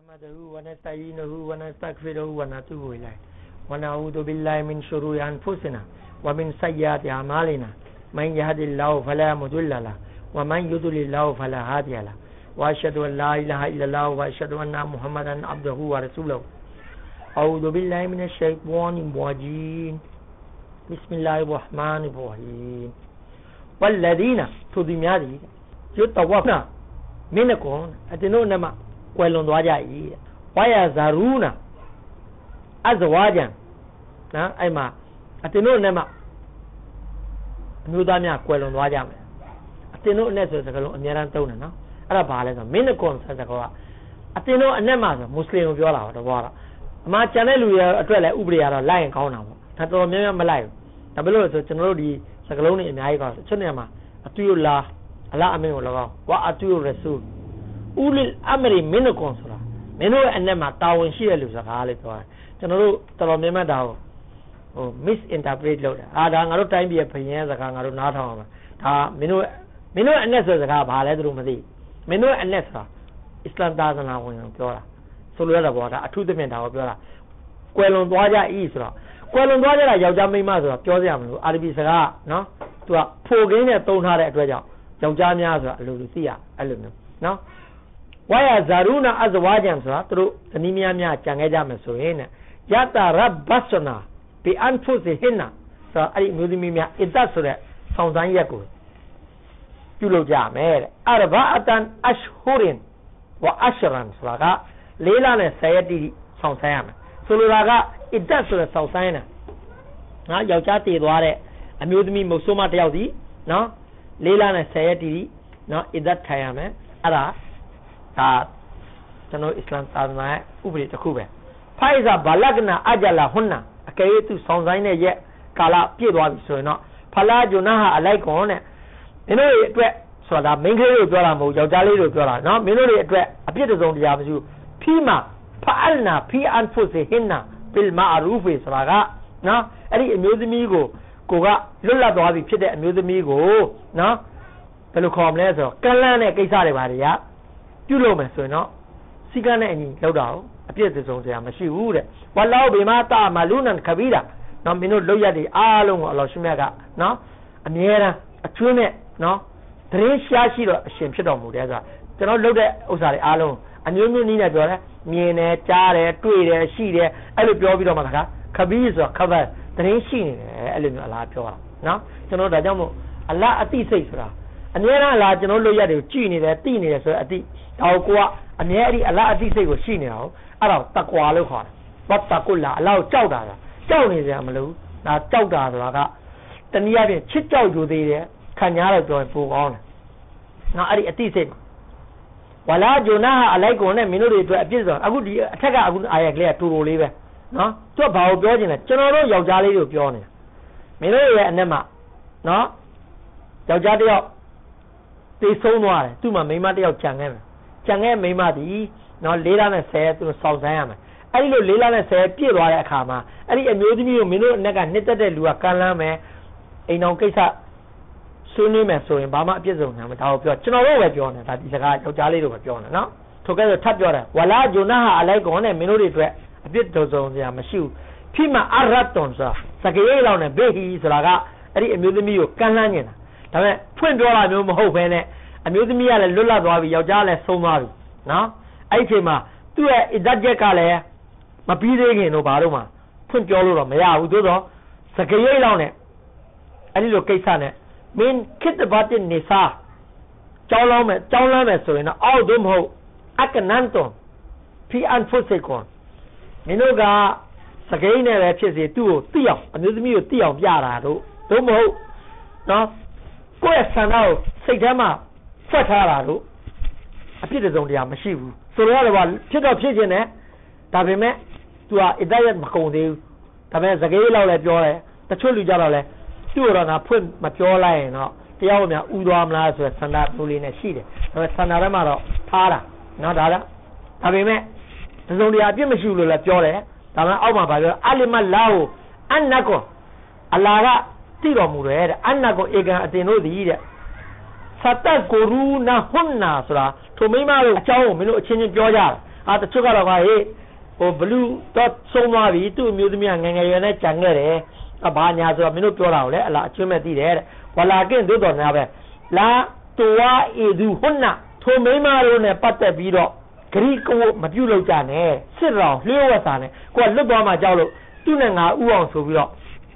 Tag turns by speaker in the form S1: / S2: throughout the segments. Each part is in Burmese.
S1: نحمده ونستعينه ونستغفره ونتوب إليه. ونعوذ بالله من شرور أنفسنا ومن سيئات أعمالنا. من يهد الله فلا مضل له ومن يضلل الله فلا هادي له. وأشهد أن لا إله إلا الله وأشهد أن محمدا عبده ورسوله. أعوذ بالله من الشيطان الرجيم. بسم الله الرحمن الرحيم. والذين تدمياري يتوفون منكم أتنون نما ကွယ်လွန်သွားကြ၏ဝါယာဇာရူနာအဇဝါဂျန်နော်အဲ့မှာအတင်တို့နဲ့မှအမျိုးသားများကွယ်လွန်သွားကြမယ်အတင်တို့အနဲ့ဆိုတဲ့စကားလုံးအများအားသုံးတယ်နော်အဲ့ဒါဘာလဲဆိုမင်းကွန်ဆိုတဲ့စကားကအတင်တို့အနဲ့မှာဆိုမွတ်စလင်ကိုပြောတာတော့ဘောတော့အမှကျန်တဲ့လူတွေအတွက်လည်းဥပဒေကတော့လိုက်ရင်ကောင်းတာပေါ့ဒါတော်တော်များများမလိုက်ဘူးဒါဘယ်လိုလဲဆိုကျွန်တော်တို့ဒီစကားလုံးတွေအများကြီးကောင်းတယ်ချက်နေမှာအတူလာအလားအမင်းကို၎င်းဝါအတူရဆူ ဦးလီအမရီမင်းကွန်ဆိုတာမင်းတို့ရဲ့အနက်မှာတာဝန်ရှိတဲ့လူစကားလေးပြောတယ်ကျွန်တော်တို့တော်တော်များများဒါကိုဟို misinterpret လုပ်တယ်အာဒါငါတို့တိုင်းပြည်ရဲ့ဖယင်းစကားငါတို့နားထောင်အောင်ဒါမင်းတို့မင်းတို့အနက်ဆိုစကားဘာလဲသူတို့မသိမင်းတို့အနက်ဆိုတာအစ္စလမ်သာသနာဝင်ပြောတာဆိုလိုရတာပေါ့ဒါအထူးသဖြင့်ဒါကိုပြောတာကွယ်လွန်သွားကြ၏ဆိုတော့ကွယ်လွန်သွားကြတာယောက်ျားမိန်းမဆိုတော့ပြောစရာမလိုအာရဗီစကားနော်သူကဖိုကင်းနဲ့သုံးထားတဲ့အတွက်ကြောင့်ယောက်ျားများဆိုတာအလိုလိုသိရအဲ့လိုမျိုးနော် ဝါယာဇာရုနာအဇဝါဂျန်ဆိုတာသူတို့အနည်းများများကြံခဲ့ကြမယ်ဆိုရင်ယတာရဘတ်ဆနာဘီအန်ဖုစီဟင်နာဆိုအဲ့ဒီမျိုးသမီးများအစ်ဒတ်ဆိုတဲ့ဆောင်းစမ်းရက်ကိုပြုလုပ်ကြမယ်တဲ့အရဘအတန်အရှဟူရင်ဝအရှရန်ဆိုတာကလေးလနဲ့ဆယ်ရက်တိဆောင်းစမ်းရမယ်ဆိုလိုတာကအစ်ဒတ်ဆိုတဲ့ဆောင်းစမ်းနေတာနော်ယောက်ျားတည်သွားတဲ့အမျိုးသမီးမုတ်ဆိုးမတယောက်ဒီနော်လေးလနဲ့ဆယ်ရက်တိနော်အစ်ဒတ်ထိုင်ရမယ်အဲ့ဒါ ဒါကျွန်တော်အစ္စလမ်သာသနာရဲ့ဥပဒေတစ်ခုပဲဖိုင်ဇာဘလကနာအဂျလာဟွန်နာအကယ်၍သူဆောင်ဆိုင်တဲ့ရက်ကာလပြည့်သွားပြီဆိုရင်တော့ဖလာဂျူနာဟာအလိုက်ကွန်တဲ့မင်းတို့ရဲ့အတွက်ဆိုတာမိန်းကလေးတို့ပြောတာမဟုတ်ယောက်ျားလေးတို့ပြောတာနော်မင်းတို့ရဲ့အတွက်အပြစ်တစုံတရားမရှိဘူးဖီမာဖအလနာဖီအန်ဖုစီဟင်နာဘီလ်မာရူဖီဆိုတာကနော်အဲ့ဒီအမျိုးသမီးကိုကိုကလွတ်လပ်သွားပြီဖြစ်တဲ့အမျိုးသမီးကိုနော်ဘယ်လိုခေါ်မလဲဆိုတော့ကလန်းတဲ့ကိစ္စတွေပါတွေက ပြုလုပ်မယ်ဆိုရင်တော့စီကနဲ့အညီလောက်တာကိုအပြည့်စုံစရာမရှိဘူးတဲ့ဝလောဘေမာတာမလူနန်ခဘီရာနော်မင်းတို့လောက်ရတဲ့အားလုံးကိုအလောရှင်မြတ်ကနော်အမြဲတမ်းအကျွင်းနဲ့နော်တရင်ရှားရှိတော့အရှင်ဖြစ်တော်မူတယ်ဆိုတာကျွန်တော်လုပ်တဲ့ဥစ္စာတွေအားလုံးအမျိုးမျိုးနည်းနဲ့ပြောတယ်မြင်တယ်ကြားတယ်တွေ့တယ်ရှိတယ်အဲ့လိုပြောပြီးတော့မှခါခဘီဆိုတာခဘတရင်ရှိနေတယ်အဲ့လိုမျိုးအလားပြောတာနော်ကျွန်တော်ဒါကြောင့်မို့အလားအတိစိတ်ဆိုတာအမြဲတမ်းအလားကျွန်တော်လုပ်ရတယ်ကြည်နေတယ်တိနေတယ်ဆိုတော့အတိ ဒါကိုကအမြဲအဲ့ဒီအလားအတိစိတ်ကိုရှိနေတာကိုအဲ့ဒါတကွာလို့ခေါ်တယ်ဘတ်တကုလာအလားကိုကြောက်တာကကြောက်နေစရာမလိုဒါကြောက်တာဆိုတာကတနည်းအားဖြင့်ချစ်ကြောက်ယူသေးတယ်ခံရတော့ပြောရင်ပိုကောင်းတယ်နော်အဲ့ဒီအတိစိတ်ဝလာဂျူနာဟာအလိုက်ကုန်နဲ့မင်းတို့တွေအတွက်အပြစ်ဆိုအခုဒီအထက်ကအခုအာရကလေးကတူတူလေးပဲနော်သူကဘာကိုပြောချင်လဲကျွန်တော်တို့ယောက်ျားလေးကိုပြောနေတာမင်းတို့ရဲ့အနက်မှာနော်ယောက်ျားတယောက်တေဆုံးသွားတယ်သူ့မှာမိန်းမတယောက်ကြံခဲ့တယ် ကြံခဲ့မိန်းမသည်နော်လေးလားနဲ့ဆယ်သူစောင့်ဆိုင်ရမယ်အဲ့ဒီလိုလေးလားနဲ့ဆယ်ပြည့်သွားတဲ့အခါမှာအဲ့ဒီအမျိုးသမီးကိုမင်းတို့အနက်ကနှစ်သက်တဲ့လူကကမ်းလမ်းမယ်အိမ်အောင်ကိစ္စဆွေးနွေးမယ်ဆိုရင်ဘာမှအပြစ်ဆုံးညာမဒါကိုပြောကျွန်တော်တို့ပဲပြောနေဒါဒီစကားယောက်ျားလေးတို့ပဲပြောနေနော်ထိုကဲဆိုထပ်ပြောတယ်ဝလာဂျူနာဟာအလိုက်ကွန်နဲ့မင်းတို့တွေအတွက်အပြစ်တုံဆုံးညာမရှိဘူးဖိမအရတ်တွန်ဆိုတာစကေးလောက်နဲ့ဘေဟီဆိုတာကအဲ့ဒီအမျိုးသမီးကိုကမ်းလမ်းနေတာဒါပေမဲ့ဖွင့်ပြောတာမျိုးမဟုတ်ဘဲနဲ့ အမျိုးသမီးကလည်းလွတ်လပ်သွားပြီယောက်ျားလည်းဆုံးသွားပြီနော်အဲ့ဒီအချိန်မှာသူ့ရဲ့အစ်ဒတ်ချက်ကလည်းမပြီးသေးခင်တော့ဘာလို့မှဖွင့်ပြောလို့တော့မရဘူးသို့တော့စကရိတ်လောက်နဲ့အဲ့ဒီလိုကိစ္စနဲ့မင်းခစ်တဘတ်နေစာကြောင်းလောင်းမယ်ကြောင်းလမ်းမယ်ဆိုရင်တော့အောက်သို့မဟုတ်အကနန်တွန်ဖီအန်ဖုစေကွန်မင်းတို့ကစကိန်းနဲ့ပဲဖြစ်စေသူ့ကိုသိအောင်အမျိုးသမီးကိုသိအောင်ပြတာတို့သို့မဟုတ်နော်ကိုယ့်ရဲ့ဆန္ဒကိုစိတ်ထဲမှာ ဖွက်ထားတာတို့အဖြစ်တစုံတရားမရှိဘူးဆိုတော့လည်းဖြစ်တော့ဖြစ်ခြင်းနဲ့ဒါပေမဲ့ तू ဟာအတရမကုန်သေးဘူးဒါပေမဲ့စကေးလောက်လည်းပြောတယ်တချို့လူကြတော့လဲသူ့တော့ငါဖွင့်မပြောလိုက်ရင်တော့တရားဝင်များဥသွားမလားဆိုတဲ့ဆန္ဒမျိုးလေးနဲ့ရှိတယ်ဒါပေမဲ့ဆန္ဒထဲမှာတော့ထားတာနော်ဒါကဒါပေမဲ့တစုံတရားအပြစ်မရှိဘူးလို့လည်းပြောတယ်ဒါမှအောက်မှာဗာပြောအလီမလာဟူအန်နကောအလာကသိတော်မူတယ်တဲ့အန်နကောဧကံအတင်တို့သည်တဲ့ သတ္တကိုရူနာဟွန်နာဆိုတာထိုမိမတို့အကြောင်းကိုမင်းတို့အချင်းချင်းပြောကြတာအာတချို့ကတော့ကဟေးဟိုဘလူးတော့ဆုံးသွားပြီသူ့အမျိုးသမီးကငငယ်ရွယ်နဲ့ကြံခဲ့တယ်အဘာညာဆိုတော့မင်းတို့ပြောတာကိုလည်းအလားအကျွမ်းမဲ့သိတယ်တဲ့ဝလာကင်သို့တော်များပဲလာတူဝါအီဒူဟွန်းနာထိုမိမတို့နဲ့ပတ်သက်ပြီးတော့ဂရိကိုမပြုတ်လို့ကြနဲ့စစ်တော်လျှို့ဝှက်စာနဲ့ကိုကလွတ်သွားမှကြောက်လို့သူ့နဲ့ငါဥအောင်ဆိုပြီးတော့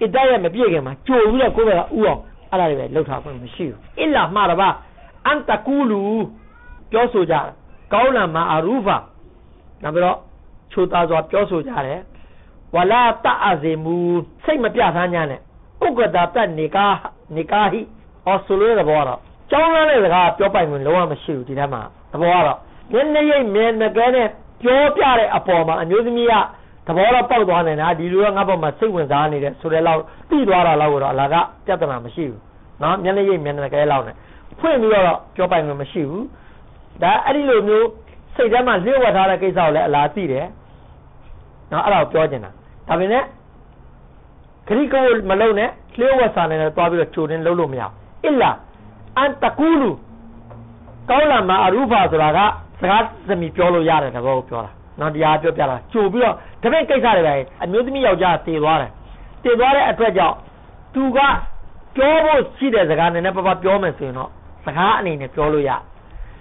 S1: အတရဲ့မပြည့်ခင်မှာကြိုပြီးတော့ကိုယ့်ဘက်ကဥအောင် အဲ့ဒါတွေပဲလှုပ်ထားခွင့်မရှိဘူးအလာမှားတပါအန်တကူလူပြောဆိုကြကောင်းလံမှာအရူဖာနောက်ပြီးတော့ချိုသားစွာပြောဆိုကြတယ်ဝလာတအဇေမူစိတ်မပြသားညာနဲ့ဥက္ကတာတနေကာနေကာဟိဟောဆိုလို့ရဘောတော့ကျောင်းသားတဲ့စကားပြောပိုင်ခွင့်လုံးဝမရှိဘူးဒီထဲမှာသဘောကတော့မျက်နှာရိပ်မျက်နှာကဲနဲ့ပြောပြတဲ့အပေါ်မှာအမျိုးသမီးက သဘောတော့ပေါက်သွားနေတာဒီလိုကငါ့ဘက်မှာစိတ်ဝင်စားနေတယ်ဆိုတဲ့လောက်သိသွားတာလောက်တော့အလားကပြဿနာမရှိဘူးနော်မျက်နှာရိပ်မျက်နှာကဲလောက်နဲ့ဖွင့်ပြီးတော့ပြောပိုင်ခွင့်မရှိဘူးဒါအဲ့ဒီလိုမျိုးစိတ်ထဲမှာလျှို့ဝှက်ထားတဲ့ကိစ္စကိုလည်းအလားသိတယ်နော်အဲ့ဒါကိုပြောချင်တာဒါပေမဲ့ခရီးကိုမလုံးနဲ့လျှို့ဝှက်စာနဲ့တော့ပြီးတော့ချိုတင်လုံးလို့မရအစ်လာအန်တကူလူကောင်းလာမှာအရူဖာဆိုတာကစကားသမီးပြောလို့ရတယ်တဘောကိုပြောတာ နော်တရားပြောပြတာကြိုပြီးတော့တပည့်ကိစ္စတွေပဲအမျိုးသမီးယောက်ျားတည်သွားတယ်တည်သွားတဲ့အတွက်ကြောင့်သူကပြောဖို့ရှိတဲ့စကားနည်းနည်းပါးပါးပြောမယ်ဆိုရင်တော့စကားအနေနဲ့ပြောလို့ရ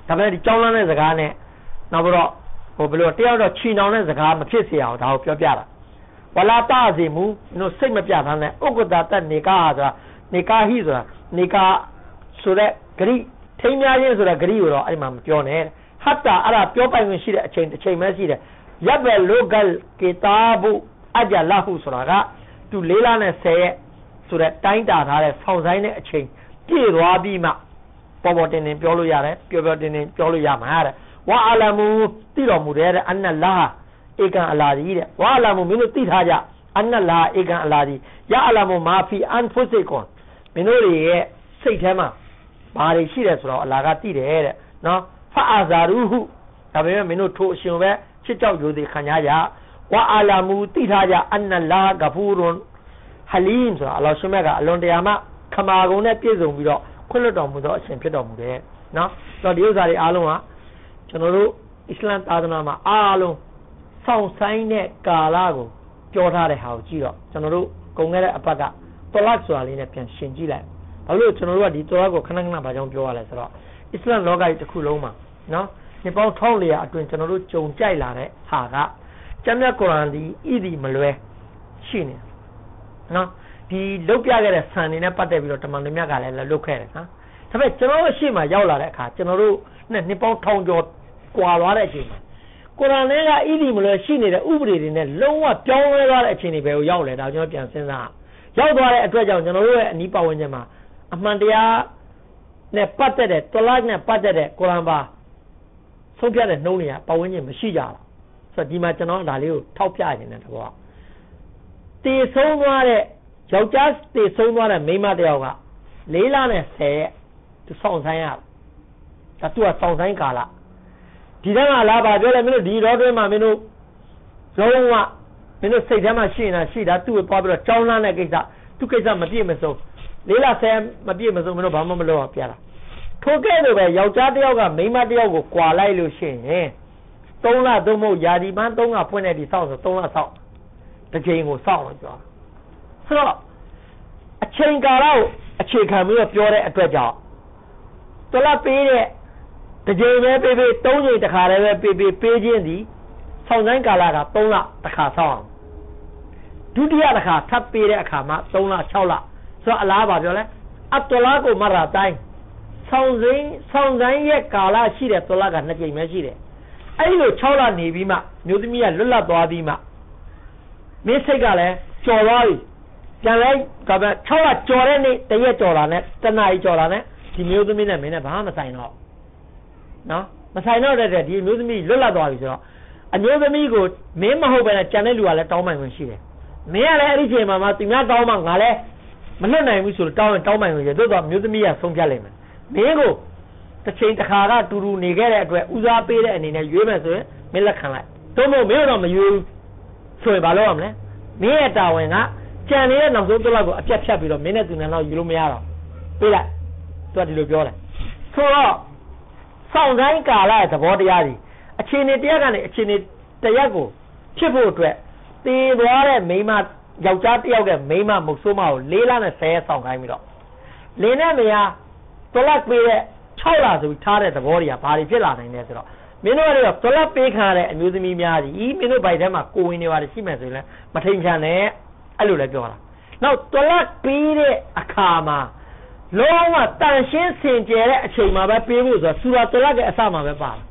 S1: ဒါပေမဲ့ဒီကြောင်းလန်းတဲ့စကားနဲ့နောက်ပြီးတော့ဟိုဘယ်လိုတယောက်တော့ချီနှောင်တဲ့စကားမဖြစ်စေအောင်ဒါကိုပြောပြတာဝလာတစီမူတို့စိတ်မပြသမ်းတဲ့ဥက္ကတာတက်နေကာဆိုတာနေကာဟိဆိုတာနေကာဆိုတဲ့ဂရိထိမ်းများခြင်းဆိုတဲ့ဂရိကိုတော့အဲ့မှာမပြောနဲ့ ဟတ်တာအဲ့ဒါပြောပိုင်ခွင့်ရှိတဲ့အချိန်တစ်ချိန်ပဲရှိတယ်ရပ်ဘယ်လောကလ်ကေတာဘုအဂျလာဟုဆိုတာကသူလေးလားနဲ့10ရက်ဆိုတဲ့တိုင်းတာထားတဲ့ဆောင်းဆိုင်တဲ့အချိန်ပြည့်သွားပြီးမှပေါ်ပေါ်တင်တင်ပြောလို့ရတယ်ပြောပြောတင်တင်ပြောလို့ရမှာတဲ့ဝါအလမူသိတော်မူတဲ့အနလာဧကန်အလာဒီတဲ့ဝါအလမူမင်းတို့သိထားကြအနလာဧကန်အလာဒီရအလမူမာဖီအန်ဖုစိကွန်မင်းတို့ရဲ့စိတ်ထဲမှာဘာတွေရှိတယ်ဆိုတော့အလာကသိတယ်တဲ့နော် ဖာဇာရူဟုဒါပေမဲ့မင်းတို့ထိုအရှင်ပဲချစ်ကြောက်ယူသည်ခံကြကြဝါအလာမူသိထားကြအနလာဂဖူရွန်ဟလီမ်ဆိုတာအလောရှင်မြတ်ကအလွန်တရာမှခမာကုံနဲ့ပြည့်စုံပြီးတော့ခွင့်လွှတ်တော်မူသောအရှင်ဖြစ်တော်မူတယ်နော်တော့ဒီဥစ္စာတွေအားလုံးကကျွန်တော်တို့အစ္စလမ်သာသနာမှာအားလုံးစောင့်ဆိုင်တဲ့ကာလကိုပြောထားတဲ့ဟာကိုကြည့်တော့ကျွန်တော်တို့ကုန်ခဲ့တဲ့အပတ်ကတလတ်ဆိုတာလေးနဲ့ပြန်ရှင်းကြည့်လိုက်ဘာလို့ကျွန်တော်တို့ကဒီတလတ်ကိုခဏခဏဘာကြောင့်ပြောရလဲဆိုတော့ အစ္စလမ်လောကကြီးတစ်ခုလုံးမှာနော်ဒီပေါင်း1400အတွင်းကျွန်တော်တို့ကြုံကြိုက်လာတဲ့ဟာကကျမ်းမြတ်ကုရ်အာန်ဒီဣဒီမလွဲရှိနေနော်ဒီလုတ်ပြခဲ့တဲ့ဆန်နေနဲ့ပတ်သက်ပြီးတော့တမန်တော်မြတ်ကလည်းလုတ်ခဲ့တယ်နော်ဒါပေမဲ့ကျွန်တော်တို့ရှေ့မှာရောက်လာတဲ့အခါကျွန်တော်တို့နဲ့နှစ်ပေါင်းထောင်ကျော်ကွာသွားတဲ့အချိန်မှာကုရ်အာန်ထဲကဣဒီမလွဲရှိနေတဲ့ဥပဒေတွေနဲ့လုံးဝပြောင်းလဲသွားတဲ့အချိန်တွေပဲကိုရောက်လဲဒါကျွန်တော်ပြန်စဉ်းစားရောက်သွားတဲ့အတွက်ကြောင့်ကျွန်တော်တို့ရဲ့အနီးပတ်ဝန်းကျင်မှာအမှန်တရား နဲ့ပတ်သက်တဲ့တလိုက်နဲ့ပတ်သက်တဲ့ကုရ်အာန်ပါဆုံးဖြတ်တဲ့နှုံးတွေကပတ်ဝန်းကျင်မရှိကြဘူးဆိုတော့ဒီမှာကျွန်တော်ဒါလေးကိုထောက်ပြနေတဲ့တဘောတည်ဆုံးသွားတဲ့ယောက်ျားတည်ဆုံးသွားတဲ့မိန်းမတယောက်ကလေးလနဲ့10ရက်သူစောင့်ဆိုင်ရဒါသူကစောင့်ဆိုင်ကာလဒီတန်းကလာပါပြောလဲမင်းတို့ဒီတော့တွင်းမှာမင်းတို့လုံးဝမင်းတို့စိတ်ထဲမှာရှိနေတာရှိတာသူ့ကိုသွားပြီးတော့ကြောင်းလန်းတဲ့ကိစ္စသူကိစ္စမပြည့်မစုံ လေးလ10မပြည့်မစုံမင်းတို့ဘာမှမလုပ်အောင်ပြတာထိုကဲ့သို့ပဲယောက်ျားတယောက်ကမိန်းမတယောက်ကိုကွာလိုက်လို့ရှိရင်3လသုံးဖို့ယာဒီပန်း3လဖွင့်တဲ့ဒီစောင့်ဆို3လစောင့်တစ်ချိန်ကိုစောင့်လို့ပြောဆိုတော့အချိန်ကာလကိုအခြေခံပြီးတော့ပြောတဲ့အတွက်ကြောင့်တလပေးတဲ့တစ်ချိန်ပဲပေးပေး၃ချိန်တစ်ခါလည်းပဲပေးပေးပေးခြင်းသည်ဆောင်းတိုင်းကာလက3လတစ်ခါစောင့်အောင်ဒုတိယတစ်ခါထပ်ပေးတဲ့အခါမှာ3လ6လ ဆိုတော့အလားပါပြောလဲအတလာကိုမရာတိုင်းဆောင်းစိန်ဆောင်းတိုင်းရဲ့ကာလရှိတဲ့တလကနှစ်ချိန်ပဲရှိတယ်အဲ့ဒီလို6လနေပြီးမှမျိုးသမီးကလွတ်လပ်သွားပြီးမှမင်းစိတ်ကလည်းကြော်သွားပြီပြန်လဲဒါပေမဲ့6လကြော်တဲ့နေ့တရက်ကြော်တာနဲ့တနားကြီးကြော်တာနဲ့ဒီမျိုးသမီးနဲ့မင်းနဲ့ဘာမှမဆိုင်တော့နော်မဆိုင်တော့တဲ့ဒီမျိုးသမီးလွတ်လပ်သွားပြီဆိုတော့အမျိုးသမီးကိုမင်းမဟုတ်ပဲနဲ့ကြံတဲ့လူကလည်းတောင်းပန်ခွင့်ရှိတယ်မင်းကလည်းအဲ့ဒီချိန်မှာမှသူများတောင်းမှငါလည်း မလွတ်နိုင်ဘူးဆိုတော့တောင်းရင်တောင်းပန်ခွင့်ရသို့တော့မျိုးသမီးကဆုံးဖြတ်လိုက်မယ်မင်းကိုတစ်ချိန်တစ်ခါကတူတူနေခဲ့တဲ့အတွက်ဦးစားပေးတဲ့အနေနဲ့ရွေးမယ်ဆိုရင်မင်းလက်ခံလိုက်သို့မဟုတ်မင်းတော့မရွေးဘူးဆိုရင်ဘာလုပ်ရမလဲမင်းရဲ့တာဝန်ကကြံနေတဲ့နောက်ဆုံးတစ်လောက်ကိုအပြတ်ဖြတ်ပြီးတော့မင်းနဲ့သူနဲ့တော့ယူလို့မရတော့ပြေးလိုက်သူကဒီလိုပြောတယ်ဆိုတော့စောင့်တိုင်းကာလရဲ့သဘောတရားကြီးအချအခြေအနေတရက်ကနေအခြေအနေတရက်ကိုဖြစ်ဖို့အတွက်တည်သွားတဲ့မိန်းမ ယောက်ျားတယောက်ရဲ့မိန်းမမုတ်ဆိုးမကို၄လနဲ့10ရက်ဆောင်ခိုင်းပြီးတော့လင်းနဲ့မယားတလက်ပေးတဲ့6လဆိုပြီးထားတဲ့သဘောတွေကဘာတွေဖြစ်လာနိုင်လဲဆိုတော့မင်းတို့ကတော့တလက်ပေးခံရတဲ့အမျိုးသမီးများကြီးဤမင်းတို့ဘိုက်ထဲမှာကိုဝင်နေပါတယ်ရှိမယ်ဆိုရင်လည်းမထိန်ချန်နဲ့အဲ့လိုလည်းပြောတာနောက်တလက်ပေးတဲ့အခါမှာလုံးဝတန်ရှင်းစင်ကြယ်တဲ့အချိန်မှာပဲပေးဖို့ဆိုတော့စူရာတလက်ကအစမှာပဲပါတယ်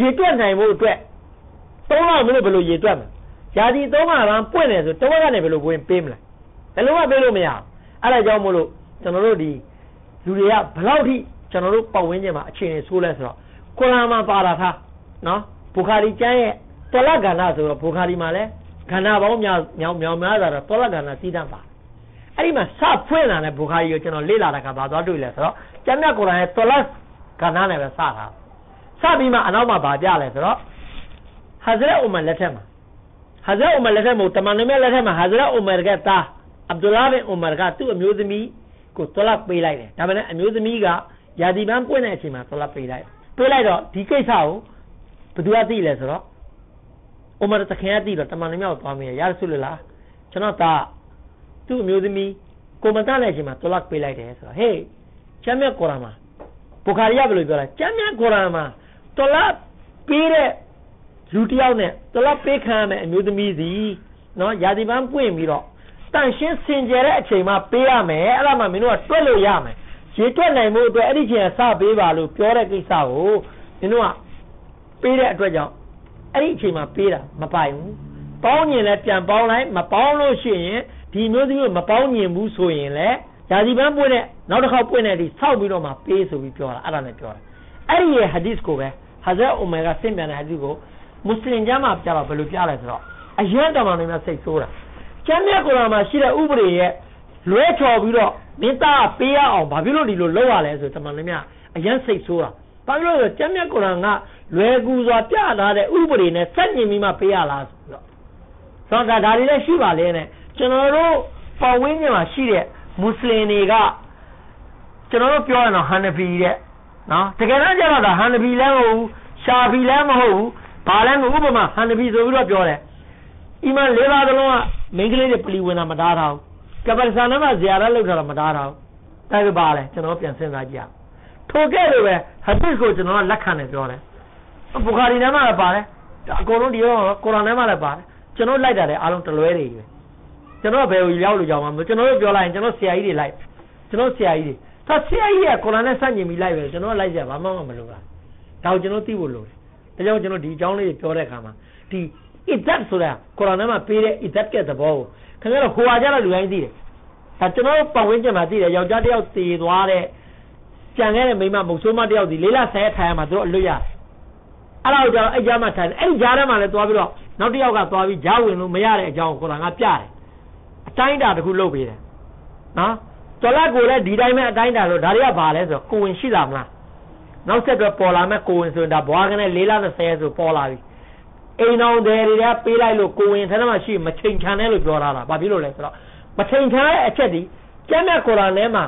S1: ရေတွက်နိုင်ဖို့အတွက်သုံးလောက်မလို့ဘယ်လိုရေတွက်မလဲ ယာဒီသုံးမှာကပွင့်တယ်ဆိုတဝက်ကနေဘယ်လိုဝင်ပေးမလဲဘယ်လိုမှပေးလို့မရဘူးအဲ့ဒါကြောင့်မို့လို့ကျွန်တော်တို့ဒီလူတွေကဘယ်လောက်ထိကျွန်တော်တို့ပတ်ဝန်းကျင်မှာအခြေအနေဆိုးလဲဆိုတော့ကုရ်အာန်မှာပါတာထားနော်ဘူခါရီကျမ်းရဲ့တလကဏ္ဍဆိုတော့ဘူခါရီမှာလည်းကဏ္ဍပေါင်းများမြောင်မြောင်များတာတော့တလကဏ္ဍစီးတတ်ပါအဲ့ဒီမှာစဖွင့်လာတဲ့ဘူခါရီကိုကျွန်တော်လေ့လာတာကဘာသွားတွေ့လဲဆိုတော့ကျမ်းမြတ်ကုရ်အာန်ရဲ့တလကဏ္ဍနဲ့ပဲစတာစပြီးမှအနောက်မှာဗာပြလဲဆိုတော့ဟာဇရက်ဥမန်လက်ထက်မှာ ဟာဇရက်ဥမန်လက်ထက်မှာတမန်တော်မြတ်လက်ထက်မှာဟာဇရက်ဥမန်ကတာအဗ်ဒူလာဘင်ဥမန်ကသူ့အမျိုးသမီးကိုတလပေးလိုက်တယ်ဒါပေမဲ့အမျိုးသမီးကယာဒီပန်းပွင့်တဲ့အချိန်မှာတလပေးလိုက်ပေးလိုက်တော့ဒီကိစ္စကိုဘယ်သူကသိလဲဆိုတော့ဥမာတခင်ကသိတော့တမန်တော်မြတ်ကိုသွားမေးရရဆုလလားကျွန်တော်ဒါသူ့အမျိုးသမီးကိုမတတ်တဲ့အချိန်မှာတလပေးလိုက်တယ်ဆိုတော့ဟေးကျမ်းမြတ်ကုရ်အာန်မှာဘူခါရီကဘယ်လိုပြောလဲကျမ်းမြတ်ကုရ်အာန်မှာတလပေးတဲ့ လူတယောက်နဲ့တလပေးခံရမယ်အမျိုးသမီးစီနော်ယာဒီပန်းပွင့်ပြီးတော့တန်ရှင်းစင်ကြယ်တဲ့အချိန်မှာပေးရမယ်အဲ့ဒါမှမင်းတို့ကတွက်လို့ရမယ်ရေတွက်နိုင်မှုအတွက်အဲ့ဒီချိန်ကစပေးပါလို့ပြောတဲ့ကိစ္စကိုမင်းတို့ကပေးတဲ့အတွက်ကြောင့်အဲ့ဒီအချိန်မှာပေးတာမပိုင်ဘူးပေါင်းညင်လည်းပြန်ပေါင်းလိုက်မပေါင်းလို့ရှိရင်ဒီမျိုးသမီးကိုမပေါင်းညင်ဘူးဆိုရင်လည်းယာစီပန်းပွင့်တဲ့နောက်တစ်ခေါက်ပွင့်တဲ့ဒီဆောက်ပြီးတော့မှပေးဆိုပြီးပြောတာအဲ့ဒါနဲ့ပြောတာအဲ့ဒီရဲ့ဟာဒီစ်ကိုပဲဟာဇတ်အိုမာကဆင့်ပြန်တဲ့ဟာဒီစ်ကို မွတ်စလင်ကျမ်းမှာပြတော့ဘယ်လိုပြလဲဆိုတော့အယံတော်မှာနေမှာစိတ်ဆိုးတာကျမ်းမြတ်ကုရ်အာန်မှာရှိတဲ့ဥပဒေရဲ့လွဲချော်ပြီးတော့မင်းသားပေးရအောင်ဘာဖြစ်လို့ဒီလိုလုပ်ရလဲဆိုတမန်တော်များအယံစိတ်ဆိုးတာဘာဖြစ်လို့လဲကျမ်းမြတ်ကုရ်အာန်ကလွယ်ကူစွာပြထားတဲ့ဥပဒေနဲ့ဆက်ညင်ပြီးမှပေးရလားဆိုတော့ဆိုတော့ဒါတွေလည်းရှိပါလေနဲ့ကျွန်တော်တို့ပတ်ဝန်းကျင်မှာရှိတဲ့မွတ်စလင်တွေကကျွန်တော်တို့ပြောရအောင်ဟန်နဖီတဲ့နော်တကယ်တော့ကျတော့ဒါဟန်နဖီလည်းမဟုတ်ဘူးရှာဖီလည်းမဟုတ်ဘူး ဘာလဲဥပမာဟန်နဖီဆိုပြီးတော့ပြောတယ်အီမန်လေးပါးသလုံးကမိန်းကလေးတွေပလီဝင်တာမတားထားဘူးကပ္ပဆာနမှာဇီယာရလောက်တာမတားထားဘူးဒါကပါလဲကျွန်တော်ပြန်စဉ်းစားကြည့်အောင်ထိုကဲ့လိုပဲဟဒစ်ကိုကျွန်တော်ကလက်ခံတယ်ပြောတယ်ဘူခါရီထဲမှာလည်းပါတယ်အကုန်လုံးဒီတော့ကုရ်အာန်ထဲမှာလည်းပါတယ်ကျွန်တော်လိုက်တာလည်းအားလုံးတလွဲတွေပဲကျွန်တော်ဘယ်ကိုရောက်လို့ကြောင်းမှာကျွန်တော်တို့ပြောလိုက်ရင်ကျွန်တော်ဆရာကြီးတွေလိုက်ကျွန်တော်ဆရာကြီးတွေသာဆရာကြီးကကုရ်အာန်နဲ့ဆန့်ကျင်ပြီးလိုက်ပဲကျွန်တော်လိုက်ကြဘာမှမလုပ်တာဒါကိုကျွန်တော်သိဖို့လိုတယ် ဒါကြောင့်ကျွန်တော်ဒီအကြောင်းလေးပြောတဲ့အခါမှာဒီ idat ဆိုတာကုရ်အာန်ထဲမှာပေးတဲ့ idat ကသဘောကိုခင်ဗျားတို့ဟိုဟာကြတော့လူတိုင်းသိတယ်ဒါကျွန်တော်ပတ်ဝန်းကျင်မှာသိတယ်ယောက်ျားတစ်ယောက်တည်သွားတဲ့ကြံခဲ့တဲ့မိန်းမမုတ်ဆိုးမတစ်ယောက်ဒီလေးလဆဲထိုင်ရမှာသူတို့အလွတ်ရအဲ့ဒါကိုကြောင့်အဲ့ကြားမှာထိုင်တယ်အဲ့ဒီကြားထဲမှာလည်းသွားပြီးတော့နောက်တစ်ယောက်ကသွားပြီးဂျားဝင်လို့မရတဲ့အကြောင်းကိုကုရ်အာန်ကပြတယ်အတိုင်းတာတစ်ခုလုပ်ပေးတယ်နော်တော်လက်ကိုလည်းဒီတိုင်းပဲအတိုင်းတာလို့ဒါတွေကဘာလဲဆိုတော့ကိုဝင်ရှိလာမလား နောက်ဆက်တွဲပေါ်လာမဲ့ကိုဝင်ဆိုရင်ဒါဘွားကနေလေးလ30ဆိုပေါ်လာပြီအိမ်အောင်တယ်တွေကပေးလိုက်လို့ကိုဝင်ထဲမှာရှိမချိန်ခံတယ်လို့ပြောထားတာဘာဖြစ်လို့လဲဆိုတော့မချိန်ခံတဲ့အချက်ဒီကျမ်းမြတ်ကုရ်အာန်ထဲမှာ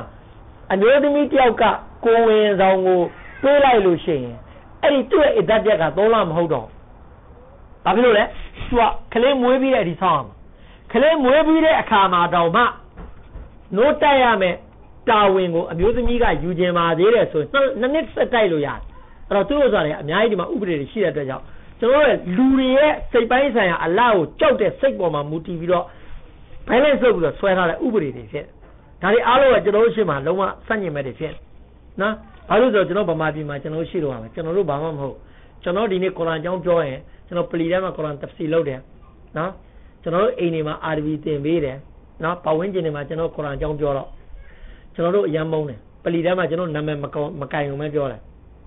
S1: အမျိုးသမီးတယောက်ကကိုဝင်ဆောင်ကိုပေးလိုက်လို့ရှိရင်အဲ့ဒီသူ့ရဲ့အသက်ပြက်ကသုံးလမဟုတ်တော့ဘာဖြစ်လို့လဲသူကကလေးမွေးပြီးတဲ့အဒီဆောင်းအောင်ကလေးမွေးပြီးတဲ့အခါမှာတော့မှနိုးတက်ရမယ် တာဝန်ကိုအမျိုးသမီးကယူခြင်းပါသေးတယ်ဆိုရင်နှစ်နှစ်ဆက်တိုက်လို့ရတယ်အဲ့တော့သူ့ဥစ္စာတွေအများကြီးဒီမှာဥပဒေတွေရှိတဲ့အတွက်ကြောင့်ကျွန်တော်တို့လူတွေရဲ့စိတ်ပိုင်းဆိုင်ရာအလားကိုကြောက်တဲ့စိတ်ပေါ်မှာမူတည်ပြီးတော့ balance လုပ်ပြီးတော့ဆွဲထားတဲ့ဥပဒေတွေဖြစ်ဒါတွေအားလုံးကကျွန်တော်တို့ရှေ့မှာလုံးဝစန့်ကျင်မဲ့တွေဖြစ်နော်ဘာလို့ဆိုတော့ကျွန်တော်ဗမာပြည်မှာကျွန်တော်ရှိတော့ပါမယ်ကျွန်တော်တို့ဘာမှမဟုတ်ကျွန်တော်ဒီနေ့ကုရ်အာန်အကြောင်းပြောရင်ကျွန်တော်ပလီထဲမှာကုရ်အာန်တဖ်စီလုပ်တယ်နော်ကျွန်တော်တို့အိမ်တွေမှာအာရဗီသင်ပေးတယ်နော်ပတ်ဝန်းကျင်တွေမှာကျွန်တော်ကုရ်အာန်အကြောင်းပြောတော့ ကျွန်တော်တို့အယံမုန်းတယ်ပလီထဲမှာကျွန်တော်နာမည်မကောမကင်ုံပဲပြောတယ်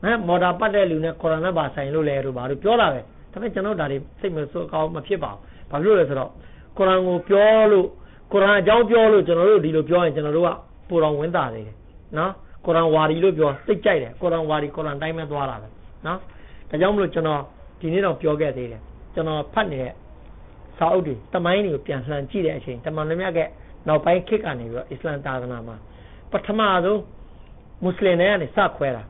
S1: နော်မော်တာပတ်တဲ့လူနဲ့ကုရ်အာန်နဲ့ပါဆိုင်လို့လဲတို့ဘာလို့ပြောတာပဲဒါပေမဲ့ကျွန်တော်ဒါတွေစိတ်မဆိုးကောင်းမဖြစ်ပါဘူးဘာဖြစ်လို့လဲဆိုတော့ကုရ်အာန်ကိုပြောလို့ကုရ်အာန်အကြောင်းပြောလို့ကျွန်တော်တို့ဒီလိုပြောရင်ကျွန်တော်တို့ကပိုတော်ဝင်တာနေတယ်နော်ကုရ်အာန်ဝါဒီလို့ပြောသိကြိုက်တယ်ကုရ်အာန်ဝါဒီကုရ်အာန်တိုင်းပဲသွားတာပဲနော်ဒါကြောင့်မလို့ကျွန်တော်ဒီနေ့တော့ပြောခဲ့သေးတယ်ကျွန်တော်ဖတ်နေတဲ့စာအုပ်တွေတမိုင်းတွေကိုပြန်လှန်ကြည့်တဲ့အချိန်တမန်တော်မြတ်ကနောက်ပိုင်းခေတ်ကနေပြီးတော့အစ္စလာမ်သာသနာမှာ ပထမဆုံးမွတ်စလင်တွေကနေစခွဲတာ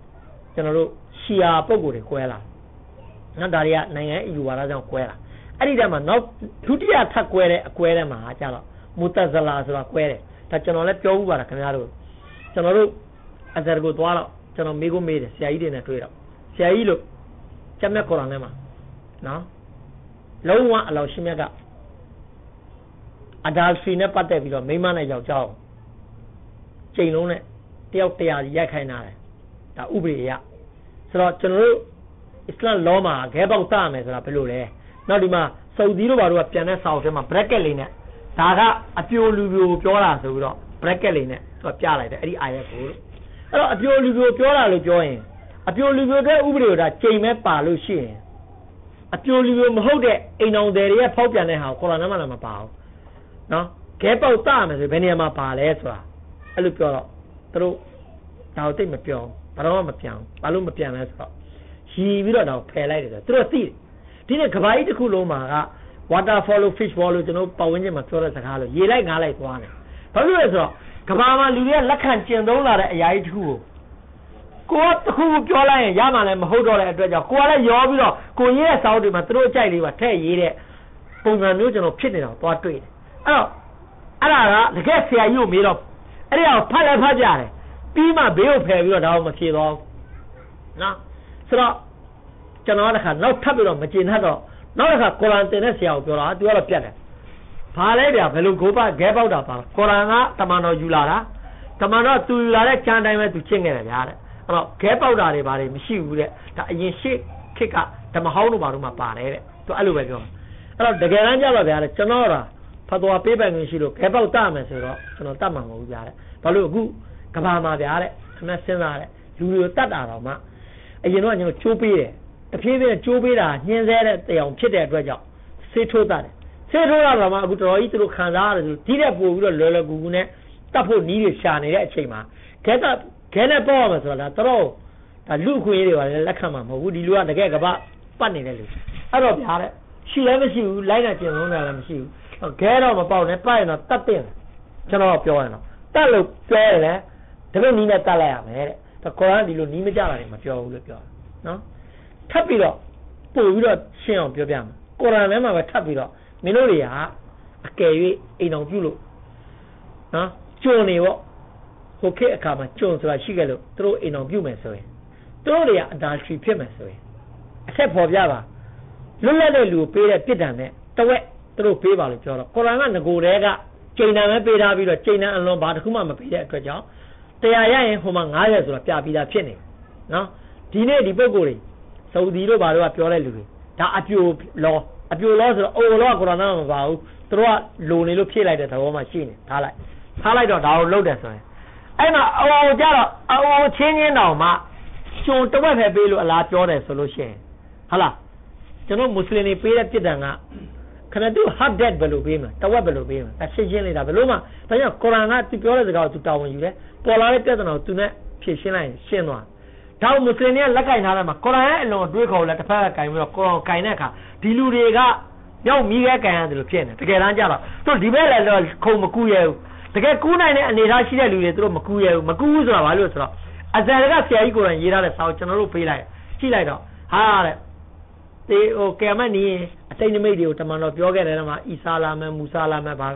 S1: ကျွန်တော်တို့ရှီယာပုဂ္ဂိုလ်တွေခွဲလာနော်ဒါတွေကနိုင်ငံအယူဝါဒကြောင့်ကွဲတာအဲ့ဒီတည်းမှာနောက်ဒုတိယထပ်ကွဲတဲ့အကွဲထဲမှာကျတော့မူတဇလာဆိုတာကွဲတယ်ဒါကျွန်တော်လည်းပြောဥပါတာခင်ဗျားတို့ကျွန်တော်တို့အဇာကိုသွားတော့ကျွန်တော်မိကိုမေးတယ်ဆရာကြီးတွေနဲ့တွေ့တော့ဆရာကြီးလို့ကျမ်းမြတ်ကုရ်အာန်ထဲမှာနော်လုံးဝအလောရှိမြတ်ကအဒါလ်ဖီနဲ့ပတ်သက်ပြီးတော့မိမနဲ့ယောက်ျား ကိုချိန်လုံးနဲ့တယောက်တရားရိုက်ခိုင်းတာတယ်ဒါဥပဒေရဆိုတော့ကျွန်တော်တို့အစ္စလာမ်လောမှာဂဲပေါက်တရမယ်ဆိုတာဘယ်လိုလဲနောက်ဒီမှာဆော်ဒီတို့ဘာတို့ကပြန်တဲ့စာအုပ်ထဲမှာ bracket လေးနဲ့ဒါကအပြိုလူပြိုပြောတာဆိုပြီးတော့ bracket လေးနဲ့သူကပြလိုက်တယ်အဲ့ဒီအာရက်ကိုအဲ့တော့အပြိုလူပြိုပြောတာလို့ပြောရင်အပြိုလူပြိုတဲ့ဥပဒေကိုဒါချိန်မဲ့ပါလို့ရှိရင်အပြိုလူပြိုမဟုတ်တဲ့အိမ်အောင်တွေရဲ့ဖောက်ပြန်တဲ့ဟာကိုခေါ်လာနမလာမပါဘူးနော်ဂဲပေါက်တရမယ်ဆိုဘယ်နေရာမှာပါလဲဆိုတာ အဲ့လိုပြောတော့သူတို့ဒါကိုတိတ်မပြောဘာတော့မပြန်ဘာလို့မပြန်လဲဆိုတော့ရီပြီးတော့တော့ဖယ်လိုက်တယ်ဆိုသူတို့သိတယ်ဒီနေ့ကဘာကြီးတစ်ခုလုံးမှာက water follow fish follow လို့ကျွန်တော်ပတ်ဝန်းကျင်မှာပြောတဲ့စကားလို့ရေလိုက်ငါးလိုက်သွားတယ်ဘာလို့လဲဆိုတော့ကဘာမှာလူတွေကလက်ခံကျင့်သုံးလာတဲ့အရာကြီးတစ်ခုကိုကိုယ်တစ်ခုပြောလိုက်ရင်ရမှလည်းမဟုတ်တော့တဲ့အတွက်ကြောင့်ကိုယ်ကလည်းရောပြီးတော့ကိုရေးတဲ့စာအုပ်တွေမှာသူတို့အကြိုက်လေးပါထည့်ရေးတဲ့ပုံစံမျိုးကျွန်တော်ဖြစ်နေတာသွားတွေ့တယ်အဲ့တော့အဲ့ဒါကတကယ်ဆရာကြီးကိုမေးတော့ အဲ့ဒီအောင်ဖတ်လည်းဖတ်ကြတယ်ပြီးမှဘေးကိုဖယ်ပြီးတော့ဒါကိုမဖြေတော့နော်ဆိုတော့ကျွန်တော်ကနောက်ထပ်ပြီးတော့မကျင်တတ်တော့နောက်တစ်ခါကုရ်အာန်သင်တဲ့ဆရာကိုပြောတာသူကတော့ပြတ်တယ်ဘာလဲဗျာဘယ်လိုကိုပဂဲပေါက်တာပါကုရ်အာန်ကတမန်တော်ယူလာတာတမန်တော်သူယူလာတဲ့ကျမ်းတိုင်းပဲသူရှင်းခဲ့တယ်ဗျာတဲ့အဲ့တော့ဂဲပေါက်တာတွေဘာတွေမရှိဘူးတဲ့ဒါအရင်ရှေ့ခေတ်ကဓမ္မဟောင်းတို့ဘာတို့မှပါတယ်တဲ့သူအဲ့လိုပဲပြောအဲ့တော့တကယ်တမ်းကျတော့ဗျာတဲ့ကျွန်တော်က ဖတ်တော်ပေးပိုင်ခွင့်ရှိလို့ဂဲပေါက်တမယ်ဆိုတော့ကျွန်တော်တတ်မှာမဟုတ်ဘူးဗျာတဲ့ဘာလို့အခုကဘာမှာဗျာတဲ့ခဏစဉ်းစားတဲ့လူတွေကိုတတ်တာတော့မှအရင်တော့ကျွန်တော်ချိုးပေးတယ်တဖြည်းဖြည်းကျိုးပေးတာညှင်းဆဲတဲ့တရားဖြစ်တဲ့အတွက်ကြောင့်ဆေးထိုးတတ်တယ်ဆေးထိုးတာတော့မှအခုတော်တော်ကြီးသူတို့ခံစားရတယ်ဆိုဒီတဲ့ပို့ပြီးတော့လွယ်လွယ်ကူကူနဲ့တတ်ဖို့နီးတွေရှာနေတဲ့အချိန်မှာခဲကခဲနဲ့ပေါ့ရမယ်ဆိုတာဒါတော့ဒါလူအခွင့်အရေးတွေပါလေလက်ခံမှာမဟုတ်ဘူးဒီလူကတကယ်ကပပတ်နေတဲ့လူအဲ့တော့ဗျာတဲ့ရှိလည်းမရှိဘူးလိုက်တာကျင်လုံးတယ်လည်းမရှိဘူး ခဲတော့မပေါက်နဲ့ပတ်ရင်တော့တတ်တဲ့ကျွန်တော်ပြောရင်တော့တတ်လို့ပြောရင်လည်းတပည့်နီးနဲ့တတ်လိုက်ရမယ်တဲ့ဒါကုရ်အာန်ဒီလိုနီးမကြတာတွေမပြောဘူးလို့ပြောတာနော်ထပ်ပြီးတော့ပို့ပြီးတော့ရှင်းအောင်ပြောပြမယ်ကုရ်အာန်ထဲမှာပဲထပ်ပြီးတော့မင်းတို့တွေကအကယ်၍အိမ်တော်ပြုလို့နော်ကြုံနေပေါ့ဟိုခေတ်အခါမှာကြုံဆိုတာရှိခဲ့လို့သူတို့အိမ်တော်ပြုမယ်ဆိုရင်သူတို့တွေကအဒါချီဖြစ်မယ်ဆိုရင်အဆက်ပေါ်ပြပါလွတ်လပ်တဲ့လူကိုပေးတဲ့ပြစ်ဒဏ်နဲ့တဝက် သူတို့ပေးပါလို့ပြောတော့ကုရ်အာန်ကငကိုယ်တည်းကကျိန်တန်ပဲပေးထားပြီးတော့ကျိန်တန်အလွန်ဘာတစ်ခုမှမပေးတဲ့အတွက်ကြောင့်တရားရရင်ဟိုမှာ900ဆိုတာပြပြီးသားဖြစ်နေနော်ဒီနေ့ဒီပုံကိုယ်တွေဆော်ဒီတို့ဘာတို့ကပြောတဲ့လူတွေဒါအပြိုလောအပြိုလောဆိုတော့အိုလောကကုရ်အာန်မှာမပါဘူးသူတို့ကလိုနေလို့ဖြည့်လိုက်တဲ့သဘောမှရှိနေထားလိုက်ထားလိုက်တော့ဒါကိုလုတ်တယ်ဆိုရင်အဲ့မှာအိုကြတော့အိုချင်းချင်းတောင်မှကျွန်တဝက်ပဲပေးလို့အလားပြောတယ်ဆိုလို့ရှိရင်ဟုတ်လားကျွန်တော်မွတ်စလင်တွေပေးတဲ့ပြစ်ဒဏ်က ခဏတူ hard debt ဘယ်လိုပေးမလဲတဝက်ဘယ်လိုပေးမလဲအရှင်းရှင်းလေးဒါဘယ်လိုမှဒါကြောင့်ကုရ်အာန်ကသူပြောတဲ့စကားကိုသူတာဝန်ယူတယ်ပေါ်လာတဲ့ပြဿနာကိုသူနဲ့ဖြေရှင်းလိုက်ရင်ရှင်းသွားဒါမွတ်စလင်တွေကလက်ကင်ထားတယ်မှာကုရ်အာန်ရဲ့အလုံးတွေးခေါ်လဲတစ်ဖက်ကကင်ပြီးတော့ကုရ်အာန်ကင်တဲ့အခါဒီလူတွေကမြောက်မိခဲကင်ရတယ်လို့ဖြစ်နေတကယ်တမ်းကျတော့သူဒီဘက်လည်းခုံမကူရဲဘူးတကယ်ကူးနိုင်တဲ့အနေအထားရှိတဲ့လူတွေသူတို့မကူရဲဘူးမကူဘူးဆိုတာဘာလို့ဆိုတော့အဇာကဆရာကြီးကိုယ်တိုင်ရေးထားတဲ့စာကိုကျွန်တော်တို့ပေးလိုက်ကြည့်လိုက်တော့ဟာတဲ့ ဒီဟိုကဲမနီအတိတ်နမိတ်တွေကိုတမန်တော်ပြောခဲ့တယ်မှာအီဆာလာမဲမူဆာလာမဲဘာ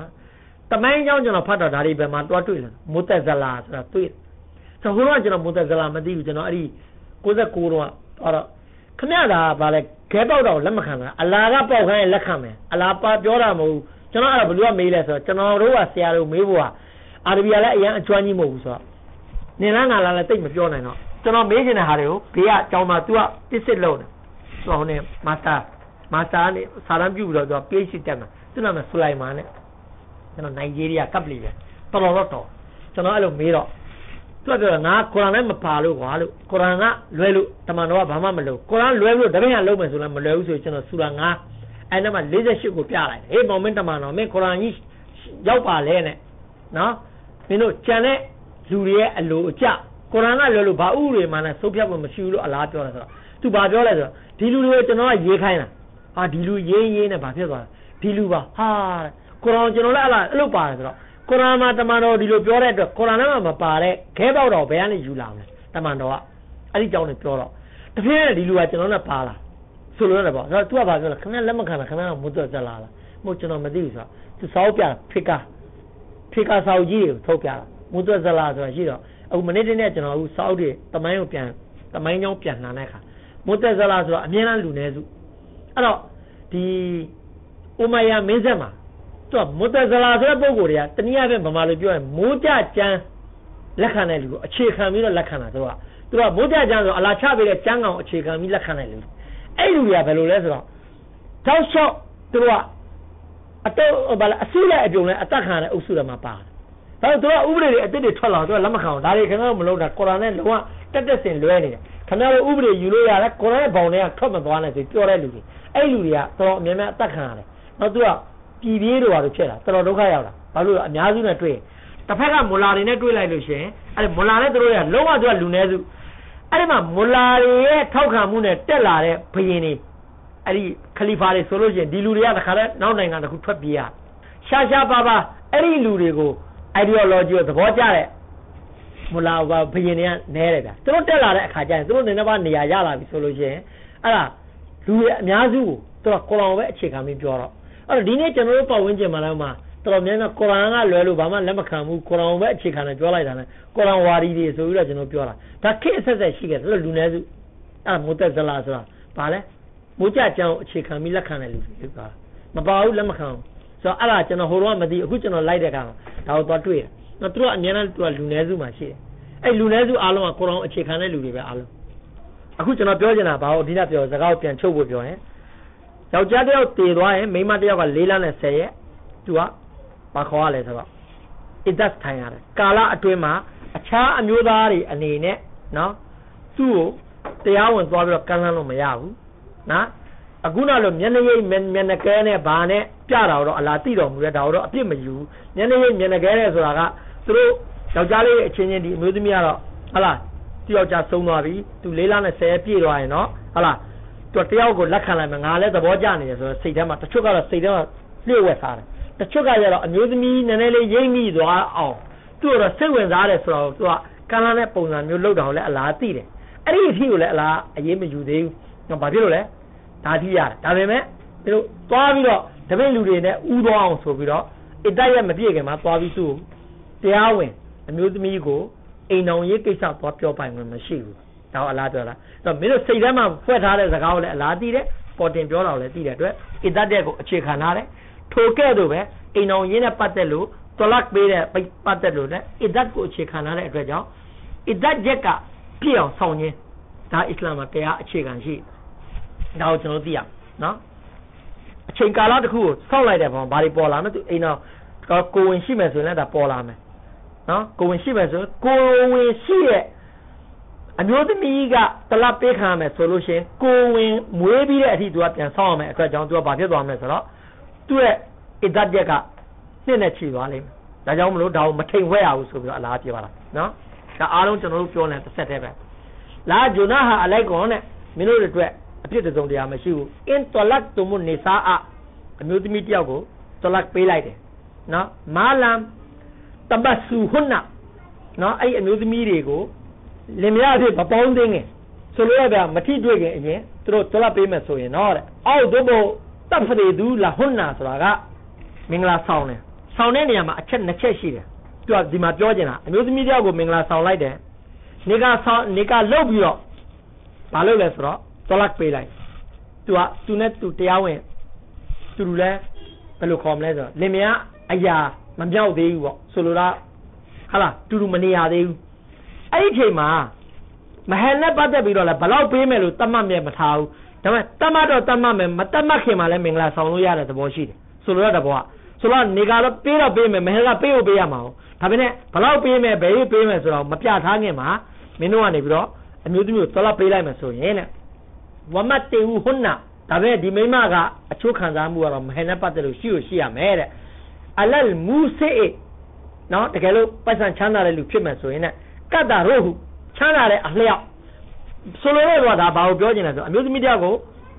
S1: တမိုင်းကြောင်းကျွန်တော်ဖတ်တော့ဒါတွေဘယ်မှာတွားတွေ့လဲမုတက်ဇလာဆိုတာတွေ့ဆိုဟိုတော့ကျွန်တော်မုတက်ဇလာမသိဘူးကျွန်တော်အဲ့ဒီ69တော့အဲ့တော့ခမရတာဗာလဲခဲပေါက်တော့လက်မခံတာအလာကပေါက်ခိုင်းလက်ခံမယ်အလာပါပြောတာမဟုတ်ဘူးကျွန်တော်အဲ့ဒါဘယ်လိုကမေးလဲဆိုတော့ကျွန်တော်တို့ကဆရာတို့မေးဖို့ကအာရဗီယာလည်းအရင်အကျွမ်းကြီးမဟုတ်ဘူးဆိုတော့နင်လားငါလားလည်းတိတ်မပြောနိုင်တော့ကျွန်တော်မေးချင်တဲ့ဟာတွေကိုဘေးကအကြောင်းမှာ तू ကတစ်စစ်လုံးတယ် သူဟိုနေမာတာမာတာနဲ့စာရန်ပြုပြီးတော့သူက PhD တက်မှာသူနာမည်ဆူလိုက်မာနဲ့ကျွန်တော်နိုင်ဂျီးရီးယားကပ်ပလီပဲတော်တော်တော့တော်ကျွန်တော်အဲ့လိုမေးတော့သူကပြောငါကုရ်အာန်နဲ့မပါလို့ကွာလို့ကုရ်အာန်ကလွဲလို့တမန်တော်ကဘာမှမလုပ်ကုရ်အာန်လွဲလို့တပည့်ကလုံးမယ်ဆိုလည်းမလွယ်ဘူးဆိုကျွန်တော်ဆူရာ9အဲ့ဒါမှ48ကိုပြလိုက်တယ်ဟေးမောင်မင်းတမန်တော်မင်းကုရ်အာန်ကြီးရောက်ပါလဲနဲ့နော်မင်းတို့ကြံတဲ့လူတွေရဲ့အလိုအကျကုရ်အာန်ကလွယ်လို့ဘာဥတွေမှလည်းသုံးဖြတ်ဖို့မရှိဘူးလို့အလားပြောတယ်ဆိုတော့ သူဘာပြောလဲဆိုတော့ဒီလူတွေကိုကျွန်တော်ကရေးခိုင်းတာဟာဒီလူရေးရေးနဲ့ဘာဖြစ်သွားလဲဒီလူပါဟာကုရ်အာန်ကျွန်တော်လည်းအဲ့လိုအဲ့လိုပါတယ်ဆိုတော့ကုရ်အာန်မှာတမန်တော်ဒီလိုပြောတဲ့အတွက်ကုရ်အာန်ထဲမှာမပါတဲ့ခဲပေါက်တော်ဘယ်ကနေယူလာမလဲတမန်တော်ကအဲ့ဒီကြောင့်လည်းပြောတော့တဖြည်းနဲ့ဒီလူကကျွန်တော်နဲ့ပါလာဆိုလိုရတယ်ပေါ့ဆိုတော့ तू ကဘာပြောလဲခင်ဗျလက်မခံတာခင်ဗျကမွတ်သက်ဇလာလားမဟုတ်ကျွန်တော်မသိဘူးဆိုတော့ तू စောက်ပြဖိကာဖိကာစောက်ကြီးကိုထုတ်ပြတာမွတ်သက်ဇလာဆိုတာရှိတော့အခုမနေ့တနေ့ကျွန်တော်အခုစောက်တွေတမိုင်းကိုပြန်တမိုင်းကြောင်းပြန်နှံတဲ့အခါ မွတ်သက်ဇလာဆိုတာအမြဲတမ်းလူနေစုအဲ့တော့ဒီဥမယာမင်းဆက်မှာသူကမွတ်သက်ဇလာဆိုတဲ့ပုံကိုယ်တွေကတနည်းအားဖြင့်ဗမာလိုပြောရင်မိုးကြကျန်းလက်ခံတဲ့လူကိုအခြေခံပြီးတော့လက်ခံတာသူကသူကမိုးကြကျန်းဆိုအလားချပေးတဲ့ကျန်းကောင်အခြေခံပြီးလက်ခံတဲ့လူအဲ့လူတွေကဘယ်လိုလဲဆိုတော့တောက်လျှောက်သူတို့ကအတော့ဘာလဲအစုလိုက်အပြုံလဲအသက်ခံတဲ့အုပ်စုတွေမှာပါတယ်ဒါတော့သူကဥပဒေတွေအစ်စ်တွေထွက်လာတော့လက်မခံအောင်ဒါတွေခင်ဗျားတို့မလုပ်တာကုရ်အာန်နဲ့လုံးဝတက်တက်စင်လွဲနေတယ် ခင်ဗျားတို့ဥပဒေယူလို့ရတယ်ကုရ်အာန်ရဲ့ဘောင်တွေကထွက်မသွားနဲ့ဆိုပြောတဲ့လူတွေအဲ့လူတွေကတော်တော်အများများအသက်ခံရတယ်နောက်သူကပြည်ပြေးတွေပါလို့ဖြစ်တာတော်တော်ဒုက္ခရောက်တာဘာလို့အများစုနဲ့တွေ့တစ်ဖက်ကမူလာတွေနဲ့တွေ့လိုက်လို့ရှိရင်အဲ့မူလာနဲ့တို့တွေကလုံးဝသူကလူနည်းစုအဲ့ဒီမှာမူလာတွေရဲ့ထောက်ခံမှုနဲ့တက်လာတဲ့ဘုရင်တွေအဲ့ဒီခလီဖာတွေဆိုလို့ရှိရင်ဒီလူတွေကတခါတည်းနောက်နိုင်ငံတစ်ခုထွက်ပြေးရရှာရှာပါပါအဲ့ဒီလူတွေကို ideology ကိုသဘောကျတဲ့ မူလာဘာဘုရင်တွေကနဲတယ်ဗျာသူတို့တက်လာတဲ့အခါကျရင်သူတို့နေနေပါနေရာရလာပြီဆိုလို့ရှိရင်အဲ့ဒါလူတွေအများစုကိုသူကကုရ်အာန်ပဲအခြေခံပြီးပြောတော့အဲ့တော့ဒီနေ့ကျွန်တော်တို့ပတ်ဝန်းကျင်မှာလည်းမှာတော်တော်များများကုရ်အာန်ကလွယ်လို့ဘာမှလက်မခံဘူးကုရ်အာန်ပဲအခြေခံနဲ့ပြောလိုက်တာနဲ့ကုရ်အာန်ဝါဒီတွေဆိုပြီးတော့ကျွန်တော်ပြောတာဒါခေတ်အဆက်ဆက်ရှိခဲ့တယ်လူနည်းစုအဲ့မိုတက်ဇလာဆိုတာဘာလဲမိုးကြကြောင်အခြေခံပြီးလက်ခံတဲ့လူတွေပြောတာမပါဘူးလက်မခံဘူးဆိုတော့အဲ့ဒါကျွန်တော်ဟိုတော့မသိအခုကျွန်တော်လိုက်တဲ့အခါမှာဒါကိုသွားတွေ့တယ် နော်သူတို့အများနဲ့သူကလူနည်းစုမှာရှိတယ်အဲ့လူနည်းစုအားလုံးကကုရ်အာန်အခြေခံတဲ့လူတွေပဲအားလုံးအခုကျွန်တော်ပြောချင်တာဘာလို့ဒီနေ့ပြောစကားကိုပြန်ချုပ်ဖို့ပြောရင်ယောက်ျားတယောက်တည်သွားရင်မိန်းမတယောက်က၄လနဲ့10ရက်သူကဘာခေါ်ရလဲဆိုတော့ iddat ထိုင်ရတယ်ကာလအတွင်းမှာအခြားအမျိုးသားတွေအနေနဲ့နော်သူ့ကိုတရားဝင်သွားပြီးတော့ကမ်းလှမ်းလို့မရဘူးနော်အခုနောက်လို့မျက်နှာရိပ်မျက်နှာကဲနဲ့ဘာနဲ့ပြတာတော့အလားသိတော်မူတဲ့ဒါတော့အပြစ်မယူမျက်နှာရိပ်မျက်နှာကဲနဲ့ဆိုတာက သူတို့ယောက်ျားလေးအချင်းချင်းဒီအမျိုးသမီးကတော့ဟလာသူယောက်ျားဆုံးသွားပြီသူလေးလနဲ့10ပြည့်သွားရင်နော်ဟလာသူတယောက်ကိုလက်ခံလိုက်မယ်ငါလည်းသဘောကျနေတယ်ဆိုတော့စိတ်ထဲမှာတချို့ကတော့စိတ်ထဲမှာလျှို့ဝှက်ထားတယ်တချို့ကကျတော့အမျိုးသမီးနည်းနည်းလေးရိမ့်မိသွားအောင်သူ့တော့စိတ်ဝင်စားတယ်ဆိုတော့သူကကမ်းလာတဲ့ပုံစံမျိုးလုပ်တာကိုလည်းအလားသိတယ်အဲ့ဒီအဖြစ်ကိုလည်းအလားအရေးမယူသေးဘူးဘာဖြစ်လို့လဲဒါတိရတယ်ဒါပေမဲ့သူတို့သွားပြီးတော့တပည့်လူတွေနဲ့ဥသွားအောင်ဆိုပြီးတော့အတရက်မပြည့်ခင်မှာသွားပြီးသူ့ တရားဝင်အမျိုးသမီးကိုအိမ်တော်ရေးကိစ္စသွားပြောပိုင်ဝင်မရှိဘူးဒါအလားပြောလားတော့မင်းတို့စိတ်ထဲမှာဖွက်ထားတဲ့စကားကိုလည်းအလားသိတယ်ပေါ်တင်ပြောတာကိုလည်းသိတဲ့အတွက်အတရက်ကိုအခြေခံထားတယ်ထိုကဲ့သို့ပဲအိမ်တော်ရင်းနဲ့ပတ်သက်လို့တလတ်ပေးတဲ့ပတ်သက်လို့လည်းအဒတ်ကိုအခြေခံထားတဲ့အတွက်ကြောင့်အဒတ်ရက်ကပြည့်အောင်ဆောင်ခြင်းဒါအစ္စလာမ်မှာတရားအခြေခံရှိဒါကိုကျွန်တော်သိရနော်အချိန်ကာလတစ်ခုကိုစောင့်လိုက်တဲ့ပုံဘာတွေပေါ်လာမလဲသူအိမ်တော်ကိုဝင်ရှိမယ်ဆိုရင်လည်းဒါပေါ်လာမယ် နော်ကိုဝင်ရှိမယ်ဆိုကိုဝင်ရှိရဲ့အမျိုးသမီးကတလတ်ပေးခံရမယ်ဆိုလို့ရှိရင်ကိုဝင်မွေးပြီးတဲ့အထိသူကပြန်ဆောင်ရမယ်အတွက်ကြောင့်သူကဘာဖြစ်သွားမလဲဆိုတော့သူ့ရဲ့အဒတ်ရက်ကနှစ်နဲ့ချီသွားလိမ့်မယ်ဒါကြောင့်မလို့ဒါကိုမထိန်ဝဲရဘူးဆိုပြီးတော့အလားပြောတာနော်ဒါအားလုံးကျွန်တော်တို့ပြောနေတစ်ဆက်တည်းပဲလာဂျူနာဟာအလိုက်ကွန်နဲ့မင်းတို့တွေအတွက်အဖြစ်တစုံတရားမရှိဘူးအင်တလတ်တုမွန်နေစာအမျိုးသမီးတယောက်ကိုတလတ်ပေးလိုက်တယ်နော်မာလမ် တဘဆူဟွနနော်အဲ့အမျိုးသမီးတွေကိုလင်မယားအဖြစ်မပေါင်းသိငယ်ဆိုလိုရတာမထိတွေ့ခင်အရင်သူတို့တလတ်ပေးမယ်ဆိုရင်တော့တဲ့အောက်တို့ဘတဖရီဒူလာဟွနာဆိုတာကမင်္ဂလာဆောင်တယ်ဆောင်တဲ့နေရာမှာအချက်နှစ်ချက်ရှိတယ်သူကဒီမှာပြောချင်တာအမျိုးသမီးတယောက်ကိုမင်္ဂလာဆောင်လိုက်တယ်နေကဆောင်နေကလုတ်ပြီးတော့မလုပ်လဲဆိုတော့တလက်ပေးလိုက်သူကသူနဲ့သူတရားဝင်သူလူလဲဘယ်လိုခေါ်မလဲဆိုတော့လင်မယားအရာ မမြောက်သေးဘူးပေါ့ဆိုလိုတာဟာလားတူတူမနေရသေးဘူးအဲ့ဒီအချိန်မှာမဟန်နဲ့ပတ်သက်ပြီးတော့လဲဘလောက်ပေးမယ်လို့တတ်မှတ်မြဲမထားဘူးဒါပေမဲ့တတ်မှတ်တော့တတ်မှတ်မယ်မတတ်မှတ်ခင်မှာလည်းမင်္ဂလာဆောင်လို့ရတဲ့သဘောရှိတယ်ဆိုလိုတဲ့ဘောကဆိုတော့နေကတော့ပေးတော့ပေးမယ်မဟန်ကပေးဖို့ပေးရမှာဟုတ်ဒါပေမဲ့ဘလောက်ပေးမယ်ဘယ်ရေးပေးမယ်ဆိုတော့မပြထားခင်မှာမင်းတို့ကနေပြီးတော့အမျိုးသမီးကိုသလောက်ပေးလိုက်မယ်ဆိုရင်တဲ့ဝမတ်တေဟူဟွန်းနာဒါပဲဒီမိမကအချိုးခံစားမှုကတော့မဟန်နဲ့ပတ်သက်လို့ရှိလို့ရှိရမယ်တဲ့ အလလ်မူစေနော်တကယ်လို့ပိုက်ဆံချမ်းသာတဲ့လူဖြစ်မယ်ဆိုရင်ねကတ္တရိုဟုချမ်းသာတဲ့အလျောက်ဆိုလိုတဲ့ကွာဒါဘာကိုပြောချင်လဲဆိုအမျိုးသမီးတယောက်ကို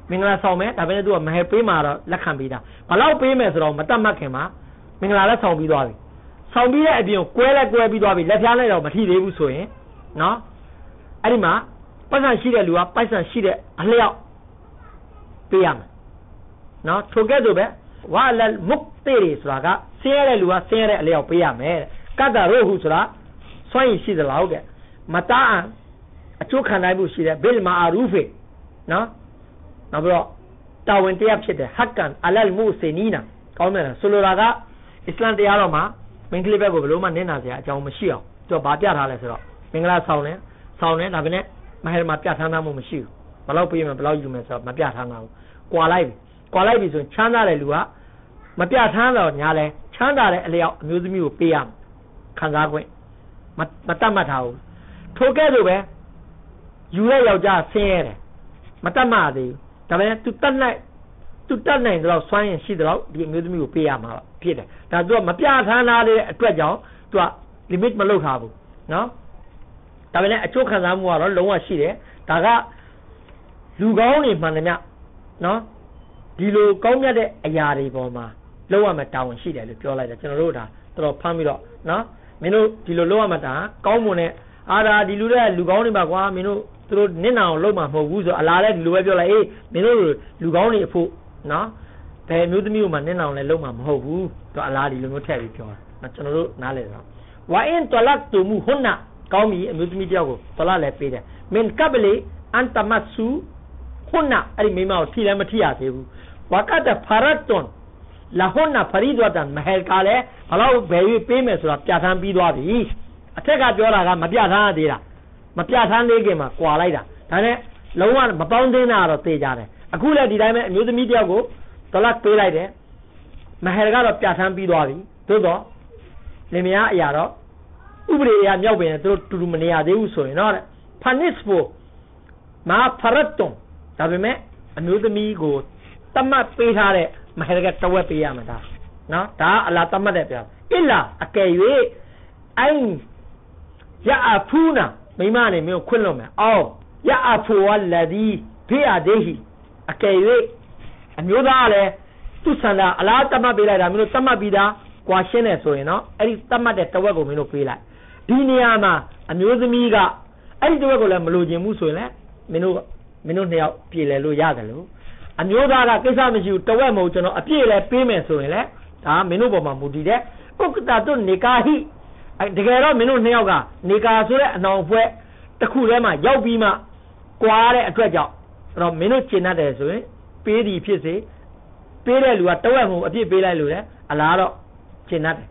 S1: မင်္ဂလာဆောင်မယ်ဒါပေမဲ့သူကမဟဲပေးမှာတော့လက်ခံပေးတာဘလောက်ပေးမယ်ဆိုတော့မတတ်မှတ်ခင်မှာမင်္ဂလာလည်းဆောင်ပြီးသွားပြီဆောင်ပြီးတဲ့အပြင်ကွဲလဲကွဲပြီးသွားပြီလက်ဖျားလိုက်တော့မထိသေးဘူးဆိုရင်နော်အဲ့ဒီမှာပိုက်ဆံရှိတဲ့လူကပိုက်ဆံရှိတဲ့အလျောက်ပေးရမယ်နော်ထိုကဲ့သို့ပဲ ဝါလလ်မုတ်တေရီဆိုတာကဆင်းရဲတဲ့လူကဆင်းရဲတဲ့အလျောက်ပေးရမယ်ကတ္တရိုဟုဆိုတာစွန့်ရင်ရှိသလားတဲ့မတားအအကျိုးခံနိုင်မှုရှိတယ်ဘိလ်မာအာရူဖေနော်နောက်ပြီးတော့တာဝန်တရားဖြစ်တယ်ဟက်ကန်အလလ်မူစေနီနာကောင်းတယ်ဆိုလိုတာကအစ္စလမ်တရားတော်မှာမင်္ဂလိဘက်ကိုဘယ်လိုမှနင့်နာစရာအကြောင်းမရှိအောင်သူကဗာပြထားလဲဆိုတော့မင်္ဂလာဆောင်တယ်ဆောင်တယ်ဒါပေမဲ့မဟယ်မှာပြဋ္ဌာန်းထားမှုမရှိဘူးဘယ်လောက်ပေးမယ်ဘယ်လောက်ယူမယ်ဆိုတော့မပြဋ္ဌာန်းတာဘူးကွာလိုက်ပြီ ကွာလိုက်ပြီဆိုရင်ချမ်းသာတဲ့လူကမပြဋ္ဌာန်းတော့ညာလဲချမ်းသာတဲ့အလျောက်အမျိုးသမီးကိုပေးရမယ်ခံစား권မမတတ်မှတ်ထားဘူးထိုကဲ့သို့ပဲယူတဲ့ယောက်ျားဆင်းရဲတယ်မတတ်မှတ်သေးဘူးဒါပေမဲ့သူတတ်နိုင်သူတတ်နိုင်တော့စွမ်းရင်ရှိတော့ဒီအမျိုးသမီးကိုပေးရမှာဖြစ်တယ်ဒါသူကမပြဋ္ဌာန်းထားတဲ့အတွက်ကြောင့်သူက limit မလုပ်ထားဘူးနော်ဒါပေမဲ့အကျိုးခံစားမှုကတော့လုံးဝရှိတယ်ဒါကလူကောင်းတွေမှန်တယ်မြနော် ဒီလိုကောင်းမြတ်တဲ့အရာတွေပေါ်မှာလုံးဝမတောင်းရှိတယ်လို့ပြောလိုက်တယ်ကျွန်တော်တို့ဒါတော်တော်ဖမ်းပြီးတော့နော်မင်းတို့ဒီလိုလုံးဝမတာကောင်းမွန်တဲ့အာဒါဒီလူတွေကလူကောင်းတွေပါကွာမင်းတို့သူတို့နင့်နာအောင်လုပ်မှာမဟုတ်ဘူးဆိုအလားလဲဒီလိုပဲပြောလိုက်အေးမင်းတို့လူကောင်းတွေအဖို့နော်ဘယ်မျိုးသမီးကိုမှနင့်နာအောင်လဲလုပ်မှာမဟုတ်ဘူးသူအလားဒီလိုမျိုးထည့်ပြီးပြောတာကျွန်တော်တို့နားလည်တော့ဝိုင်းတလတ်တူမှုဟုတ်နာကောင်းပြီအမျိုးသမီးတယောက်ကိုတလတ်လည်းပေးတယ်မင်ကပလီအန်တမတ်ဆူခုနအဲ့ဒီမိမကိုထိလည်းမထိရသေးဘူး ဝကတ်ဖရတ်တွန်လာဟွန်နာဖရီဒဝတန်မဟယ်ကလည်းဘလောက်ဘယ်၍ပေးမယ်ဆိုတာပြဋ္ဌာန်းပြီးသွားပြီအထက်ကပြောတာကမပြဋ္ဌာန်းရသေးတာမပြဋ္ဌာန်းသေးခင်မှာကွာလိုက်တာဒါနဲ့လုံးဝမပေါင်းသင်းတာတော့သိကြတယ်အခုလည်းဒီတိုင်းပဲအမျိုးသမီးတယောက်ကိုဒလတ်ပေးလိုက်တယ်မဟယ်ကတော့ပြဋ္ဌာန်းပြီးသွားပြီသို့တော့လင်မယားအရာတော့ဥပဒေအရမြောက်ပင်သူတို့တူတူမနေရသေးဘူးဆိုရင်တော့ဖာနစ်ဖို့မာဖရတ်တုံဒါပေမဲ့အမျိုးသမီးကို တတ်မှတ်ပေးထားတဲ့မဟရကတဝက်ပေးရမှာဒါနော်ဒါအလားတတ်မှတ်တဲ့ပြောအလာအကယ်၍အိုင်ရအဖူးနာမိမနေမျိုးခွင့်လို့မယ်အော်ရအဖူဝလဒီဖေးအဒေဟီအကယ်၍အမျိုးသားလည်းသူ့ဆန္ဒအလားတတ်မှတ်ပေးလိုက်တာမျိုးတတ်မှတ်ပြီးသားကွာရှင်းတယ်ဆိုရင်နော်အဲ့ဒီတတ်မှတ်တဲ့တဝက်ကိုမင်းတို့ပေးလိုက်ဒီနေရာမှာအမျိုးသမီးကအဲ့ဒီတဝက်ကိုလည်းမလိုချင်ဘူးဆိုရင်လည်းမင်းတို့မင်းတို့နှစ်ယောက်ပြည်လဲလို့ရတယ်လို့ အမျိုးသားကကိစ္စမရှိဘူးတဝက်မဟုတ်ကျွန်တော်အပြည့်လဲပေးမယ်ဆိုရင်လည်းဒါမင်းတို့ပေါ်မှာမူတည်တဲ့ဥက္ကတာတို့နေကာဟိတကယ်တော့မင်းတို့နှစ်ယောက်ကနေကာဆိုတဲ့အနောင်ဖွဲ့တစ်ခုထဲမှာရောက်ပြီးမှကွာတဲ့အတွက်ကြောင့်အဲ့တော့မင်းတို့ကျင်တတ်တယ်ဆိုရင်ပေးသည်ဖြစ်စေပေးတဲ့လူကတဝက်မဟုတ်အပြည့်ပေးလိုက်လို့လေအလားတော့ကျင်တတ်တယ်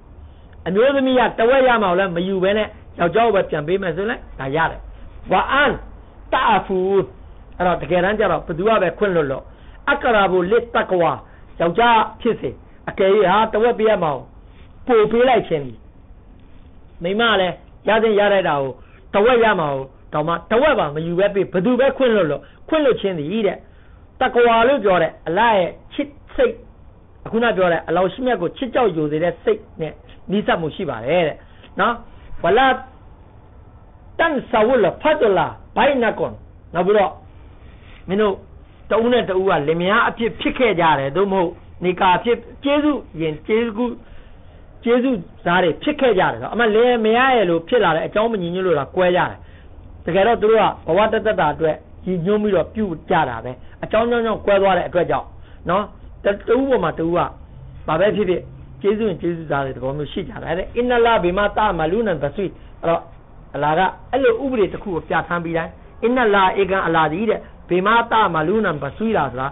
S1: အမျိုးသမီးကတဝက်ရမှာလည်းမယူဘဲနဲ့ယောက်ျားကိုပဲပြန်ပေးမယ်ဆိုရင်ဒါရတယ်ဝါအန်တာဖူအဲ့တော့တကယ်တမ်းကျတော့ဘသူကပဲခွင့်လွတ်လို့ အကရာဘူလစ်တကဝါယောက်ျားဖြစ်စေအကယ်၍ဟာတဝက်ပေးရမအောင်ပို့ပေးလိုက်ခြင်းဒီမိမလည်းရတဲ့ရတဲ့တာကိုတဝက်ရမအောင်တော့မှတဝက်ပါမယူပဲပေးဘသူပဲခွင့်လွတ်လို့ခွင့်လွတ်ခြင်းဒီတဲ့တကဝါလို့ပြောတဲ့အလားရဲ့ချစ်စိတ်အခုနပြောတဲ့အလောရှိမြတ်ကိုချစ်ကြောက်ယူစေတဲ့စိတ်နဲ့နိစ္စမှုရှိပါတယ်တဲ့နော်ဝလာတန်ဆဝလဖတ်လာဘိုင်နကွန်နောက်ပြီးတော့မင်းတို့ တဦးနဲ့တဦးကလင်မယားအဖြစ်ဖြစ်ခဲ့ကြတယ်သို့မဟုတ်နေကာဖြစ်ကျေးဇူးရင်ကျေးဇူးကျေးဇူးသားတွေဖြစ်ခဲ့ကြတယ်ဆိုအမလင်မယားရဲ့လို့ဖြစ်လာတဲ့အကြောင်းမညီညွတ်လို့တော့ကွဲကြတယ်တကယ်တော့သူတို့ကဘဝတသက်တာအတွက်ရည်ညွှန်းပြီးတော့ပြုကြတာပဲအကြောင်းကြောင့်ကြောင့်ကွဲသွားတဲ့အတွက်ကြောင့်နော်တဦးပေါ်မှာတဦးကဘာပဲဖြစ်ဖြစ်ကျေးဇူးရင်ကျေးဇူးသားတွေသဘောမျိုးရှိကြတာတဲ့အင်နလာဘေမတာမလူနန်ဘဆွိအဲ့တော့အလာကအဲ့လိုဥပဒေတစ်ခုကိုပြဋ္ဌာန်းပြီးတိုင်းအင်နလာဧကန်အလာဒီတဲ့ ဘေမတာမလူနံပဆွီတာဆိုတာ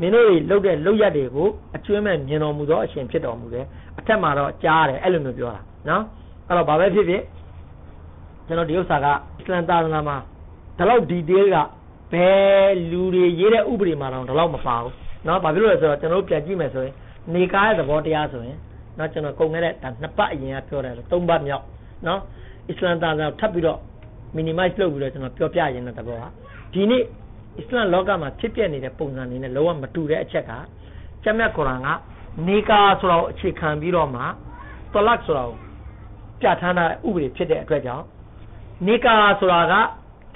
S1: မင်းတို့တွေလုပ်တဲ့လုပ်ရက်တွေကိုအကျွမ်းမဲ့မြင်တော်မူသောအရှင်ဖြစ်တော်မူတယ်အထက်မှာတော့ကြားတယ်အဲ့လိုမျိုးပြောတာနော်အဲ့တော့ဘာပဲဖြစ်ဖြစ်ကျွန်တော်ဒီဥစ္စာကအစ္စလမ်သာသနာမှာဒီလောက်ဒီတေးကဘယ်လူတွေရေးတဲ့ဥပဒေမှာတော့ဒီလောက်မပါဘူးနော်ဘာဖြစ်လို့လဲဆိုတော့ကျွန်တော်တို့ပြန်ကြည့်မယ်ဆိုရင်နေကားရဲ့သဘောတရားဆိုရင်နော်ကျွန်တော်ကုန်ခဲ့တဲ့နှစ်ပတ်အရင်ကပြောတယ်သုံးပတ်မြောက်နော်အစ္စလမ်သာသနာထပ်ပြီးတော့ minimize လုပ်ပြီးတော့ကျွန်တော်ပြောပြရင်းတဲ့သဘောကဒီနေ့ အစ္စလမ်လောကမှာဖြစ်ပျက်နေတဲ့ပုံစံတွေနဲ့လုံးဝမတူတဲ့အချက်ကကျမ်းမြတ်ကုရ်အာန်ကနေကာဆိုတာကိုအခြေခံပြီးတော့မှတလတ်ဆိုတာကိုပြဋ္ဌာန်းတဲ့ဥပဒေဖြစ်တဲ့အတွက်ကြောင့်နေကာဆိုတာက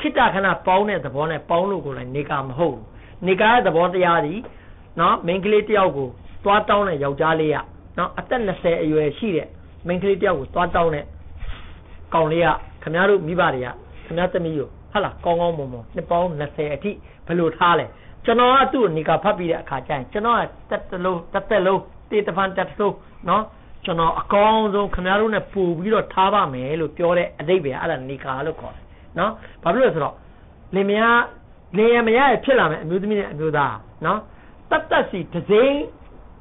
S1: ခိတ္တခဏပေါင်းတဲ့သဘောနဲ့ပေါင်းလို့ကိုလည်းနေကာမဟုတ်ဘူးနေကာရဲ့သဘောတရားဒီနော်မိန်းကလေးတယောက်ကိုသွားတောင်းတဲ့ယောက်ျားလေးကနော်အသက်20အရွယ်ရှိတဲ့မိန်းကလေးတယောက်ကိုသွားတောင်းတဲ့ကောင်လေးကခင်ဗျားတို့မိဘတွေကခင်ဗျားသမီးကို ဟုတ်လားကောင်းကောင်းမွန်မွန်နှစ်ပေါင်း20အထိဘယ်လိုထားလဲကျွန်တော်ကသူ့နေကဖတ်ပြီးတဲ့အခါကျရင်ကျွန်တော်ကတက်တလုံးတက်တက်လုံးတေတဖန်တက်တလုံးနော်ကျွန်တော်အကောင်းဆုံးခင်ဗျားတို့နဲ့ပို့ပြီးတော့ထားပါမယ်လို့ပြောတဲ့အတိတ်ပဲအဲ့ဒါနေကာလို့ခေါ်တယ်နော်ဘာဖြစ်လို့လဲဆိုတော့လင်မယားလင်ရမယားရဖြစ်လာမယ်အမျိုးသမီးနဲ့အမျိုးသားနော်တတ်တတ်စီဒစိမ့်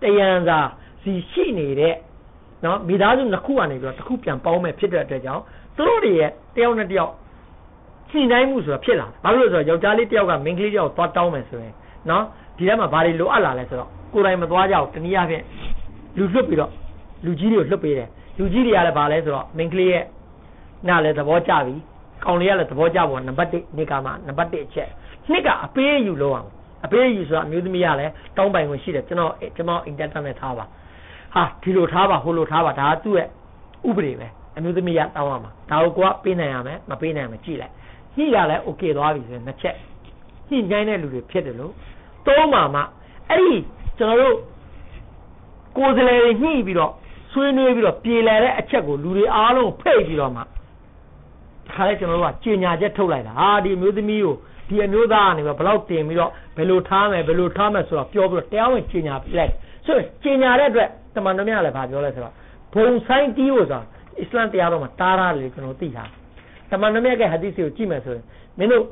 S1: တယံသာစီရှိနေတဲ့နော်မိသားစုနှစ်ခုကနေပြီးတော့တစ်ခုပြန်ပေါင်းမယ်ဖြစ်တဲ့အတွက်ကြောင့်သူတို့တွေရဲ့တယောက်နဲ့တယောက် ရှင်းတိုင်းမှုဆိုတာဖြစ်လာဘာလို့လဲဆိုတော့ယောက်ျားလေးတယောက်ကမိန်းကလေးတယောက်သွားတောင်းမယ်ဆိုရင်နော်ဒီထဲမှာဘာတွေလိုအပ်လာလဲဆိုတော့ကိုယ်တိုင်မသွားကြဘူးတနည်းအားဖြင့်လူလွတ်ပြီးတော့လူကြီးတွေကိုလွတ်ပေးတယ်လူကြီးတွေကလည်းဘာလဲဆိုတော့မိန်းကလေးရဲ့နားလည်းသဘောကျပြီကောင်လေးကလည်းသဘောကျဖို့နံပါတ်1နေကမှာနံပါတ်1အချက်နှစ်ကအပေးယူလို့အောင်အပေးယူဆိုတာအမျိုးသမီးကလည်းတောင်းပိုင်ခွင့်ရှိတယ်ကျွန်တော်ကျွန်တော်အင်တာနက်နဲ့ထားပါဟာဒီလိုထားပါဟိုလိုထားပါဒါကသူ့ရဲ့ဥပဒေပဲအမျိုးသမီးကတောင်းရမှာဒါကိုကိုကပေးနိုင်ရမယ်မပေးနိုင်မယ်ကြည့်လိုက် ညှိရလဲโอเคသွားပြီဆိုရင်နှစ်ချက်ညှိနှိုင်းတဲ့လူတွေဖြစ်တယ်လို့သုံးပါမှအဲ့ဒီကျွန်တော်တို့ကိုယ်စလဲညှိပြီးတော့ဆွေးနွေးပြီးတော့ပြေလည်တဲ့အချက်ကိုလူတွေအားလုံးဖိတ်ပြီးတော့မှခါလဲကျွန်တော်တို့ကကြေညာချက်ထုတ်လိုက်တာဟာဒီမျိုးသမီးကိုဒီအမျိုးသားကနေဘယ်လောက်တင်ပြီးတော့ဘယ်လိုထားမယ်ဘယ်လိုထားမယ်ဆိုတော့ပြောပြီးတော့တရားဝင်ကြေညာပြလိုက်ဆိုတော့ကြေညာတဲ့အတွက်တမန်တော်များလည်းဗာပြောလဲဆိုတော့ဘုံဆိုင်တီးလို့ဆိုတာအစ္စလမ်တရားတော်မှာတားထားတယ်ကျွန်တော်သိတာ တမန်တော်များကဟဒီစီကိုကြည့်မယ်ဆိုရင်မင်းတို့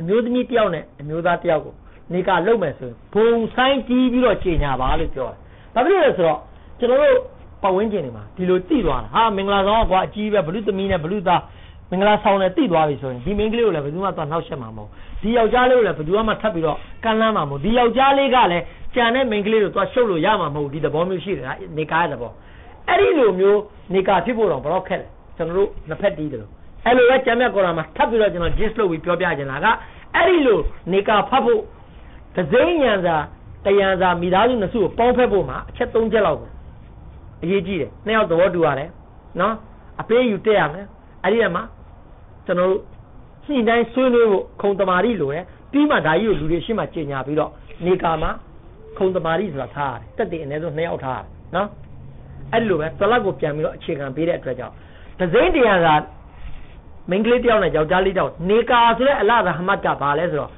S1: အမျိုးသမီးတယောက်နဲ့အမျိုးသားတယောက်ကိုနေကလုံမယ်ဆိုရင်ဘုံဆိုင်တီးပြီးတော့ကြေညာပါလို့ပြောတယ်ဘာဖြစ်လို့လဲဆိုတော့ကျွန်တော်တို့ပတ်ဝန်းကျင်တွေမှာဒီလိုသိသွားတာဟာမင်္ဂလာဆောင်ကွာအကြီးပဲဘလူသမီးနဲ့ဘလူသားမင်္ဂလာဆောင်နဲ့တိသွားပြီဆိုရင်ဒီမင်းကလေးကိုလည်းဘယ်သူမှသွားနှောက်ရှက်မှာမဟုတ်ဒီယောက်ျားလေးကိုလည်းဘယ်သူမှထပ်ပြီးတော့ကမ်းလှမ်းမှာမဟုတ်ဒီယောက်ျားလေးကလည်းကြံတဲ့မင်းကလေးကိုသွားရှုပ်လို့ရမှာမဟုတ်ဒီသဘောမျိုးရှိတယ်နေကားရဲ့သဘောအဲ့ဒီလိုမျိုးနေကာဖြစ်ဖို့တော့ဘယ်တော့ခက်လဲကျွန်တော်တို့နှစ်ဖက်တီးတယ်လို့ အဲ့လိုပဲကျမ်းမြတ်ကုရ်အာန်မှာထပ်ပြီးတော့ကျွန်တော် gist လုပ်ပြီးပြောပြချင်တာကအဲ့ဒီလိုနေကာဖတ်ဖို့သစိမ့်ညံစာတယံစာမိသားစုနှစ်စုကိုပေါင်းဖက်ဖို့မှာအချက်၃ချက်လောက်အရေးကြီးတယ်နှစ်ယောက်သဘောတူရတယ်နော်အပေးယူတက်ရမယ်အဲ့ဒီမှာကျွန်တော်တို့ညှိနှိုင်းဆွေးနွေးဖို့ခုံတမာရီလိုတယ်ပြီးမှဒါကြီးကိုလူတွေရှင်းမှကြေညာပြီးတော့နေကာမှာခုံတမာရီဆိုတာထားရတယ်တက်တဲ့အနည်းဆုံး2ယောက်ထားရတယ်နော်အဲ့လိုပဲတလက်ကိုပြန်ပြီးတော့အခြေခံပေးတဲ့အတွက်ကြောင့်ဒဇိန်တရားက မင်္ဂလိတယောက်နဲ့ယောက်ျားလေးတယောက်နေကာဆိုတဲ့အလရဟမတ်ကဘာလဲဆိုတော့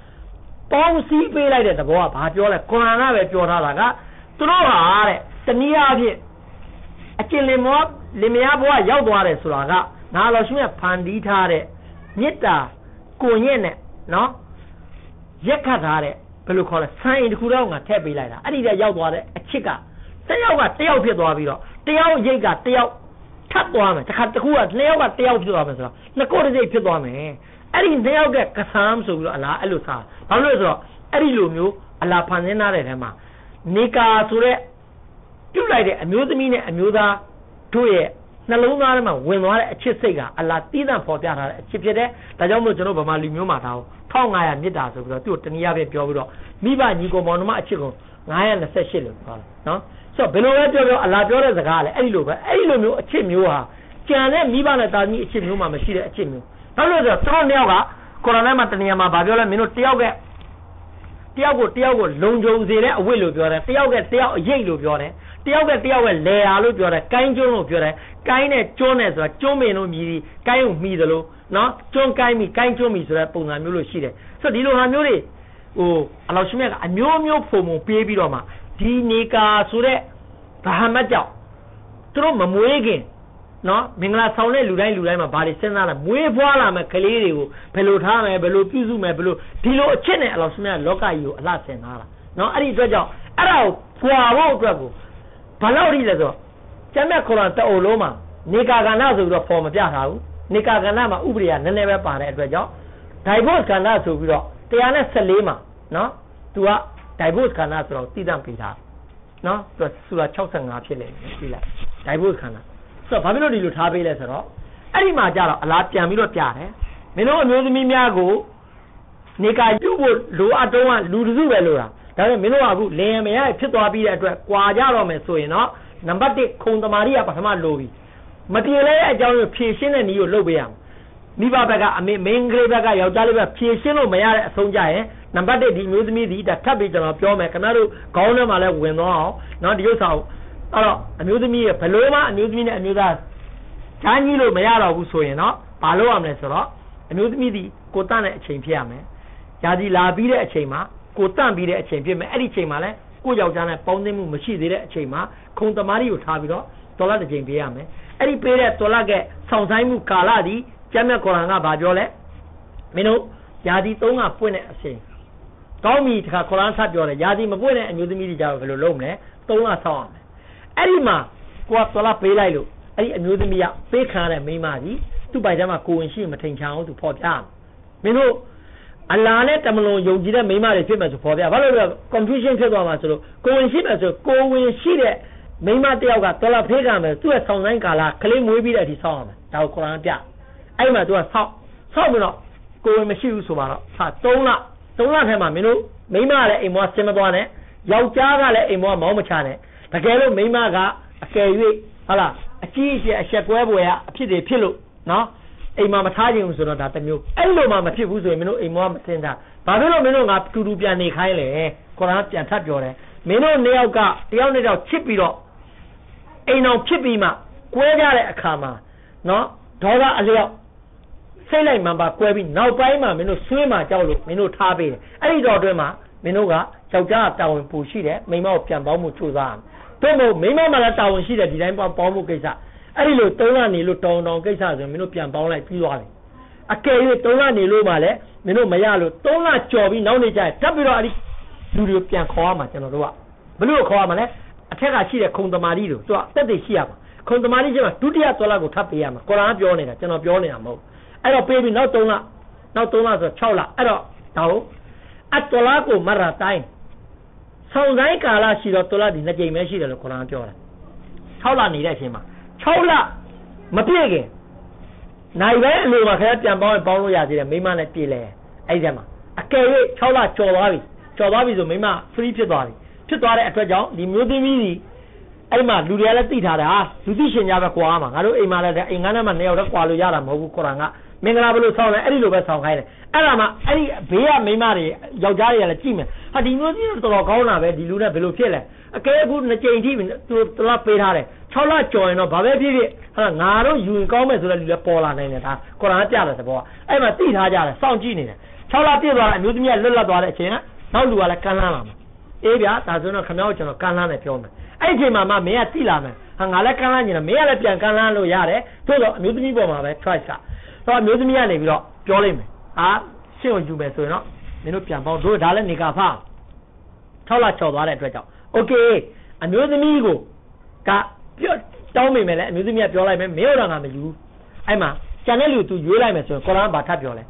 S1: ပေါင်းစည်းပေးလိုက်တဲ့သဘောကဘာပြောလဲကုရ်အာန်ကပဲပြောထားတာကသူတို့ဟာတဲ့တနည်းအားဖြင့်အကျင့်လင်မောလင်မယားဘဝရောက်သွားတယ်ဆိုတာကငါတော်ရှင်ရဲ့ဖန်တီးထားတဲ့မေတ္တာကိုညက်နဲ့နော်ရက်ခတ်ထားတဲ့ဘယ်လိုခေါ်လဲဆိုင်းတစ်ခုတော့ငါထည့်ပေးလိုက်တာအဲ့ဒီတည်းရောက်သွားတဲ့အချစ်ကတယောက်ကတယောက်ဖြစ်သွားပြီးတော့တယောက်ရိတ်ကတယောက် ထပ်သွားမယ်တခါတခုကနှစ်ယောက်ကတယောက်ဖြစ်သွားမယ်ဆိုတော့နှစ်ကိုယ်တစ်စိတ်ဖြစ်သွားမယ်အဲ့ဒီနှစ်ယောက်ကကဆမ်းဆိုပြီးတော့အလားအဲ့လိုစားဘာလို့လဲဆိုတော့အဲ့ဒီလိုမျိုးအလားဖန်ဆင်းထားတဲ့ထဲမှာနေကာဆိုတဲ့ပြုတ်လိုက်တဲ့အမျိုးသမီးနဲ့အမျိုးသားတို့ရဲ့နှလုံးသားထဲမှာဝင်သွားတဲ့အချစ်စိတ်ကအလာတီးသန့်ဖော်ပြထားတဲ့အချစ်ဖြစ်တယ်ဒါကြောင့်မို့ကျွန်တော်ဗမာလူမျိုးမှာဒါကို1500မြစ်တာဆိုပြီးတော့သူ့ကိုတနည်းအားဖြင့်ပြောပြီးတော့မိဘညီကိုမောင်နှမအချစ်ကို928လို့ပြောတယ်နော် ဆိုတော့ဘယ်လိုပဲပြောပြောအလာပြောတဲ့စကားကလည်းအဲ့ဒီလိုပဲအဲ့ဒီလိုမျိုးအချစ်မျိုးဟာကြံတဲ့မိဘနဲ့တာသမီအချစ်မျိုးမှမရှိတဲ့အချစ်မျိုးဘာလို့လဲဆိုတော့သူတို့နှစ်ယောက်ကကိုရိုနာမှာတနေရာမှာဗာပြောလဲမင်းတို့တယောက်ကတယောက်ကိုတယောက်ကိုလုံခြုံစေတဲ့အဝိတ်လို့ပြောတယ်တယောက်ကတယောက်အရေးလို့ပြောတယ်တယောက်ကတယောက်ကလေယာလို့ပြောတယ်ကိုင်းကျွန်းလို့ပြောတယ်ကိုင်းနဲ့ကျွန်းနဲ့ဆိုတာကျွန်းမင်လို့မြည်ပြီးကိုင်းကိုမှီသလိုနော်ကျွန်းကိုင်းပြီးကိုင်းကျွန်းပြီးဆိုတဲ့ပုံစံမျိုးလို့ရှိတယ်ဆိုတော့ဒီလိုဟာမျိုးတွေဟိုအလောရှိမြတ်ကအမျိုးမျိုးဖုံဖုံပေးပြီးတော့မှ ဒီနေကာဆိုတဲ့ဗဟာမတ်ကြောင့်သူတို့မမွေးခင်နော်မင်္ဂလာဆောင်တဲ့လူတိုင်းလူတိုင်းမှာဘာတွေစဉ်းစားလဲမွေးဖွားလာမဲ့ကလေးတွေကိုဘယ်လိုထားမယ်ဘယ်လိုပြုစုမယ်ဘယ်လိုဒီလိုအချက်နဲ့အလောရှိမြတ်လောကကြီးကိုအလှဆင်ထားတာနော်အဲ့ဒီအတွက်ကြောင့်အဲ့ဒါကိုပွာဖို့အတွက်ကိုဘာလို့ရိလဲဆိုကျမ်းမြတ်ကုရ်အာန်တအုပ်လုံးမှာနေကာကဏ္ဍဆိုပြီးတော့ဖော်မပြထားဘူးနေကာကဏ္ဍမှာဥပဒေကနည်းနည်းပဲပါတဲ့အတွက်ကြောင့် divorce ကဏ္ဍဆိုပြီးတော့114မှာနော်သူက divorce ကဏ္ဍဆိုတော့တည်တံ့ပေးထားနော်သူကဆူလာ65ဖြစ်နေပြီကြည့်လိုက် divorce ကဏ္ဍဆိုတော့ဘာဖြစ်လို့ဒီလိုထားပေးလဲဆိုတော့အဲ့ဒီမှာကြတော့အလားပြန်ပြီးတော့ပြတယ်မင်းတို့အမျိုးသမီးများကိုနေကာပြုတ်ဖို့လိုအပ်တော့လူတစုပဲလို့လားဒါပေမဲ့မင်းတို့ကအခုလင်ရမရဖြစ်သွားပြီးတဲ့အတွက်ကြွာကြတော့မယ်ဆိုရင်တော့နံပါတ်1ခုံသမารီကပထမလိုပြီမပြေလဲတဲ့အကြောင်းကိုဖြည့်ရှင်းတဲ့နည်းကိုလုပ်ပေးရမယ် မိဘဘက်ကအမေမင်းကလေးဘက်ကယောက်ျားလေးဘက်ဖြည့်ရှင်းလို့မရတဲ့အဆုံးကြရင်နံပါတ်1ဒီမျိုးသမီးဒီဒါထပ်ပြီးကျွန်တော်ပြောမယ်ခင်ဗျားတို့ခေါင်းထဲမှာလည်းဝင်သွားအောင်เนาะဒီဥစ္စာကိုအဲ့တော့အမျိုးသမီးရဲ့ဘလို့မှအမျိုးသမီးနဲ့အမျိုးသားချမ်းကြီးလို့မရတော့ဘူးဆိုရင်တော့ဘာလုပ်ရမလဲဆိုတော့ အမျိုးသမီးဒီကိုတန့်တဲ့အချိန်ဖြစ်ရမယ်ယာဒီလာပြီးတဲ့အချိန်မှာကိုတန့်ပြီးတဲ့အချိန်ဖြစ်မယ်အဲ့ဒီအချိန်မှာလဲကိုယောက်ျားနဲ့ပေါင်းသိမှုမရှိသေးတဲ့အချိန်မှာခုံသမားကြီးကိုထားပြီးတော့တော်လတစ်ချိန်ပေးရမယ်အဲ့ဒီပေးတဲ့တော်လကဆောင်းဆိုင်မှုကာလဒီ ကျမ်းမြတ်ကုရ်အာန်ကဘာပြောလဲမင်းတို့ယာဒီသုံးကပွင့်တဲ့အချိန်ကောင်းပြီတခါကုရ်အာန်ဆက်ပြောတယ်ယာဒီမပွင့်တဲ့အမျိုးသမီးတွေကြတော့ဘယ်လိုလုပ်မလဲသုံးလဆောင်းရမယ်အဲ့ဒီမှာကိုကတော်လပေးလိုက်လို့အဲ့ဒီအမျိုးသမီးကပေးခံရတဲ့မိန်းမကြီးသူ့ပိုင်ထဲမှာကိုဝင်ရှိမထိန်ချအောင်သူဖော်ပြမင်းတို့အလာနဲ့တမလွန်ယုံကြည်တဲ့မိန်းမတွေဖြစ်မယ်ဆိုဖော်ပြဘာလို့လဲ confusion ဖြစ်သွားမှာဆိုလို့ကိုဝင်ရှိမယ်ဆိုကိုဝင်ရှိတဲ့မိန်းမတယောက်ကတော်လာဖေးကမယ်သူ့ရဲ့ဆောင်ဆိုင်ကာလကလေးမွေးပြီးတဲ့အထိဆောင်းရမယ်ဒါကိုကုရ်အာန်ပြ အဲ့မှာသူကဆောက်ဆောက်ပြီးတော့ကိုဝင်မရှိဘူးဆိုမှတော့ဟာ3လ3လထဲမှာမင်းတို့မိန်းမလည်းအိမ်မောဆင်းမသွားနဲ့ယောက်ျားကလည်းအိမ်မောမောင်းမချနဲ့တကယ်လို့မိန်းမကအကယ်၍ဟာလားအကြီးအကျယ်အဆက်ကွဲပွဲကအဖြစ်တွေဖြစ်လို့နော်အိမ်မှာမထားခြင်းဘူးဆိုတော့ဒါတမျိုးအဲ့လိုမှမဖြစ်ဘူးဆိုရင်မင်းတို့အိမ်မောမစင်တာဘာဖြစ်လို့မင်းတို့ငါတူတူပြန်နေခိုင်းလဲကုရ်အာန်ပြန်ထပ်ပြောတယ်မင်းတို့နှစ်ယောက်ကတယောက်နဲ့တယောက်ချစ်ပြီးတော့အိမ်အောင်ဖြစ်ပြီးမှကွဲကြတဲ့အခါမှာနော်ဒေါသအလျောက် စိတ်လိုက်မှန်ပါကွဲပြီးနောက်ပိုင်းမှာမင်းတို့ဆွေးမှကြောက်လို့မင်းတို့ထားပေးတယ်အဲ့ဒီတော့အတွင်းမှာမင်းတို့ကယောက်ျားတာဝန်ပူရှိတယ်မိန်းမကိုပြန်ပေါင်းမှုစူးစမ်းရမယ်တို့မို့မိန်းမမှလည်းတာဝန်ရှိတယ်ဒီတိုင်းပေါင်းမှုကိစ္စအဲ့ဒီလိုသုံးလနေလို့တောင်းတောင်းကိစ္စဆိုရင်မင်းတို့ပြန်ပေါင်းလိုက်ပြီးသွားတယ်အကယ်၍သုံးလနေလို့မှလည်းမင်းတို့မရလို့သုံးလကြော်ပြီးနောက်နေကြရင်တက်ပြီးတော့အဲ့ဒီလူတွေပြန်ခေါ်ရမှာကျွန်တော်တို့ကဘလို့ခေါ်ရမှာလဲအထက်ကရှိတဲ့ခုံတမာတိတို့သူကတက်သိရှိရမှာခုံတမာတိကျမှဒုတိယသွားလာကိုထပ်ပေးရမှာကုရ်အာန်ပြောနေတာကျွန်တော်ပြောနေတာမဟုတ် အဲ့တော့ပေးပြီးနောက်3လနောက်3လဆို6လအဲ့တော့ဒါဟုတ်အတလာကိုမရတိုင်းဆောင်တိုင်းကာလရှိတော့တလာဒီနှစ်ကြိမ်ပဲရှိတယ်လို့ကုရ်အာန်ပြောတာ6လနေတဲ့အချိန်မှာ6လမပြည့်ခင်နိုင်ပဲအလိုမှာခင်ဗျပြန်ပေါင်းပေါင်းလို့ရသေးတယ်မိမနဲ့ပြည်လဲအဲ့ဒီမှာအကယ်၍6လကျော်သွားပြီကျော်သွားပြီဆိုမိမ free ဖြစ်သွားပြီဖြစ်သွားတဲ့အတွက်ကြောင့်ဒီမျိုးသမီးကြီးအဲ့မှာလူတွေကလည်းသိထားတယ်ဟာလူသိရှင်ကြပဲကွာမှာငါတို့အိမ်မှာလည်းအိမ်ငန်းထဲမှာနှစ်ယောက်တည်းကွာလို့ရတာမဟုတ်ဘူးကုရ်အာန်က မင်္ဂလာဘလို့ဆောင်းလဲအဲ့ဒီလိုပဲဆောင်းခိုင်းတယ်အဲ့ဒါမှအဲ့ဒီဘေးကမိန်းမတွေယောက်ျားတွေကလည်းကြည့်မယ်ဟာဒီမျိုးကြီးတော်တော်ကောင်းတာပဲဒီလူနဲ့ဘယ်လိုဖြစ်လဲအကဲအခုနှစ်ကြိမ်ထိသူတလားပေးထားတယ်6လကြော်ရင်တော့ဘာပဲဖြစ်ဖြစ်ဟာငါတို့ယူရင်ကောင်းမယ်ဆိုတဲ့လူလည်းပေါ်လာနိုင်တယ်ဒါကုရ်အာန်ပြတဲ့သဘောအဲ့မှာသိထားကြတယ်စောင့်ကြည့်နေတယ်6လပြည့်သွားတဲ့အမျိုးသမီးကလွတ်လပ်သွားတဲ့အချိန်ကနောက်လူကလည်းကမ်းလှမ်းလာမှာအေးဗျာဒါဆိုတော့ခမောက်ကျွန်တော်ကမ်းလှမ်းတယ်ပြောမယ်အဲ့ဒီအချိန်မှာမှမင်းကသိလာမယ်ဟာငါလည်းကမ်းလှမ်းနေတယ်မင်းကလည်းပြန်ကမ်းလှမ်းလို့ရတယ်သို့တော့အမျိုးသမီးပေါ်မှာပဲ choice က တော့အမျိုးသမီးကနေပြီးတော့ပြောလိုက်မယ်ဟာရှင်းကိုယူမယ်ဆိုရင်တော့မင်းတို့ပြန်ပေါင်းတို့ဒါလည်းနေကဖာ6လချော်သွားတဲ့အတွက်ကြောင့် okay အမျိုးသမီးကိုကပြောတောင်းမိမယ်လေအမျိုးသမီးကပြောလိုက်မယ်မင်းတို့ကငါမယူအဲ့မှာကျန်တဲ့လူသူရွေးလိုက်မယ်ဆိုရင်ကုရ်အာန်ဘာထပ်ပြောလဲ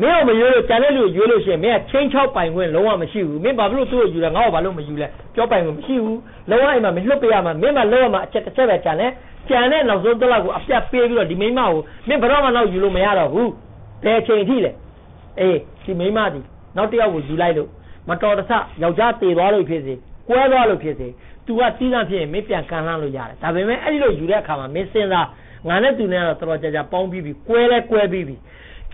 S1: မင်းတို့မရွေးလို့ကျန်တဲ့လူရွေးလို့ရှိရင်မင်းကချင်းချောက်ပိုင်ခွင့်လုံးဝမရှိဘူးမင်းဘာဖြစ်လို့သူ့ကိုယူလဲငါ့ကိုဘာလို့မယူလဲပြောပိုင်ခွင့်မရှိဘူးလုံးဝအိမ်မှာမလွတ်ပေးရမှာမင်းမလုံးဝမှာအချက်တစ်ချက်ပဲကျန်တယ် ကျန်တဲ့နောက်ဆုံးတစ်လောက်ကိုအပြတ်ပေးပြီးတော့ဒီမိမကိုမင်းဘယ်တော့မှနောက်ယူလို့မရတော့ဘူးဘယ်ချိန်ထိလဲအေးဒီမိမဒီနောက်တစ်ယောက်ကိုယူလိုက်လို့မတော်တဆယောက်ျားတည်သွားလို့ဖြစ်စေကွဲသွားလို့ဖြစ်စေ तू ကစီးစမ်းဖြစ်ရင်မင်းပြန်ကန်လှမ်းလို့ရတယ်ဒါပေမဲ့အဲ့ဒီလိုယူတဲ့အခါမှာမင်းစဉ်းစားငါနဲ့သူနဲ့တော့တော်တော်ကြာကြာပေါင်းပြီးပြီကွဲလဲကွဲပြီးပြီ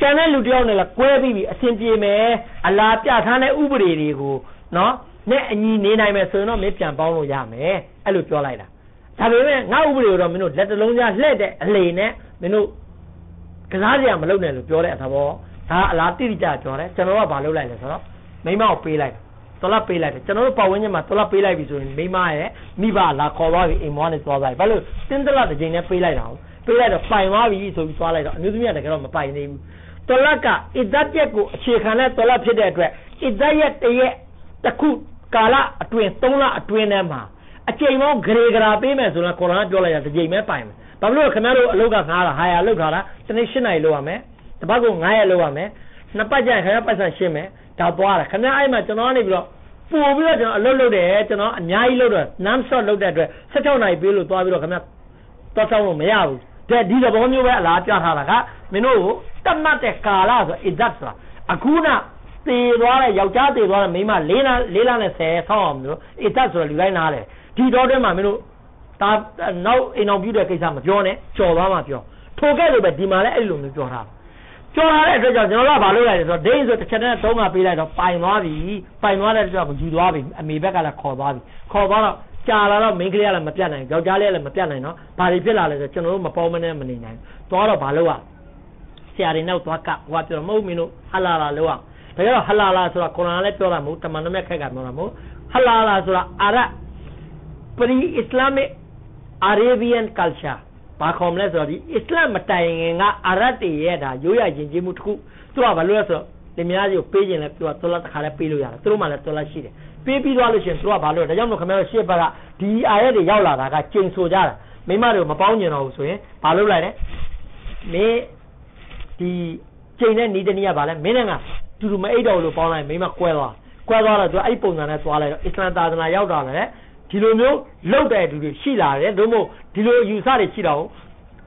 S1: ကျန်တဲ့လူတယောက်နဲ့လည်းကွဲပြီးပြီအဆင်ပြေမယ်အလားပြထားတဲ့ဥပဒေတွေကိုနော်နဲ့အညီနေနိုင်မယ်ဆိုရင်တော့မင်းပြန်ပေါင်းလို့ရမယ်အဲ့လိုပြောလိုက်တာ ဒါပေမဲ့ငါဥပဒေကိုတော့မင်းတို့လက်တလုံးကြားလှည့်တဲ့အလေနဲ့မင်းတို့ကစားစရာမလုပ်နဲ့လို့ပြောတဲ့အသဘောဒါအလားတိတိကျပြောတယ်ကျွန်တော်ကဘာလုပ်လိုက်လဲဆိုတော့မိမကိုပေးလိုက်တော်လာပေးလိုက်တယ်ကျွန်တော်တို့ပတ်ဝန်းကျင်မှာတော်လာပေးလိုက်ပြီဆိုရင်မိမရဲ့မိဘလာခေါ်သွားပြီအိမ်မွားနဲ့သွားသွားပြီဘာလို့တင်းတလတစ်ချိန်နဲ့ပေးလိုက်တာဟုတ်ပေးလိုက်တော့ပိုင်သွားပြီဆိုပြီးသွားလိုက်တော့အမျိုးသမီးကတကယ်တော့မပိုင်သေးဘူးတော်လာကအစ်ဒတ်ရက်ကိုအခြေခံတဲ့တော်လာဖြစ်တဲ့အတွက်အစ်ဒတ်ရက်တရက်တစ်ခုကာလအတွင်း3လအတွင်းထဲမှာ အချိန်ပေါင်းဂရေဂရာပေးမယ်ဆိုတော့ကုရ်အာန်ပြောလိုက်တာတစ်ချိန်ပဲပိုင်မယ်ဘာလို့လဲခင်ဗျားတို့အလုပ်ကငားတာဟာရလုပ်ထားတာတနေ့၈နိုင်လုပ်ရမယ်တပတ်ကို9ရက်လုပ်ရမယ်နှစ်ပတ်ကျရင်ခင်ဗျားပတ်စံရှင်းမယ်ဒါသွားတာခင်ဗျားအဲ့မှာကျွန်တော်ကနေပြီးတော့ပို့ပြီးတော့ကျွန်တော်အလုပ်လုပ်တယ်ကျွန်တော်အများကြီးလုပ်တော့ non stop လုပ်တဲ့အတွက်16နိုင်ပေးလို့သွားပြီးတော့ခင်ဗျားတော့ဆောင်လို့မရဘူးတဲ့ဒီသဘောမျိုးပဲအလားပြထားတာကမင်းတို့တတ်မှတ်တဲ့ကာလဆိုအစ်ဒတ်ဆိုတာအခုနတည်သွားတဲ့ယောက်ျားတည်သွားတဲ့မိန်းမ၄လ၄လနဲ့10ဆောင်းအောင်မျိုးအစ်ဒတ်ဆိုတော့လူတိုင်းနားတယ် ဒီတော့တည်းမှာမင်းတို့ဒါနောက်အိမ်အောင်ပြုတဲ့ကိစ္စမပြောနဲ့ကြော်သွားမှပြောထိုကဲ့လို့ပဲဒီမှာလည်းအဲ့လိုမျိုးပြောထားကြော်လာတဲ့အတွက်ကြောင့်ကျွန်တော်ကဘာလုပ်လိုက်လဲဆိုတော့ဒိန်းဆိုတစ်ချက်နဲ့သုံးကပေးလိုက်တော့ပိုင်သွားပြီပိုင်သွားတဲ့အတွက်ကြောင့်ယူသွားပြီအမေဘက်ကလည်းခေါ်သွားပြီခေါ်သွားတော့ကြာလာတော့မိန်းကလေးကလည်းမပြတ်နိုင်ယောက်ျားလေးကလည်းမပြတ်နိုင်တော့ဘာတွေဖြစ်လာလဲဆိုကျွန်တော်တို့မပေါမနဲ့မနေနိုင်သွားတော့ဘာလုပ်ရရာတွေနောက်သွားကဟိုကပြောမဟုတ်မင်းတို့ဟလာလာလို့အောင်ဒါကြတော့ဟလာလာဆိုတာကုရ်အာန်လည်းပြောတာမဟုတ်တမန်တော်မြတ်ခက်ကပြောတာမဟုတ်ဟလာလာဆိုတာအာရပ ရီအစ္စလာမစ် Arabian culture ဘာခေါ်မလဲဆိုတော့ဒီအစ္စလမ်မတိုင်ခင်ကအာရတ်တွေရဲ့ဒါရိုးရယဉ်ကျေးမှုတစ်ခုသူကဘာလို့လဲဆိုတော့လင်မယားကြီးကိုပေးခြင်းလဲသူကတော်လာတစ်ခါလဲပေးလို့ရတယ်သူတို့မှလည်းတော်လာရှိတယ်ပေးပြီးသွားလို့ရှိရင်သူကဘာလို့လဲဒါကြောင့်မို့ခင်ဗျားတို့ရှေ့ဘက်ကဒီအာရက်တွေရောက်လာတာကကျိန်ဆိုကြတာမိမတွေကိုမပေါင်းကျင်တော့ဘူးဆိုရင်ဘာလုပ်လိုက်လဲမင်းဒီကျိန်တဲ့နီးတနည်းကဘာလဲမင်းနဲ့ကတူတူမအိတ်တော်လို့ပေါင်းလိုက်မိမကွဲသွားကွဲသွားတော့သူအဲ့ပုံစံနဲ့သွားလိုက်တော့အစ္စလာမ်သာသနာရောက်တာလေ ဒီလိုမျိုးလောက်တဲ့သူတွေရှိလာတယ်တို့မို့ဒီလိုယူဆတွေရှိတော့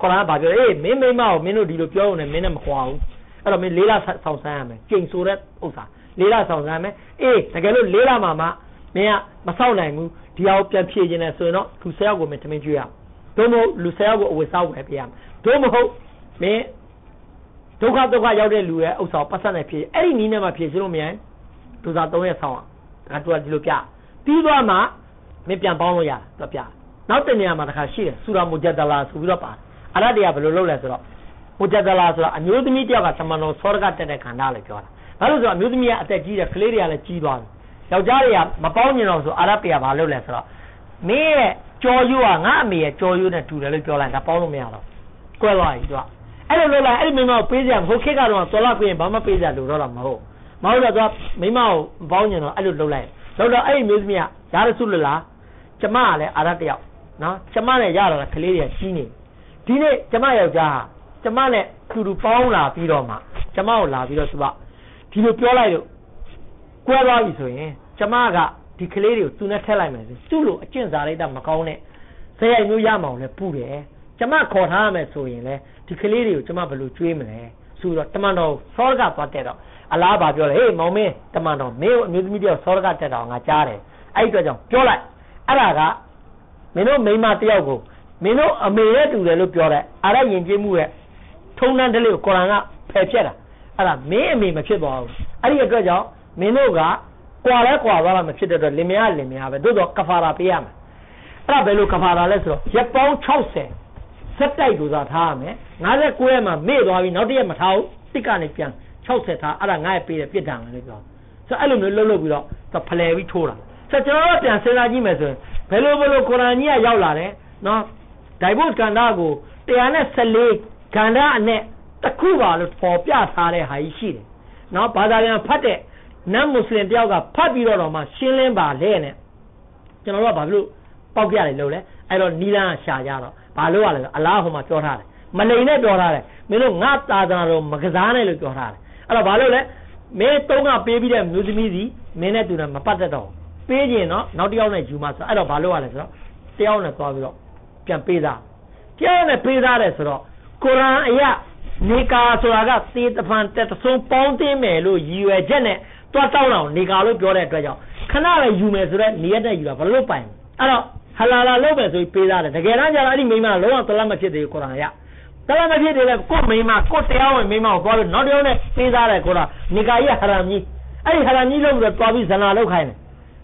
S1: ကုရ်အာန်ဘာပြောအေးမင်းမိမကိုမင်းတို့ဒီလိုပြောနေမင်းနဲ့မခွာဘူးအဲ့တော့မင်းလေးလဆောင်ဆန်းရမယ်ကျိန်ဆိုတဲ့ဥစ္စာလေးလဆောင်ဆန်းမယ်အေးတကယ်လို့လေးလမှာမှမင်းကမဆောက်နိုင်ဘူးဒီအောင်ပြန်ဖြည့်ခြင်းနဲ့ဆိုရင်တော့လူ၁၀ယောက်ကိုမင်းတမင်ကျွေးရတို့မို့လူ၁၀ယောက်ကိုအဝတ်စားဝယ်ပေးရမယ်တို့မဟုတ်မင်းဒုက္ခဒုက္ခရောက်တဲ့လူရဲ့ဥစ္စာပတ်သက်နေဖြည့်အဲ့ဒီနီးနဲ့မှဖြည့်ရှင်းလို့မရရင်ဒုစား၃ရက်ဆောင်အောင်ဒါတူကဒီလိုပြပြီးသွားမှ မင်းပြန်ပေါင်းလို့ရတာပြနောက်တနေရာမှာတစ်ခါရှိတယ်ဆူရာမူဂျဒလာဆိုပြီးတော့ပါတယ်အရတ္တရဘယ်လိုလုပ်လဲဆိုတော့မူဂျဒလာဆိုတာအမျိုးသမီးတယောက်ကသမန်တော်စောရကတက်တဲ့ခန္ဓာလို့ပြောတာဘာလို့ဆိုတော့အမျိုးသမီးကအသက်ကြီးတယ်ကလေးတွေကလည်းကြီးသွားတယ်ယောက်ျားတွေကမပေါင်းမြင်တော့ဆိုအရတ္တရဘာလုပ်လဲဆိုတော့မင်းရဲ့ကြော်ယူကငါအမေရဲ့ကြော်ယူနဲ့တူတယ်လို့ပြောလိုက်ဒါပေါင်းလို့မရတော့ကွဲသွားပြီသူကအဲ့လိုလုပ်လိုက်အဲ့ဒီမိမကိုပေးစရာဟိုခေတ်ကတော့တော်လာပေးရင်ဘာမှပေးစရာလိုတော့တာမဟုတ်မဟုတ်တော့သူကမိမကိုပေါင်းမြင်တော့အဲ့လိုလုပ်လိုက် လုပ်တော့အဲ့ဒီမျိုးသမီးကရာရစုလလားကျမကလည်းအာရတယောက်နော်ကျမနဲ့ရတာကလေးတွေကြီးနေဒီနေ့ကျမယောက်ျားဟာကျမနဲ့သူတူပေါင်းလာပြီးတော့မှကျမကိုလာပြီးတော့သူကဒီလိုပြောလိုက်လို့ကွဲသွားပြီဆိုရင်ကျမကဒီကလေးတွေကိုသူနဲ့ထက်လိုက်မယ်ဆိုသူ့လိုအကျင့်စာရိတ္တမကောင်းတဲ့ဇယိုက်မျိုးရမအောင်လဲပူတယ်ကျမခေါ်ထားရမယ်ဆိုရင်လဲဒီကလေးတွေကိုကျမဘယ်လိုကျွေးမလဲဆိုတော့တမန်တော်စောရကသွားတက်တော့ အလားပါပြောတယ်ဟေးမောင်မင်းတမန်တော်မင်းအမျိုးသမီးတယောက်စောရကတက်တော့ငါကြားတယ်အဲ့ဒီအတွက်ကြောင့်ပြောလိုက်အဲ့ဒါကမင်းတို့မိန်းမတယောက်ကိုမင်းတို့အမေရဲ့တူတယ်လို့ပြောတဲ့အာရယဉ်ကျေးမှုရဲ့ထုံးတမ်းတလေးကိုကုရ်အာန်ကဖယ်ဖြတ်တာအဲ့ဒါမင်းအမေမဖြစ်သွားဘူးအဲ့ဒီအတွက်ကြောင့်မင်းတို့ကကွာလဲကွာသွားတာမဖြစ်တဲ့အတွက်လင်မယားလင်မယားပဲသို့တော့ကဖာရာပေးရမယ်အဲ့ဒါဘယ်လိုကဖာရာလဲဆိုတော့ရက်ပေါင်း60စက်တိုက်ဒူစားထားရမယ်59ရက်မှာမေ့သွားပြီနောက်တစ်ရက်မထားဘူးတစ်ကနေပြန် 60ထားအဲ့ဒါငါ့ရဲ့ပေးတဲ့ပြစ်ဒဏ်လည်းပြောဆိုအဲ့လိုမျိုးလှုပ်လှုပ်ပြီးတော့ဖလှယ်ပြီးထိုးတာဆိုကျွန်တော်တို့ပြန်စဉ်းစားကြည့်မယ်ဆိုရင်ဘယ်လိုဘယ်လိုကုရ်အာန်ကြီးကရောက်လာတယ်နော်ဒိုင်ဘုတ်ကန္တာကို114ကန္တာအနဲ့တစ်ခုပါလို့ပေါ်ပြထားတဲ့ဟာကြီးရှိတယ်နော်ဘာသာပြန်ဖတ်တဲ့နတ်မွတ်စလင်တယောက်ကဖတ်ပြီးတော့တော့မှရှင်းလင်းပါလဲနဲ့ကျွန်တော်တို့ကဘာလို့ပေါက်ပြတယ်လို့လဲအဲ့တော့နီလန်းရှာကြတော့ဘာလို့ရလဲအလားဟိုမှာပြောထားတယ်မလိန်နဲ့ပြောထားတယ်မင်းတို့ငါသာသနာတော်မကစားနဲ့လို့ပြောထားတယ် အဲ့တော့ဘာလို့လဲမင်းတုံးကပေးပြီးတဲ့မျိုးသမီးစီမင်းနဲ့တူတယ်မပတ်သက်တော့ပေးခြင်းတော့နောက်တစ်ယောက်နဲ့ယူမှဆိုအဲ့တော့ဘာလုပ်ရလဲဆိုတော့တယောက်နဲ့သွားပြီးတော့ပြန်ပေးသားတယောက်နဲ့ပေးသားတယ်ဆိုတော့ကုရ်အာန်အရာနေကာဆိုတာကသေတဖန်တက်တဆုံးပေါင်းတင်မယ်လို့ရည်ရွယ်ချက်နဲ့တွားတောင်းအောင်နေကာလို့ပြောတဲ့အတွက်ကြောင့်ခဏပဲယူမယ်ဆိုတော့နေရတဲ့ယူတာဘာလို့ပိုင်အဲ့တော့ဟလာလာလုပ်မယ်ဆိုပြီးပေးသားတယ်တကယ်တမ်းကျတော့အဲ့ဒီမိန်းမလုံးဝတလတ်မဖြစ်သေးဘူးကုရ်အာန်အရာ တလတ်မဖြစ်သေးလဲကို့မိန်းမကို့တရားဝင်မိန်းမကိုသွားလို့နောက်တစ်ယောက်နဲ့ပေးသားတယ်ကုရ်အာန်နေကာကြီးဟရမ်ကြီးအဲ့ဒီဟရမ်ကြီးလုပ်ပြီးတော့သွားပြီးဇနာလုပ်ခိုင်းတယ်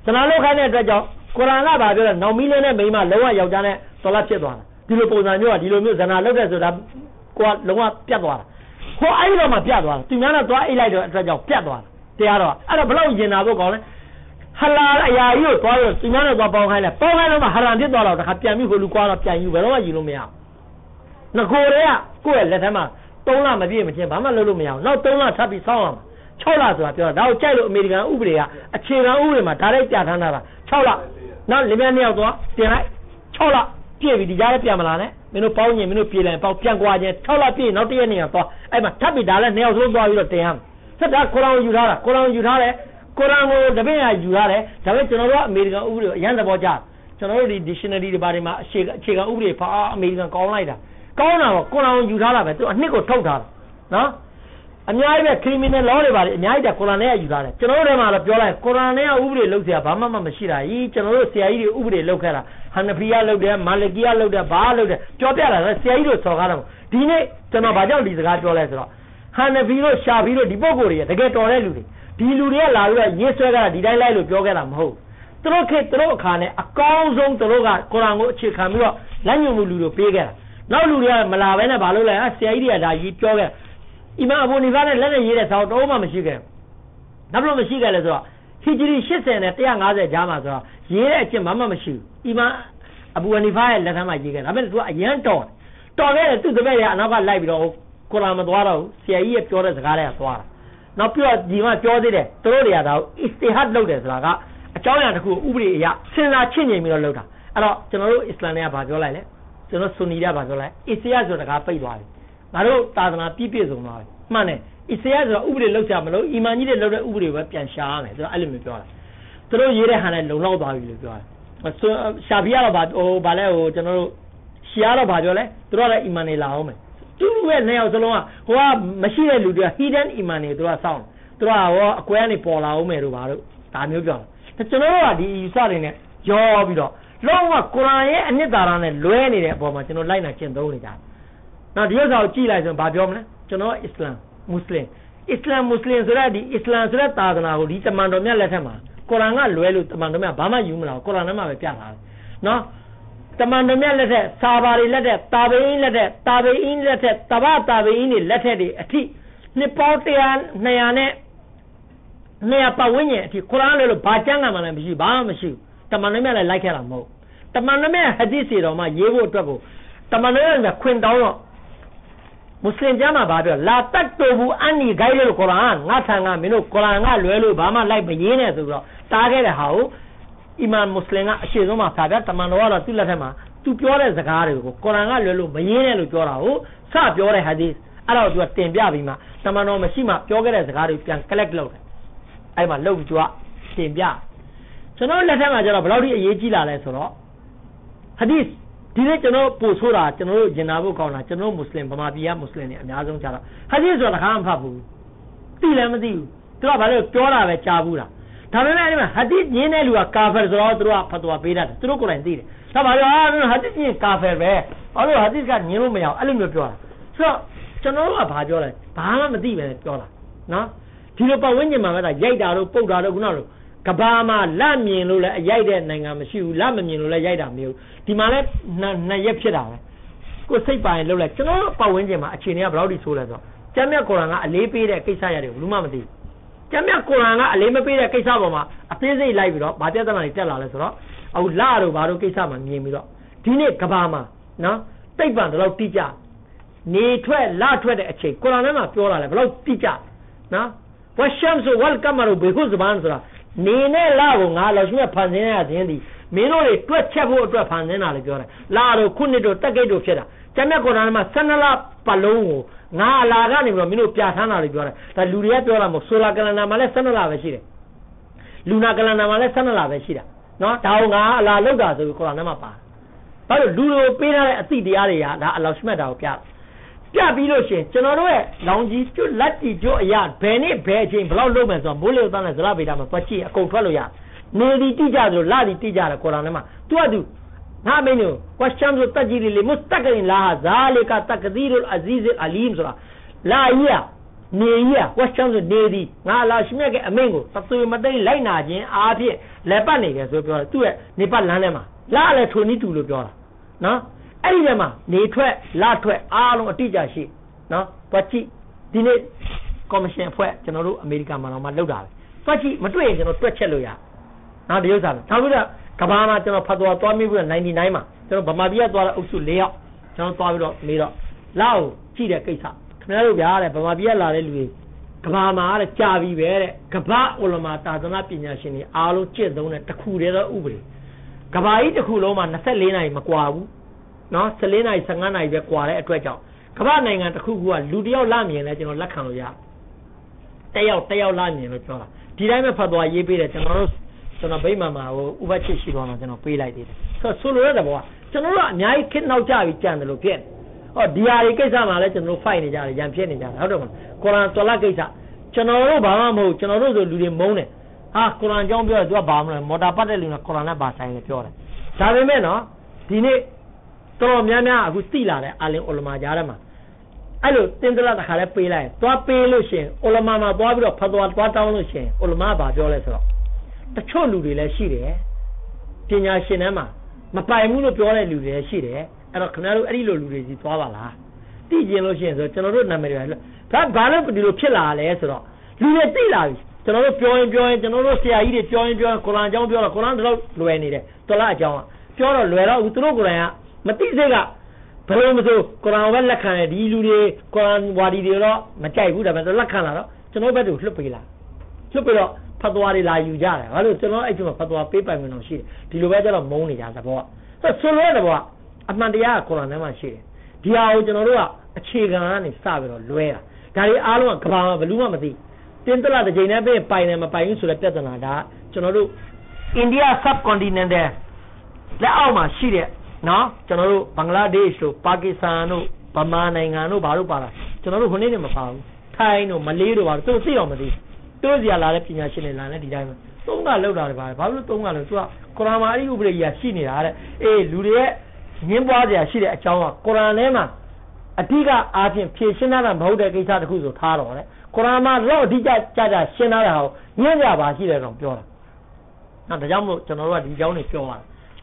S1: သနာလောက်ခိုင်းတဲ့အတွက်ကြောင့်ကုရ်အာန်ကဘာပြောလဲနောင်မီးလေးနဲ့မိန်းမလုံးဝယောက်ျားနဲ့တော်လာဖြစ်သွားတာဒီလိုပုံစံမျိုးကဒီလိုမျိုးဇနာလောက်တဲ့ဆိုတာကိုကလုံးဝပြတ်သွားတာဟောအဲ့ဒီတော့မှပြတ်သွားတာသူများနဲ့သွားအိတ်လိုက်တဲ့အတွက်ကြောင့်ပြတ်သွားတာတရားတော့အဲ့တော့ဘလောက်ကျင်နာဖို့ကောင်းလဲဟလာအရာကြီးကိုသွားရသူများနဲ့သွားပေါင်းခိုင်းလဲပေါင်းခိုင်းတော့မှဟရန်ဖြစ်သွားတော့တခါပြန်ပြီးဟိုလူကွာတော့ပြန်ယူဘယ်တော့မှယူလို့မရဘူး ငကိုတွေကကိုယ့်ရဲ့လက်ထက်မှာ3လမပြည့်မချင်းဘာမှလုပ်လို့မရဘူးနောက်3လထပ်ပြီးစောင်းအောင်6လဆိုတာပြောတာဒါကိုကြိုက်လို့အမေရိကန်ဥပဒေကအခြေခံဥပဒေမှာဒါလိုက်ပြဋ္ဌာန်းတာ6လနောက်လင်မယားနှစ်ယောက်တော့တင်လိုက်6လပြည့်ပြီဒီကြားလည်းပြန်မလာနဲ့မင်းတို့ပေါင်းရင်မင်းတို့ပြေးလိုက်ပေါက်ပြန်ကွာခြင်း6လပြည့်နောက်တစ်ရက်နေရသွားအဲ့မှာထပ်ပြီးဒါလည်းနှစ်ယောက်ဆုံးသွားပြီးတော့တင်ရမယ်ဆက်တာကုရ်အာန်ယူထားတာကုရ်အာန်ယူထားတယ်ကုရ်အာန်ကိုတပည့်ရယူထားတယ်ဒါပေမဲ့ကျွန်တော်တို့ကအမေရိကန်ဥပဒေကိုအရန်သဘောကျကျွန်တော်တို့ဒီ dictionary တွေဘာတွေမှာအခြေအခြေခံဥပဒေဖာအမေရိကန်ကောင်းလိုက်တာ ကောင်းတာကကုရ်အာန်ကိုယူထားတာပဲသူအနှစ်ကိုထုတ်ထားတာနော်အများကြီးပဲ criminal law တွေပါတယ်အများကြီးတကုရ်အာန်နဲ့ယူထားတယ်ကျွန်တော်တို့ထဲမှာတော့ပြောလိုက်ကုရ်အာန်နဲ့ဥပဒေလုပ်เสียဘာမှမမရှိတာကြီးကျွန်တော်တို့ဆရာကြီးတွေဥပဒေလုပ်ခဲ့တာဟန်နဖီယာလုပ်တယ်မာလကီယာလုပ်တယ်ဘာလုပ်တယ်ပြောပြတာဆရာကြီးတို့စော်ကားတယ်ဒီနေ့ကျွန်တော်ဘာကြောင့်ဒီစကားပြောလဲဆိုတော့ဟန်နဖီတို့ရှာဖီတို့ဒီပုဂ္ဂိုလ်တွေတကယ်တော်တဲ့လူတွေဒီလူတွေကလာပြီးတော့ရေးဆွဲကြတာဒီတိုင်းလိုက်လို့ပြောခဲ့တာမဟုတ်သူတို့ခေတ်သူတို့အခါနဲ့အကောင်းဆုံးသူတို့ကကုရ်အာန်ကိုအခြေခံပြီးတော့လက်ညှိုးမှုလူတို့ပေးခဲ့တာ နောက်လူတွေကမလာဘဲနဲ့ဘာလုပ်လဲဆရာကြီးတွေကဒါကြီးပြောခဲ့အီမန်အဘူနီဖာနဲ့လက်နဲ့ရေးတဲ့စာအုပ်တော့မှမရှိခဲ့ဘူးဘာလို့မရှိခဲ့လဲဆိုတော့ဟီဂျရီ80နဲ့150ကြားမှာဆိုတော့ရေးတဲ့အချင်းမှမမရှိဘူးအီမန်အဘူနီဖာရဲ့လက်ထက်မှာရေးခဲ့ဒါပေမဲ့သူကအရန်တော်တော်ခဲ့တယ်သူ့တပည့်ရအနောက်ကလိုက်ပြီးတော့ကုရ်အာန်မသွားတော့ဘူးဆရာကြီးရဲ့ပြောတဲ့စကားတွေကသွားတာနောက်ပြီးတော့ဒီမှာပြောသေးတယ်သူတို့တွေကဒါအစ္စတီဟတ်လုပ်တယ်ဆိုတာကအကြောင်းအရာတစ်ခုဥပဒေအရစဉ်းစားချင့်ချိန်ပြီးတော့လုပ်တာအဲ့တော့ကျွန်တော်တို့အစ္စလာမ်တွေကဘာပြောလိုက်လဲ ကျွန်တော်ဆွန်နီတွေကဘာပြောလိုက်အစ္စယာဆိုတာကပိတ်သွားပြီငါတို့သာသနာပြည့်ပြည့်စုံသွားပြီမှန်တယ်အစ္စယာဆိုတာဥပဒေလောက်ချမလို့အီမန်ကြီးတွေလောက်တဲ့ဥပဒေပဲပြန်ရှာရမယ်သူကအဲ့လိုမျိုးပြောတာသူတို့ရေးတဲ့ဟာနဲ့လုံလောက်သွားပြီလို့ပြောတယ်ရှာဘီကတော့ဗာဟိုဗာလဲဟိုကျွန်တော်တို့ရှီယာတော့ဗာပြောလဲသူတို့ကလည်းအီမန်တွေလာအောင်မယ်သူ့ရဲ့နှစ်ယောက်စလုံးကဟိုကမရှိတဲ့လူတွေက hidden iman တွေသူကစောင့်သူကဟောအကွဲကနေပေါ်လာအောင်မယ်တို့ဗာတို့ဒါမျိုးပြောတယ်ကျွန်တော်တို့ကဒီယူဆတွေနဲ့ရောပြီးတော့ လုံးဝကုရ်အာန်ရဲ့အနှစ်သာရနဲ့လွဲနေတဲ့အပေါ်မှာကျွန်တော်လိုက်နာကျင့်သုံးနေကြတယ်။နောက်ဒီဥစ္စာကိုကြည့်လိုက်ဆိုရင်ဘာပြောမလဲကျွန်တော်အစ္စလာမ်မွတ်စလင်အစ္စလာမ်မွတ်စလင်ဆိုတဲ့ဒီအစ္စလာမ်ဆိုတဲ့သာသနာကိုဒီတမန်တော်မြတ်လက်ထက်မှာကုရ်အာန်ကလွဲလို့တမန်တော်မြတ်ဘာမှယူမလာဘူးကုရ်အာန်ထဲမှာပဲပြထားတယ်။နော်တမန်တော်မြတ်လက်ထက်စာဘာတွေလက်ထက်တာဘေအင်းလက်ထက်တာဘေအင်းလက်ထက်တဘတာဘေအင်းတွေလက်ထက်တွေအထိနှစ်ပေါင်း100 200နဲ့200ပတ်ဝန်းကျင်အထိကုရ်အာန်လည်းလို့ဘာကျမ်းဂန်မှလည်းမရှိဘာမှမရှိဘူး တမန်တော်မြတ်လည်းလိုက်ခဲ့တာမဟုတ်တမန်တော်မြတ်ဟဒီစီတော်မှာရေးဖို့အတွက်ကိုတမန်တော်မြတ်ခွင်တောင်းတော့မွတ်စလင်ကျမ်းမှာဗာပြောလာတတ်တူဘူးအန်နီဂိုင်းလို့ကုရ်အာန်ငါထံကမင်းတို့ကုရ်အာန်ကလွဲလို့ဘာမှလိုက်မရေးနဲ့ဆိုပြီးတော့တားခဲ့တဲ့ဟာကိုအီမန်မွတ်စလင်ကအရှိဆုံးမှာဖာပြတမန်တော်ကတော့သူ့လက်ထက်မှာသူပြောတဲ့စကားတွေကိုကုရ်အာန်ကလွဲလို့မရေးနဲ့လို့ပြောတာကိုစပြောတဲ့ဟာဒီအဲ့တော့သူကတင်ပြပြီးမှတမန်တော်မရှိမှပြောခဲ့တဲ့စကားတွေပြန် collect လုပ်တယ်အဲ့မှာလုပ်ပြီးသူကတင်ပြ ကျွန်တော်လက်ထက်မှာကျတော့ဘယ်လောက်ထိအရေးကြီးလာလဲဆိုတော့ဟဒီစ်ဒီနေ့ကျွန်တော်ပို့ဆိုတာကျွန်တော်တို့ဂျင်နာဖို့ကောင်းတာကျွန်တော်မွတ်စလင်ဗမာပြည်ကမွတ်စလင်တွေအများဆုံးကြတော့ဟဒီစ်ဆိုတာတခါမှမဖတ်ဘူးသိလည်းမသိဘူးသူကဘာလို့ပြောတာပဲကြားဘူးလားဒါပေမဲ့အဲ့ဒီမှာဟဒီစ်ညင်းတဲ့လူကကာဖာဆိုတော့သူတို့ကဖတ်တော်ပေးတတ်တယ်သူတို့ကိုယ်တိုင်သိတယ်ဒါပါရောဟာဟဒီစ်ညင်းကာဖာပဲဘာလို့ဟဒီစ်ကညင်းလို့မရအောင်အဲ့လိုမျိုးပြောတာဆိုတော့ကျွန်တော်တို့ကဘာပြောလဲဘာမှမသိပဲပြောတာနော်ဒီလိုပတ်ဝန်းကျင်မှာပဲဒါရိုက်တာတို့ပုတ်တာတို့ခုနက ကဘာမှာလက်မြင်လို့လည်းအရိုက်တဲ့နိုင်ငံမရှိဘူးလက်မမြင်လို့လည်းရိုက်တာမမျိုးဒီမှာလည်းနှစ်ရက်ဖြစ်တာပဲကိုစိတ်ပါရင်လှုပ်လိုက်ကျွန်တော်ပတ်ဝန်းကျင်မှာအခြေအနေကဘယ်လောက်ထိဆိုးလဲဆိုတော့ကျမ်းမြတ်ကုရ်အာန်ကအလေးပေးတဲ့ကိစ္စရတယ်ဘူးမှမသိဘူးကျမ်းမြတ်ကုရ်အာန်ကအလေးမပေးတဲ့ကိစ္စပေါ်မှာအသေးစိတ်လိုက်ပြီးတော့ဗာပြဿနာတွေတက်လာလဲဆိုတော့အခုလာတို့ဘာတို့ကိစ္စမှာမြင်ပြီးတော့ဒီနေ့ကဘာမှာနော်တိတ်ပံတော့တိကျနေထွက်လာထွက်တဲ့အချိန်ကုရ်အာန်ထဲမှာပြောတာလဲဘယ်လောက်တိကျနော်ဝရှမ်ဆိုဝလ်ကမရဘေခုဇဘန်ဆိုတာ နေနဲ့လာကိုငါလောရှိမဲ့ဖန်ဆင်းရခြင်းဒီမင်းတို့တွေတွက်ချက်ဖို့အတွက်ဖန်ဆင်းတာလေပြောတယ်လာတို့ခုနှစ်တို့တက်ကိတ်တို့ဖြစ်တာကျမ်းမြတ်ကုရ်အာန်မှာ12လပတ်လုံးကိုငါအလာကနေပြီးတော့မင်းတို့ပြဋ္ဌာန်းတာလေပြောတယ်ဒါလူတွေကပြောတာမဟုတ်ဆိုလာကလန္နာမှာလည်း12လပဲရှိတယ်လူနာကလန္နာမှာလည်း12လပဲရှိတာနော်ဒါကိုငါအလာလောက်တာဆိုပြီးကုရ်အာန်ထဲမှာပါဘာလို့လူတွေကိုပေးထားတဲ့အသည့်တရားတွေကဒါအလောရှိမဲ့တာကိုပြတယ် ပြပြီးလို့ရှင်ကျွန်တော်တို့ရဲ့လောင်ကြီးကျွတ်လက်တီကျွတ်အရာဘယ်နေ့ဘယ်အချိန်ဘယ်လောက်လုပ်မယ်ဆိုတော့မိုးလေတန်းနဲ့ဇလဗေဒမှာသွားကြည့်အကုန်ထွက်လို့ရနေဒီတိကြတယ်လာဒီတိကြတယ်ကုရ်အာန်ထဲမှာသူကသူငါမင်းတို့ question ဆိုတက်ကြည့်လေမုစတကရင်လာဇာလီကတကဒီရ်အဇီဇ်အလီမ်ဆိုတာလာရနေရ question ဆိုနေဒီငါလာရှိမြတ်ကအမင်းကိုသသွေမသိလိုက်နာခြင်းအားဖြင့်လက်ပတ်နေတယ်ဆိုပြောတယ်သူ့ရဲ့နေပတ်လမ်းထဲမှာလာလည်းထိုနည်းတူလို့ပြောတာနော် အဲ့ဒီထဲမှာနေထွက်လာထွက်အားလုံးအတိအကျရှိနော်သွားကြည့်ဒီနေ့ကော်မရှင်အဖွဲ့ကျွန်တော်တို့အမေရိကန်မှာတော့မလုပ်တာပဲသွားကြည့်မတွေ့ရင်ကျွန်တော်တွက်ချက်လို့ရနော်ဒီဥစ္စာပဲနောက်ပြီးတော့ကဘာမှာကျွန်တော်ဖတ်သွားသွားမိပြီးတော့99မှာကျွန်တော်ဗမာပြည်ကသွားတဲ့အုပ်စု၄ယောက်ကျွန်တော်သွားပြီးတော့မေးတော့လောက်ကြည့်တဲ့ကိစ္စခင်ဗျားတို့ဗျာတဲ့ဗမာပြည်ကလာတဲ့လူတွေကဘာမှာတဲ့ကြာပြီပဲတဲ့ကဘာဥလမာတာသနာပညာရှင်တွေအားလုံးကျင့်သုံးတဲ့တခုတည်းသောဥပဒေကဘာကြီးတစ်ခုလုံးမှာ24နာရီမကွာဘူး နော်14နာရီ15နာရီပဲကွာတဲ့အတွက်ကြောင့်ကမ္ဘာနိုင်ငံတစ်ခုခုကလူတယောက်လမြင်လဲကျွန်တော်လက်ခံလို့ရတယောက်တယောက်လမြင်လို့ပြောတာဒီတိုင်းပဲဖတ်သွားရေးပေးတယ်ကျွန်တော်တို့ကျွန်တော်ဗိမာန်မှာဟိုဥပချစ်ရှိတော့ကျွန်တော်ပေးလိုက်သေးတယ်ဆိုတော့ဆိုလိုရတဲ့ဘောကကျွန်တော်တို့ကအများကြီးခစ်နောက်ကြပြီးကြံတယ်လို့ဖြစ်ဟောဒီဟာတွေကိစ္စမှာလည်းကျွန်တော်တို့ fight နေကြတယ်ရန်ဖြစ်နေကြတယ်ဟုတ်တယ်မလားကုရ်အာန်တော်လာကိစ္စကျွန်တော်တို့ဘာမှမဟုတ်ကျွန်တော်တို့ဆိုလူတွေမုန်းတယ်ဟာကုရ်အာန်အကြောင်းပြောတယ်သူကဘာမှမလဲမော်တာပတ်တဲ့လူကကုရ်အာန်နဲ့ဘာဆိုင်လဲပြောတယ်ဒါပေမဲ့နော်ဒီနေ့ တော်တော်များများအခုသိလာတဲ့အာလင်အူလမာကြားထဲမှာအဲ့လိုတင်းတရတခါလဲပေးလိုက်သွားပေးလို့ရှင်အူလမာမှာသွားပြီးတော့ဖတ်သွားသွားတောင်းလို့ရှင်အူလမာဘာပြောလဲဆိုတော့တချို့လူတွေလည်းရှိတယ်ပညာရှင်ထဲမှာမပိုင်ဘူးလို့ပြောတဲ့လူတွေလည်းရှိတယ်အဲ့တော့ခင်ဗျားတို့အဲ့ဒီလိုလူတွေစီသွားပါလားသိကျင်လို့ရှိရင်ဆိုကျွန်တော်တို့နာမည်တွေဒါဘာလို့ဒီလိုဖြစ်လာလဲဆိုတော့လူတွေသိလာပြီကျွန်တော်တို့ပြောရင်ပြောရင်ကျွန်တော်တို့ဆရာကြီးတွေပြောရင်ပြောရင်ကုရ်အာန်အကြောင်းပြောတော့ကုရ်အာန်တော့လွယ်နေတယ်တော်လားအကြောင်းကပြောတော့လွယ်တော့ဘူးသူတို့ကုရ်အာန်က မသိစိတ်ကဘယ်လိုမဆိုကုရ်အာန်ပဲလက်ခံတယ်ဒီလူတွေကုရ်အာန်ဝါဒီတွေတော့မကြိုက်ဘူးဒါပေမဲ့လက်ခံလာတော့ကျွန်တော်ဘက်တို့လွတ်ပေးလာလွတ်ပြီးတော့ဖတ်သွားတွေလာယူကြတယ်ဘာလို့ကျွန်တော်အဲ့ချိန်မှာဖတ်သွားပေးပိုင်ဝင်တော့ရှိတယ်ဒီလိုပဲကျတော့မုန်းနေကြသဘောကဆိုလွဲတဲ့ဘောကအမှန်တရားကကုရ်အာန်ထဲမှာရှိတယ်ဒီဟာကိုကျွန်တော်တို့ကအခြေခံကနေစပြီးတော့လွဲတာဒါတွေအားလုံးကကဘာမှာဘယ်သူမှမသိတင်းတလာတစ်ချိန်နဲ့ပဲပိုင်တယ်မပိုင်ဘူးဆိုတဲ့ပြဿနာဒါကျွန်တော်တို့အိန္ဒိယ subcontinent တဲ့လက်အောက်မှာရှိတဲ့ နော်ကျွန်တော်တို့ဘင်္ဂလားဒေ့ရှ်တို့ပါကစ္စတန်တို့ဗမာနိုင်ငံတို့ဘာလို့ပါလားကျွန်တော်တို့ခုနေ့နေမပါဘူးထိုင်းတို့မလေးတို့ဘာလို့သူသိအောင်မသိသူတို့စီကလာတဲ့ပညာရှင်တွေလာတဲ့ဒီတိုင်းပဲသုံးကလောက်တာတွေပါဘာလို့သုံးကလဲသူကကုရ်အာန်မှာအဲ့ဒီဥပဒေကြီးရှိနေတာတဲ့အေးလူတွေရဲ့ငင်းပွားစရာရှိတဲ့အကြောင်းကကုရ်အာန်ထဲမှာအဓိကအားဖြင့်ဖြည့်ရှင်းတာမဟုတ်တဲ့ကိစ္စတခုဆိုထားတော့လေကုရ်အာန်မှာတော့အဓိကကြကြရှင်းထားတာဟောညံ့ကြပါရှိတယ်တော့ပြောတာနော်ဒါကြောင့်မို့ကျွန်တော်တို့ကဒီအကြောင်းတွေပြောရတာ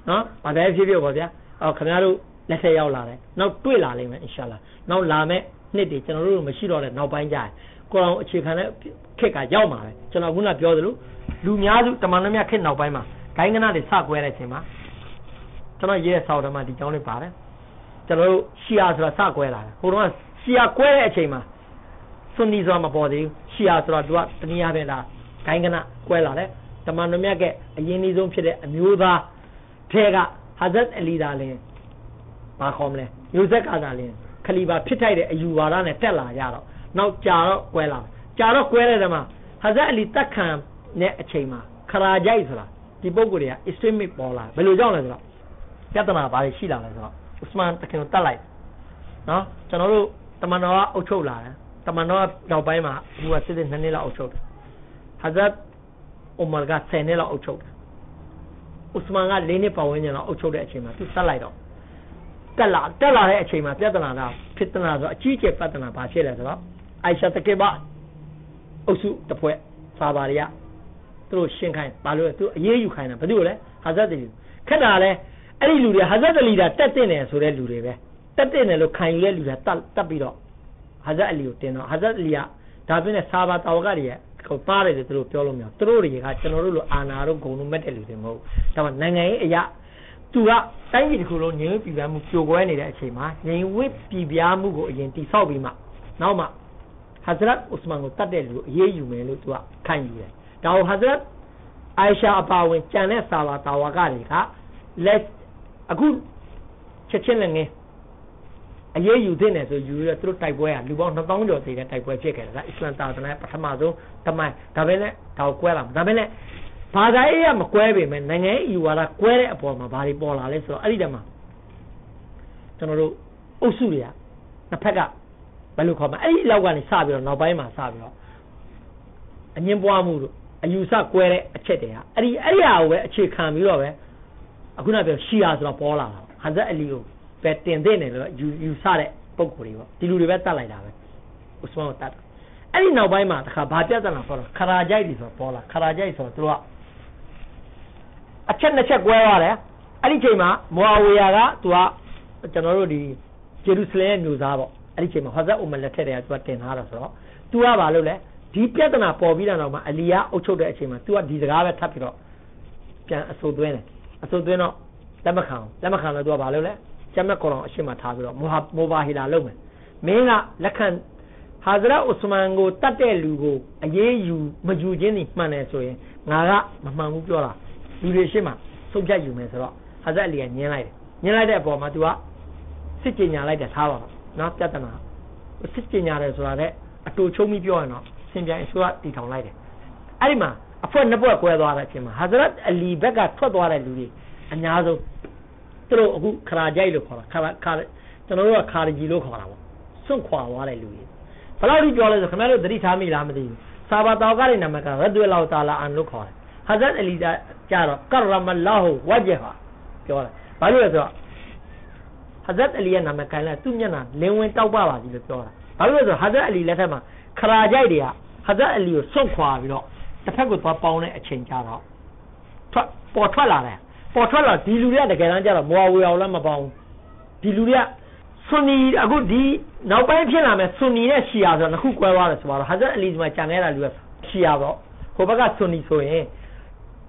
S1: နော်ဘာပဲဖြစ်ဖြစ်ပါဗျာ အော်ခင်ဗျားတို့လက်ထက်ရောက်လာတယ်နောက်တွေ့လာလိမ့်မယ်အင်ရှာလာနောက်လာမယ့်နှစ်တွေကျွန်တော်တို့မရှိတော့တဲ့နောက်ပိုင်းကျရင်ကုရ်အာန်အခြေခံတဲ့ခက်ကရောက်မှာပဲကျွန်တော်ခုနပြောသလိုလူများစုတမန်တော်များခက်နောက်ပိုင်းမှာဂိုင်းကနာတွေစကွဲတဲ့အချိန်မှာကျွန်တော်ရေးတဲ့စာအုပ်ထဲမှာဒီကြောင်းလေးပါတယ်ကျွန်တော်တို့ရှီယာဆိုတာစကွဲလာတယ်ဟိုတော့ရှီယာကွဲတဲ့အချိန်မှာဆွန်နီဆိုတာမပေါ်သေးဘူးရှီယာဆိုတာသူကတနည်းအားဖြင့်ဒါဂိုင်းကနာကွဲလာတယ်တမန်တော်မြတ်ကအရင်အဆုံးဖြစ်တဲ့အမျိုးသားထဲက ဟာဇတ်အလီဒါလင်ဘာခေါ်မလဲမျိုးဆက်ကသာလင်ခလီဖာဖြစ်ထိုက်တဲ့အယူဝါဒနဲ့တက်လာကြတော့နောက်ကြာတော့ကွဲလာကြာတော့ကွဲတဲ့တမှာဟာဇတ်အလီတက်ခံတဲ့အချိန်မှာခရာကြိုက်ဆိုတာဒီပုံကိုယ်တွေက extremic ပေါ်လာဘယ်လိုကြောင့်လဲဆိုတော့ပြဿနာဘာတွေရှိလာလဲဆိုတော့ဥစမန်တခင်ကိုတတ်လိုက်နော်ကျွန်တော်တို့တမန်တော်ကအုပ်ချုပ်လာတယ်တမန်တော်ကနောက်ပိုင်းမှာဘူကစစ်စစ်2နှစ်လောက်အုပ်ချုပ်တယ်ဟာဇတ်အိုမာက10နှစ်လောက်အုပ်ချုပ်တယ် ဥစမန်က4နှစ်ပတ်ဝန်းကျင်လောက်အုပ်ချုပ်တဲ့အချိန်မှာသူတတ်လိုက်တော့တက်လာတက်လာတဲ့အချိန်မှာပြဿနာကဖြစ်တနာဆိုအကြီးကျယ်ပြဿနာဘာဖြစ်လဲဆိုတော့အိုက်ရှာတကေဘအုပ်စုတစ်ဖွဲ့စာပါတွေကသူတို့ရှင်းခိုင်းဘာလို့လဲသူအရေးယူခိုင်းတာဘာလို့လဲဟာဇတ်တီခက်တာလဲအဲ့ဒီလူတွေဟာဇတ်တလီတာတက်တင်တယ်ဆိုတဲ့လူတွေပဲတက်တင်တယ်လို့ခံယူတဲ့လူတွေတက်တက်ပြီးတော့ဟာဇတ်အလီကိုတင်တော့ဟာဇတ်အလီကဒါပြင်းနဲ့စာပါတာဝကတွေရဲ့ ဟိုပါတယ်သူတို့ပြောလို့မရသူတို့တွေကကျွန်တော်တို့လိုအာနာတို့ဂုံတို့မက်တဲ့လူတွေမဟုတ်ဒါမှနိုင်ငံရေးအရာသူကတိုင်းပြည်တစ်ခုလုံးငြိမ်းပြည်ပြမှုပြိုကွဲနေတဲ့အချိန်မှာငြိမ်းဝစ်ပြည်ပြမှုကိုအရင်တိဆောက်ပြီးမှနောက်မှဟာဇရတ်ဥစမန်ကိုတတ်တဲ့လူအရေးယူမယ်လို့သူကခံယူတယ်ဒါကိုဟာဇရတ်အိုင်ရှာအပါဝင်ကြံတဲ့စာပါတာဝကတွေကလက်အခုချက်ချင်းလည်းငင်း အရေးယူသင့်တယ်ဆိုယူရသူတို့တိုက်ပွဲကလူပေါင်း2000ကျော်သေးတဲ့တိုက်ပွဲဖြစ်ခဲ့တယ်ဒါအစ္စလမ်တာသနာပထမဆုံးတမိုင်းဒါပဲနဲ့ဒါကိုကွဲလာဒါပဲနဲ့ဘာသာရေးကမကွဲပေမဲ့နိုင်ငံရေးယူဝါဒကွဲတဲ့အပေါ်မှာဘာတွေပေါ်လာလဲဆိုတော့အဲ့ဒီတည်းမှာကျွန်တော်တို့အုပ်စုတွေကတစ်ဖက်ကဘယ်လိုခေါ်မလဲအဲ့ဒီလောက်ကနေစပြီးတော့နောက်ပိုင်းမှာစပြီးတော့အငင်းပွားမှုတို့အယူဆကွဲတဲ့အချက်တွေကအဲ့ဒီအဲ့ဒီဟာကိုပဲအခြေခံပြီးတော့ပဲအခုနပြောရှီယာဆိုတော့ပေါ်လာတာဟာဇတ်အလီကို ပဲတင်တဲ့နေလို့ယူယူဆတဲ့ပုံကိုယ်တွေပေါ့ဒီလူတွေပဲတတ်လိုက်တာပဲဥစမန်ကိုတတ်တာအဲ့ဒီနောက်ပိုင်းမှာတခါဘာပြဿနာပေါ်တော့ခရာကြိုက်တွေဆိုပေါ်လာခရာကြိုက်ဆိုတော့သူကအချက်နှစ်ချက်ကွဲသွားတယ်အဲ့ဒီချိန်မှာမွာဝီယာကသူကကျွန်တော်တို့ဒီဂျေရုဆလင်ရဲ့မြို့သားပေါ့အဲ့ဒီချိန်မှာဟဇတ်အိုမလက်ထက်တည်းကသူကတင်ထားတာဆိုတော့သူကဘာလုပ်လဲဒီပြဿနာပေါ်ပြီးတဲ့နောက်မှာအလီယာအုပ်ချုပ်တဲ့အချိန်မှာသူကဒီစကားပဲထပ်ပြီးတော့ပြန်အဆိုသွင်းတယ်အဆိုသွင်းတော့လက်မခံလက်မခံတော့သူကဘာလုပ်လဲ ကျမ်းမြတ်ကုရ်အာန်အရှိမထားပြီးတော့မိုဟာမိုဘာဟီလာလုပ်မယ်မင်းကလက်ခံဟာဇရတ်ဥစမန်ကိုတတ်တဲ့လူကိုအရေးယူမယူခြင်းนี่မှန်တယ်ဆိုရင်ငါကမမှန်ဘူးပြောတာလူတွေရှင်းမှာဆုံးဖြတ်ယူမယ်ဆိုတော့ဟာဇတ်အလီကညင်းလိုက်တယ်ညင်းလိုက်တဲ့အပေါ်မှာ तू ကစစ်ကြညာလိုက်တယ်ထားပါတော့နော်ပြဿနာစစ်ကြညာတယ်ဆိုတာတဲ့အတူချုံပြီးပြောရင်တော့ဆင်ပြန်အစိုးရတည်ထောင်လိုက်တယ်အဲ့ဒီမှာအဖွဲ့နှစ်ဖွဲ့ကွဲသွားတဲ့အချိန်မှာဟာဇရတ်အလီဘက်ကထွက်သွားတဲ့လူတွေအများဆုံး သူတို့အခုခရာကြိုက်လို့ခေါ်တာခရာခါကျွန်တော်တို့ကခါရကြီးလို့ခေါ်တာပေါ့စွန့်ခွာသွားတဲ့လူတွေဘယ်လောက်ထိပြောလဲဆိုခင်ဗျားတို့သတိထားမိလားမသိဘူးစာဘာတောကတဲ့နာမကရဒ်ဝေလောက်တာလာအန်လို့ခေါ်တယ်ဟာဇတ်အလီကြကြတော့ကရမလာဟူဝဂျဟာပြောတာဘာလို့လဲဆိုတော့ဟာဇတ်အလီရဲ့နာမကန်လဲသူ့မျက်နှာလင်းဝင်တောက်ပပါစီလို့ပြောတာဘာလို့လဲဆိုတော့ဟာဇတ်အလီလက်ထက်မှာခရာကြိုက်တွေကဟာဇတ်အလီကိုစွန့်ခွာပြီးတော့တစ်ဖက်ကိုသွားပေါင်းတဲ့အချိန်ကြတော့ထွက်ပေါ်ထွက်လာတယ် ပေါ်ထွက်လာဒီလူတွေကတကယ်တမ်းကျတော့မွာဝေအောင်လည်းမပေါင်းဒီလူတွေကဆွန်နီအခုဒီနောက်ပိုင်းဖြစ်လာမယ်ဆွန်နီနဲ့ရှီယာဆိုတော့နှစ်ခုကွဲသွားတယ်ဆိုတော့ဟာဇတ်အလီဒီမှာကြံခဲ့တာလူကရှီယာပေါ့ဟိုဘက်ကဆွန်နီဆိုရင်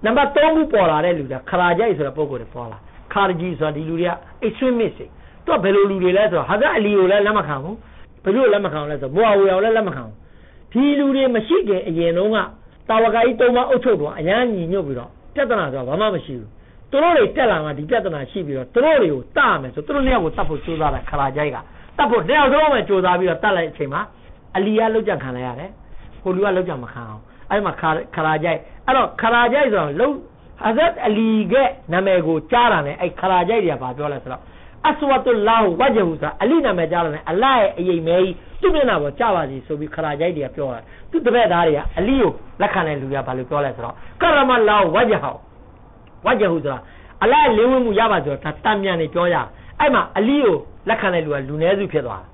S1: နံပါတ်3ခုပေါ်လာတဲ့လူကခရာဂျိုက်ဆိုတဲ့ပုံကိုယ်တွေပေါ်လာခါရဂျီဆိုတာဒီလူတွေက extremist တွေသူကဘယ်လိုလူတွေလဲဆိုတော့ဟာဇတ်အလီကိုလည်းလက်မခံဘူးဘယ်လိုလက်မခံလဲဆိုတော့မွာဝီယာကိုလည်းလက်မခံဘူးဒီလူတွေမရှိခင်အရင်တုန်းကတာဝကာကြီးသုံးပါအုပ်ချုပ်တော့အရန်ညီညွတ်ပြီးတော့ပြဿနာဆိုတာဘာမှမရှိဘူး သူတို့တွေတက်လာမှဒီပြဿနာရှိပြီးတော့သူတို့တွေကိုတတ်မယ်ဆိုသူတို့နှစ်ယောက်ကိုတတ်ဖို့ကြိုးစားတာခလာကြိုက်ကတတ်ဖို့တယောက်ဆုံးပဲကြိုးစားပြီးတော့တတ်လိုက်အချိန်မှာအလီကလောက်ကြခံလိုက်ရတယ်ဟိုလူကလောက်ကြမခံအောင်အဲ့မှာခလာကြိုက်အဲ့တော့ခလာကြိုက်ဆိုတော့လုံဟာဇတ်အလီကနာမည်ကိုကြားတာနဲ့အဲ့ခလာကြိုက်တွေကဘာပြောလဲဆိုတော့အစဝတ်လာဟူဝဂျဟူဆိုတာအလီနာမည်ကြားတယ်အလာရဲ့အရေးမဲကြီးသူ့မျက်နှာပေါ်ကြပါစီဆိုပြီးခရာကြိုက်တွေကပြောတာသူတပည့်သားတွေကအလီကိုလက်ခံတဲ့လူကဘာလို့ပြောလဲဆိုတော့ကရမလာဝဂျဟူ ဝဂျဟူဆိုတာအလာလင်းဝင်မှုရပါဆိုတော့ဒါတန်မြန်နေပြောရအဲ့မှာအလီကိုလက်ခံတဲ့လူကလူနည်းစုဖြစ်သွားတာ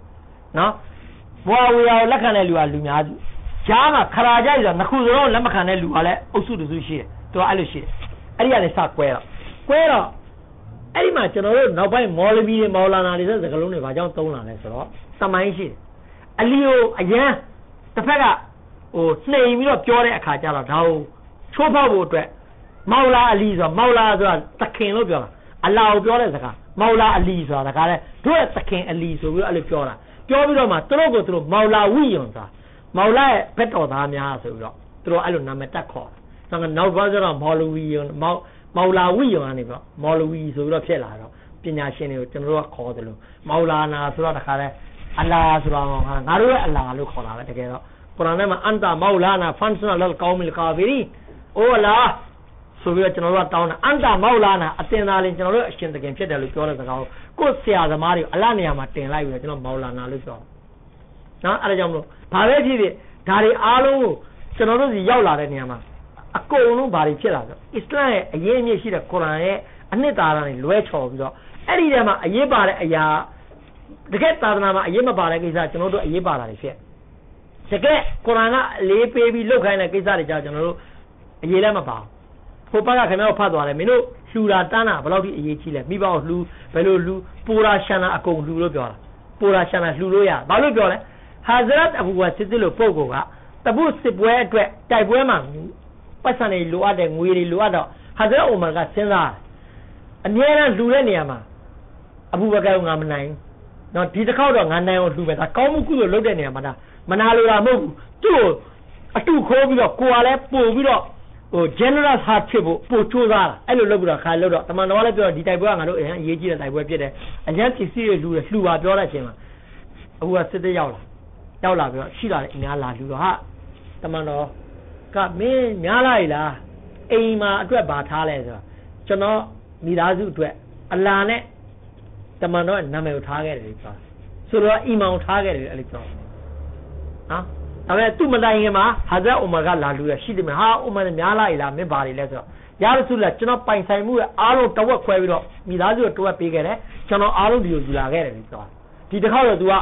S1: နော်ဘွာဝေယာကိုလက်ခံတဲ့လူကလူများစုဂျားမှာခရာကြိုက်ဆိုတာနှစ်ခုစလုံးလက်မခံတဲ့လူကလည်းအုပ်စုတစုရှိတယ်သူကအဲ့လိုရှိတယ်အဲ့ဒီကနေစကွဲတော့ကွဲတော့အဲ့ဒီမှာကျွန်တော်တို့နောက်ပိုင်းမော်လဗီတွေမော်လာနာတွေဆိုစကလုံးတွေဘာကြောင့်သုံးလာလဲဆိုတော့တမိုင်းရှိတယ်အလီကိုအရန်တစ်ဖက်ကဟိုနှိမ်ပြီးတော့ပြောတဲ့အခါကျတော့ဒါကိုချိုးဖောက်ဖို့အတွက် မော်လာအလီဆိုတော့မော်လာဆိုတာသခင်လို့ပြောတာအလာကိုပြောတဲ့စကားမော်လာအလီဆိုတာဒါကလည်းတို့ရဲ့သခင်အလီဆိုပြီးတော့အဲ့လိုပြောတာပြောပြီးတော့မှသူတို့ကိုသူတို့မော်လာဝိယွန်ဆိုတာမော်လာရဲ့ဘက်တော်သားများဆိုပြီးတော့သူတို့အဲ့လိုနာမည်တက်ခေါ်တာနောက်ဘာကျတော့မော်လဝီယွန်မော်မော်လာဝိယုံကနေပြီးတော့မော်လဝီဆိုပြီးတော့ဖြစ်လာတော့ပညာရှင်တွေကိုကျွန်တော်တို့ကခေါ်တယ်လို့မော်လာနာဆိုတော့တခါလဲအလာဆိုတော့ငါတို့ရဲ့အလာလို့ခေါ်တာပဲတကယ်တော့ကုရ်အာန်ထဲမှာအန်တာမော်လာနာဖန်ဆနာလ်ကောမီလ်ကာဖီရီအိုအလာ ဆိုပြီးတော့ကျွန်တော်တို့ကတောင်းတာအန်တာမော်လာနာအတင်သားလင်ကျွန်တော်တို့အရှင်တကယ်ဖြစ်တယ်လို့ပြောတဲ့စကားကိုကိုယ်ဆရာသမားတွေအလာနေရာမှာတင်လိုက်ပြီးတော့ကျွန်တော်မော်လာနာလို့ပြောနော်အဲ့ဒါကြောင့်မလို့ဘာပဲဖြစ်ဖြစ်ဒါတွေအားလုံးကိုကျွန်တော်တို့စီရောက်လာတဲ့နေရာမှာအကုန်လုံးဘာတွေဖြစ်လာဆိုအစ္စလာမ်ရဲ့အရေးအမြစ်ရှိတဲ့ကုရ်အာန်ရဲ့အနှစ်သာရတွေလွဲချော်ပြီးတော့အဲ့ဒီထဲမှာအရေးပါတဲ့အရာတကယ်သာသနာမှာအရေးမပါတဲ့ကိစ္စကျွန်တော်တို့အရေးပါတာတွေဖြစ်တကယ်ကုရ်အာန်ကအလေးပေးပြီးလုပ်ခိုင်းတဲ့ကိစ္စတွေကြောင့်ကျွန်တော်တို့အရေးလည်းမပါဘူး ဟိုဘက်ကခင်ဗျားတို့ဖတ်သွားတယ်မင်းတို့လှူတာတန်းတာဘယ်လောက်ထိအရေးကြီးလဲမိဘကိုလှူဘယ်လိုလှူပူရာရှန်တာအကုန်လှူလို့ပြောတာပူရာရှန်တာလှူလို့ရဘာလို့ပြောလဲဟာဇရတ်အဘူဝါစစ်စ်လို့ပုဂ္ဂိုလ်ကတပုတ်စစ်ပွဲအတွက်တိုက်ပွဲမှာပတ်စံတွေလိုအပ်တယ်ငွေတွေလိုအပ်တော့ဟာဇရတ်အိုမာကစဉ်းစားအမြဲတမ်းလှူတဲ့နေရာမှာအဘူဘကာကငါမနိုင်နော်ဒီတစ်ခေါက်တော့ငါနိုင်အောင်လှူမယ်ဒါကောင်းမှုကုသိုလ်လုပ်တဲ့နေရာမှာဒါမနာလိုတာမဟုတ်ဘူးသူ့ကိုအတုခိုးပြီးတော့ကိုယ်ကလည်းပို့ပြီးတော့ ဟို generous heart ဖြစ်ဖို့ပို့ချိုးစားတာအဲ့လိုလုပ်ပြီးတော့ခါလို့တော့တမန်တော်ကလည်းပြောဒီတိုက်ပွဲကငါတို့အရင်အရေးကြီးတဲ့တိုက်ပွဲဖြစ်တယ်အရင်စီစီရလှူတယ်လှူပါပြောတဲ့အချိန်မှာအခုကစစ်တဲ့ရောက်လာရောက်လာပြီးတော့ရှိလာတဲ့အများလာလှူတော့ဟာတမန်တော်ကမင်းများလိုက်လားအိမ်မှာအတွက်ဘာထားလဲဆိုတော့ကျွန်တော်မိသားစုအတွက်အလာနဲ့တမန်တော်နာမည်ကိုထားခဲ့တယ်လို့ပြောဆိုတော့အီမောင်ထားခဲ့တယ်အဲ့လိုပြောနော် ဒါပေမဲ့သူ့မတိုင်ခင်မှာဟာဇတ်အိုမာကလာလူရရှိတယ်မဟာအိုမာနဲ့များလိုက်လားမင်းဘာတွေလဲဆိုတော့ရရဆုလာကျွန်တော်ပိုင်ဆိုင်မှုရဲ့အားလုံးတဝက်ခွဲပြီးတော့မိသားစုကိုတဝက်ပေးခဲ့တယ်ကျွန်တော်အားလုံးဒီကိုယူလာခဲ့တယ်လို့ပြောဒီတစ်ခါတော့ तू က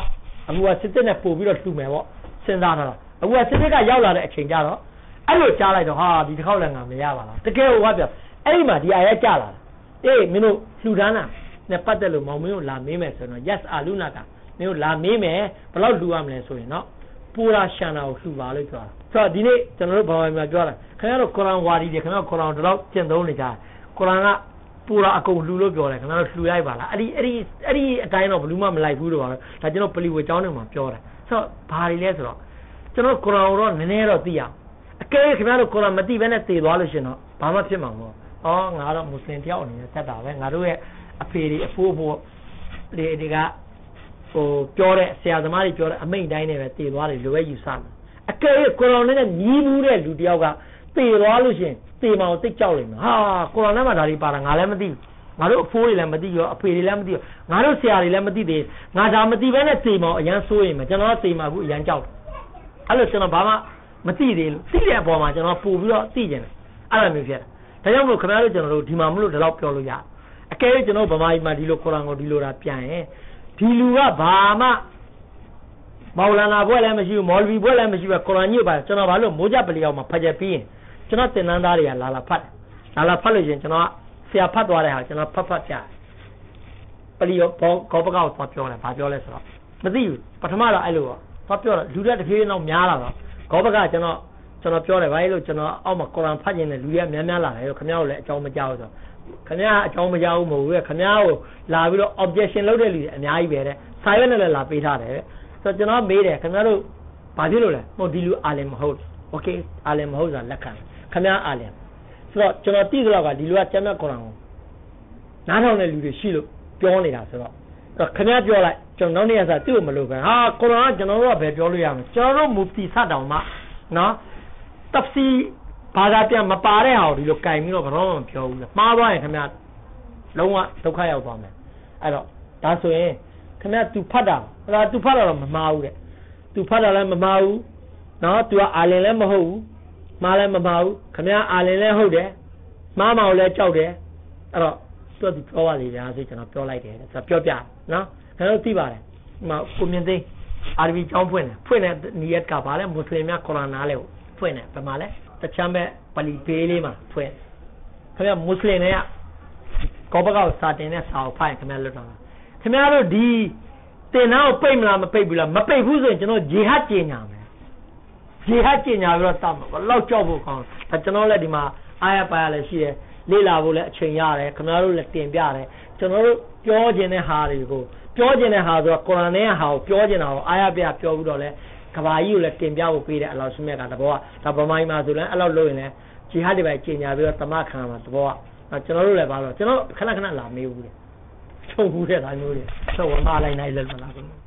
S1: အခုကစစ်စစ်နဲ့ပို့ပြီးတော့လှူမယ်ပေါ့စဉ်းစားထားတာအခုကစစ်စစ်ကရောက်လာတဲ့အချိန်ကျတော့အဲ့လိုကြားလိုက်တော့ဟာဒီတစ်ခေါက်လည်းငါမရပါလားတကယ်ဟိုကပြအဲ့ဒီမှာဒီအရာကြလာတာအေးမင်းတို့လှူဒန်းတာနဲ့ပတ်သက်လို့မောင်မင်းတို့လာမေးမယ်ဆိုတော့ yes အာလူနာကမင်းတို့လာမေးမယ်ဘယ်လောက်လှူရမလဲဆိုရင်တော့ ပူရာရှန်နာကိုလှူပါလို့ပြောတာဆိုတော့ဒီနေ့ကျွန်တော်တို့ဘာမှမပြောတာခင်ဗျားတို့ကုရ်အာန်ဝါဒီတွေခင်ဗျားကုရ်အာန်တော့ကျင့်သုံးနေကြတယ်ကုရ်အာန်ကပူရာအကုန်လှူလို့ပြောတယ်ခင်ဗျားတို့လှူလိုက်ပါလားအဲ့ဒီအဲ့ဒီအဲ့ဒီအတိုင်းတော့ဘယ်လို့မှမလိုက်ဘူးတော့ပါတော့ဒါကျွန်တော်ပလီဝေကျောင်းထဲမှာပြောတယ်ဆိုတော့ဘာတွေလဲဆိုတော့ကျွန်တော်ကုရ်အာန်တော့နည်းနည်းတော့သိရအောင်အကယ်ခင်ဗျားတို့ကုရ်အာန်မသိဘဲနဲ့တည်သွားလို့ရှင်တော့ဘာမှဖြစ်မှာမဟုတ်။အော်ငါတော့မွတ်စလင်တယောက်အနေနဲ့တက်တာပဲငါတို့ရဲ့အဖေတွေအဖိုးဖို့ဒီဒီက ဟိုပြောတဲ့ဆရာသမားတွေပြောတဲ့အမိန့်တိုင်းနဲ့ပဲတည်သွားတယ်လိုပဲယူဆမယ်။အကယ်၍ကုရ်အာန်နဲ့ညီးဘူးတဲ့လူတယောက်ကတည်သွားလို့ရှင်တည်မအောင်သိကြောက်လိမ့်မယ်။ဟာကုရ်အာန်ထဲမှာဒါတွေပါတာငါလည်းမသိဘူး။ငါတို့အဖိုးတွေလည်းမသိရောအဖေတွေလည်းမသိရောငါတို့ဆရာတွေလည်းမသိသေးငါဒါမသိဘဲနဲ့တေမောင်အရန်စိုးရင်မကျွန်တော်ကတေမာခုအရန်ကြောက်တယ်အဲ့လိုကျွန်တော်ဘာမှမသိသေးလို့သိတဲ့အပေါ်မှာကျွန်တော်ပို့ပြီးတော့သိကျင်တယ်အဲ့လိုမျိုးဖြစ်တယ်ဒါကြောင့်မို့ခင်ဗျားတို့ကျွန်တော်တို့ဒီမှာမလို့ဒီလောက်ပြောလို့ရအကယ်၍ကျွန်တော်ဗမာပြည်မှာဒီလိုကုရ်အာန်ကိုဒီလိုတာပြန်ရင် ဒီလူကဘာမှမော်လာနာဘွဲလည်းမရှိဘူးမော်လဗီဘွဲလည်းမရှိဘူးကုရ်အာန်ညို့ပါကျွန်တော်ဘာလို့မိုးကြပလီအောင်မှာဖတ်ချက်ပြီးရင်ကျွန်တော်သင်တန်းသားတွေကလာလာဖတ်လာလာဖတ်လို့ရှင်ကျွန်တော်ဆရာဖတ်သွားတဲ့ဟာကျွန်တော်ဖတ်ဖတ်ပြတယ်ပလီရောကောပကောက်သွားပြောတယ်ဘာပြောလဲဆိုတော့မသိဘူးပထမတော့အဲ့လိုပေါ့သွားပြောတော့လူတွေတဖြည်းဖြည်းတော့များလာတော့ကောပကကျွန်တော် ကျွန်တော်ပြောတယ်ဘာလို့ကျွန်တော်အောက်မှာကုရ်အာန်ဖတ်ကျင်တဲ့လူတွေကများများလာတယ်ခင်ဗျားကိုလည်းအကြောင်းမကြားဘူးဆိုခင်ဗျားအကြောင်းမကြားဘူးမဟုတ်ဘူးလေခင်ဗျားကိုလာပြီးတော့ objection လုပ်တဲ့လူတွေအများကြီးပဲတဲ့စာရွက်နဲ့လည်းလာပေးထားတယ်ဆိုတော့ကျွန်တော်မေးတယ်ခင်ဗျားတို့ဘာဖြစ်လို့လဲဟိုဒီလူအာလင်မဟုတ် okay အာလင်မဟုတ်ဆိုတာလက်ခံခင်ဗျားအာလင်ဆိုတော့ကျွန်တော်တိကြတော့ကဒီလူကကျမ်းမြတ်ကုရ်အာန်ကိုနားထောင်တဲ့လူတွေရှိလို့ပြောနေတာဆိုတော့ခင်ဗျားပြောလိုက်ကျွန်တော်နောက်နေ့ကစသူ့ကိုမလို့ပဲဟာကုရ်အာန်ကကျွန်တော်တို့ကပဲပြောလို့ရမှာကျွန်တော်တို့မူဖတီဆတ်တောင်မှနော် တဖစီဘာသာပြန်မပါတဲ့ဟာကိုဒီလိုကင်ပြီးတော့ဘယ်တော့မှမပြောဘူးလေမှားသွားရင်ခင်ဗျားလုံးဝဒုက္ခရောက်သွားမယ်အဲ့တော့ဒါဆိုရင်ခင်ဗျား तू ဖတ်တာအဲ့ဒါ तू ဖတ်တာတော့မမှားဘူးတဲ့ तू ဖတ်တာလည်းမမှားဘူးနော် तू ကအာလင်လည်းမဟုတ်ဘူးမှားလည်းမမှားဘူးခင်ဗျားအာလင်လည်းဟုတ်တယ်မှားမအောင်လည်းကြောက်တယ်အဲ့တော့သူက तू ပြောပါလေဗျာဆိုကျွန်တော်ပြောလိုက်တယ်ဆိုပြောပြနော်ခင်ဗျားတို့သိပါတယ်ဒီမှာကိုမြင့်သိန်းအာရဗီကျောင်းဖွင့်တယ်ဖွင့်တဲ့နီယက်ကဘာလဲမွတ်စလင်များကုရ်အာန်နားလဲ ဖွင့်တယ်ဘယ်မှာလဲတချမ်းပဲပလီပေးလေးမှာဖွင့်ခင်ဗျာမွတ်စလင်တွေကကောပကောက်စာတင်တဲ့စာကိုဖတ်ရင်ခင်ဗျာလွတ်တော့ခင်ဗျားတို့ဒီတင်နာကိုပိတ်မလားမပိတ်ဘူးလားမပိတ်ဘူးဆိုရင်ကျွန်တော်ဂျီဟတ်ကျင်ညာမယ်ဂျီဟတ်ကျင်ညာပြီးတော့တောက်မှာလောက်ကြောက်ဖို့ကောင်းဒါကျွန်တော်လည်းဒီမှာအားရပါရလည်းရှိတယ်လေ့လာဖို့လည်းအချိန်ရတယ်ခင်ဗျားတို့လည်းတင်ပြတယ်ကျွန်တော်တို့ပြောခြင်းတဲ့ဟာတွေကိုပြောခြင်းတဲ့ဟာဆိုတော့ကုရ်အာန်ရဲ့ဟာကိုပြောခြင်းတာကိုအားရပြပြောပြီးတော့လဲ ကဘာကြီးကိုလည်းတင်ပြဖို့ပေးတယ်အလောရှိမြတ်ကတဘောကဒါဗမိုင်းမှာဆိုလည်းအဲ့လောက်လုပ်ရင်လည်းဂျီဟတ်တွေပဲကျင်ညာပြီးတော့တမခံမှာတဘောကကျွန်တော်တို့လည်းပါတော့ကျွန်တော်ခဏခဏလာမေးဘူးလေချုပ်ဘူးတဲ့ဒါမျိုးတွေချုပ်ဝမလိုက်နိုင်လည်းမလားဘူး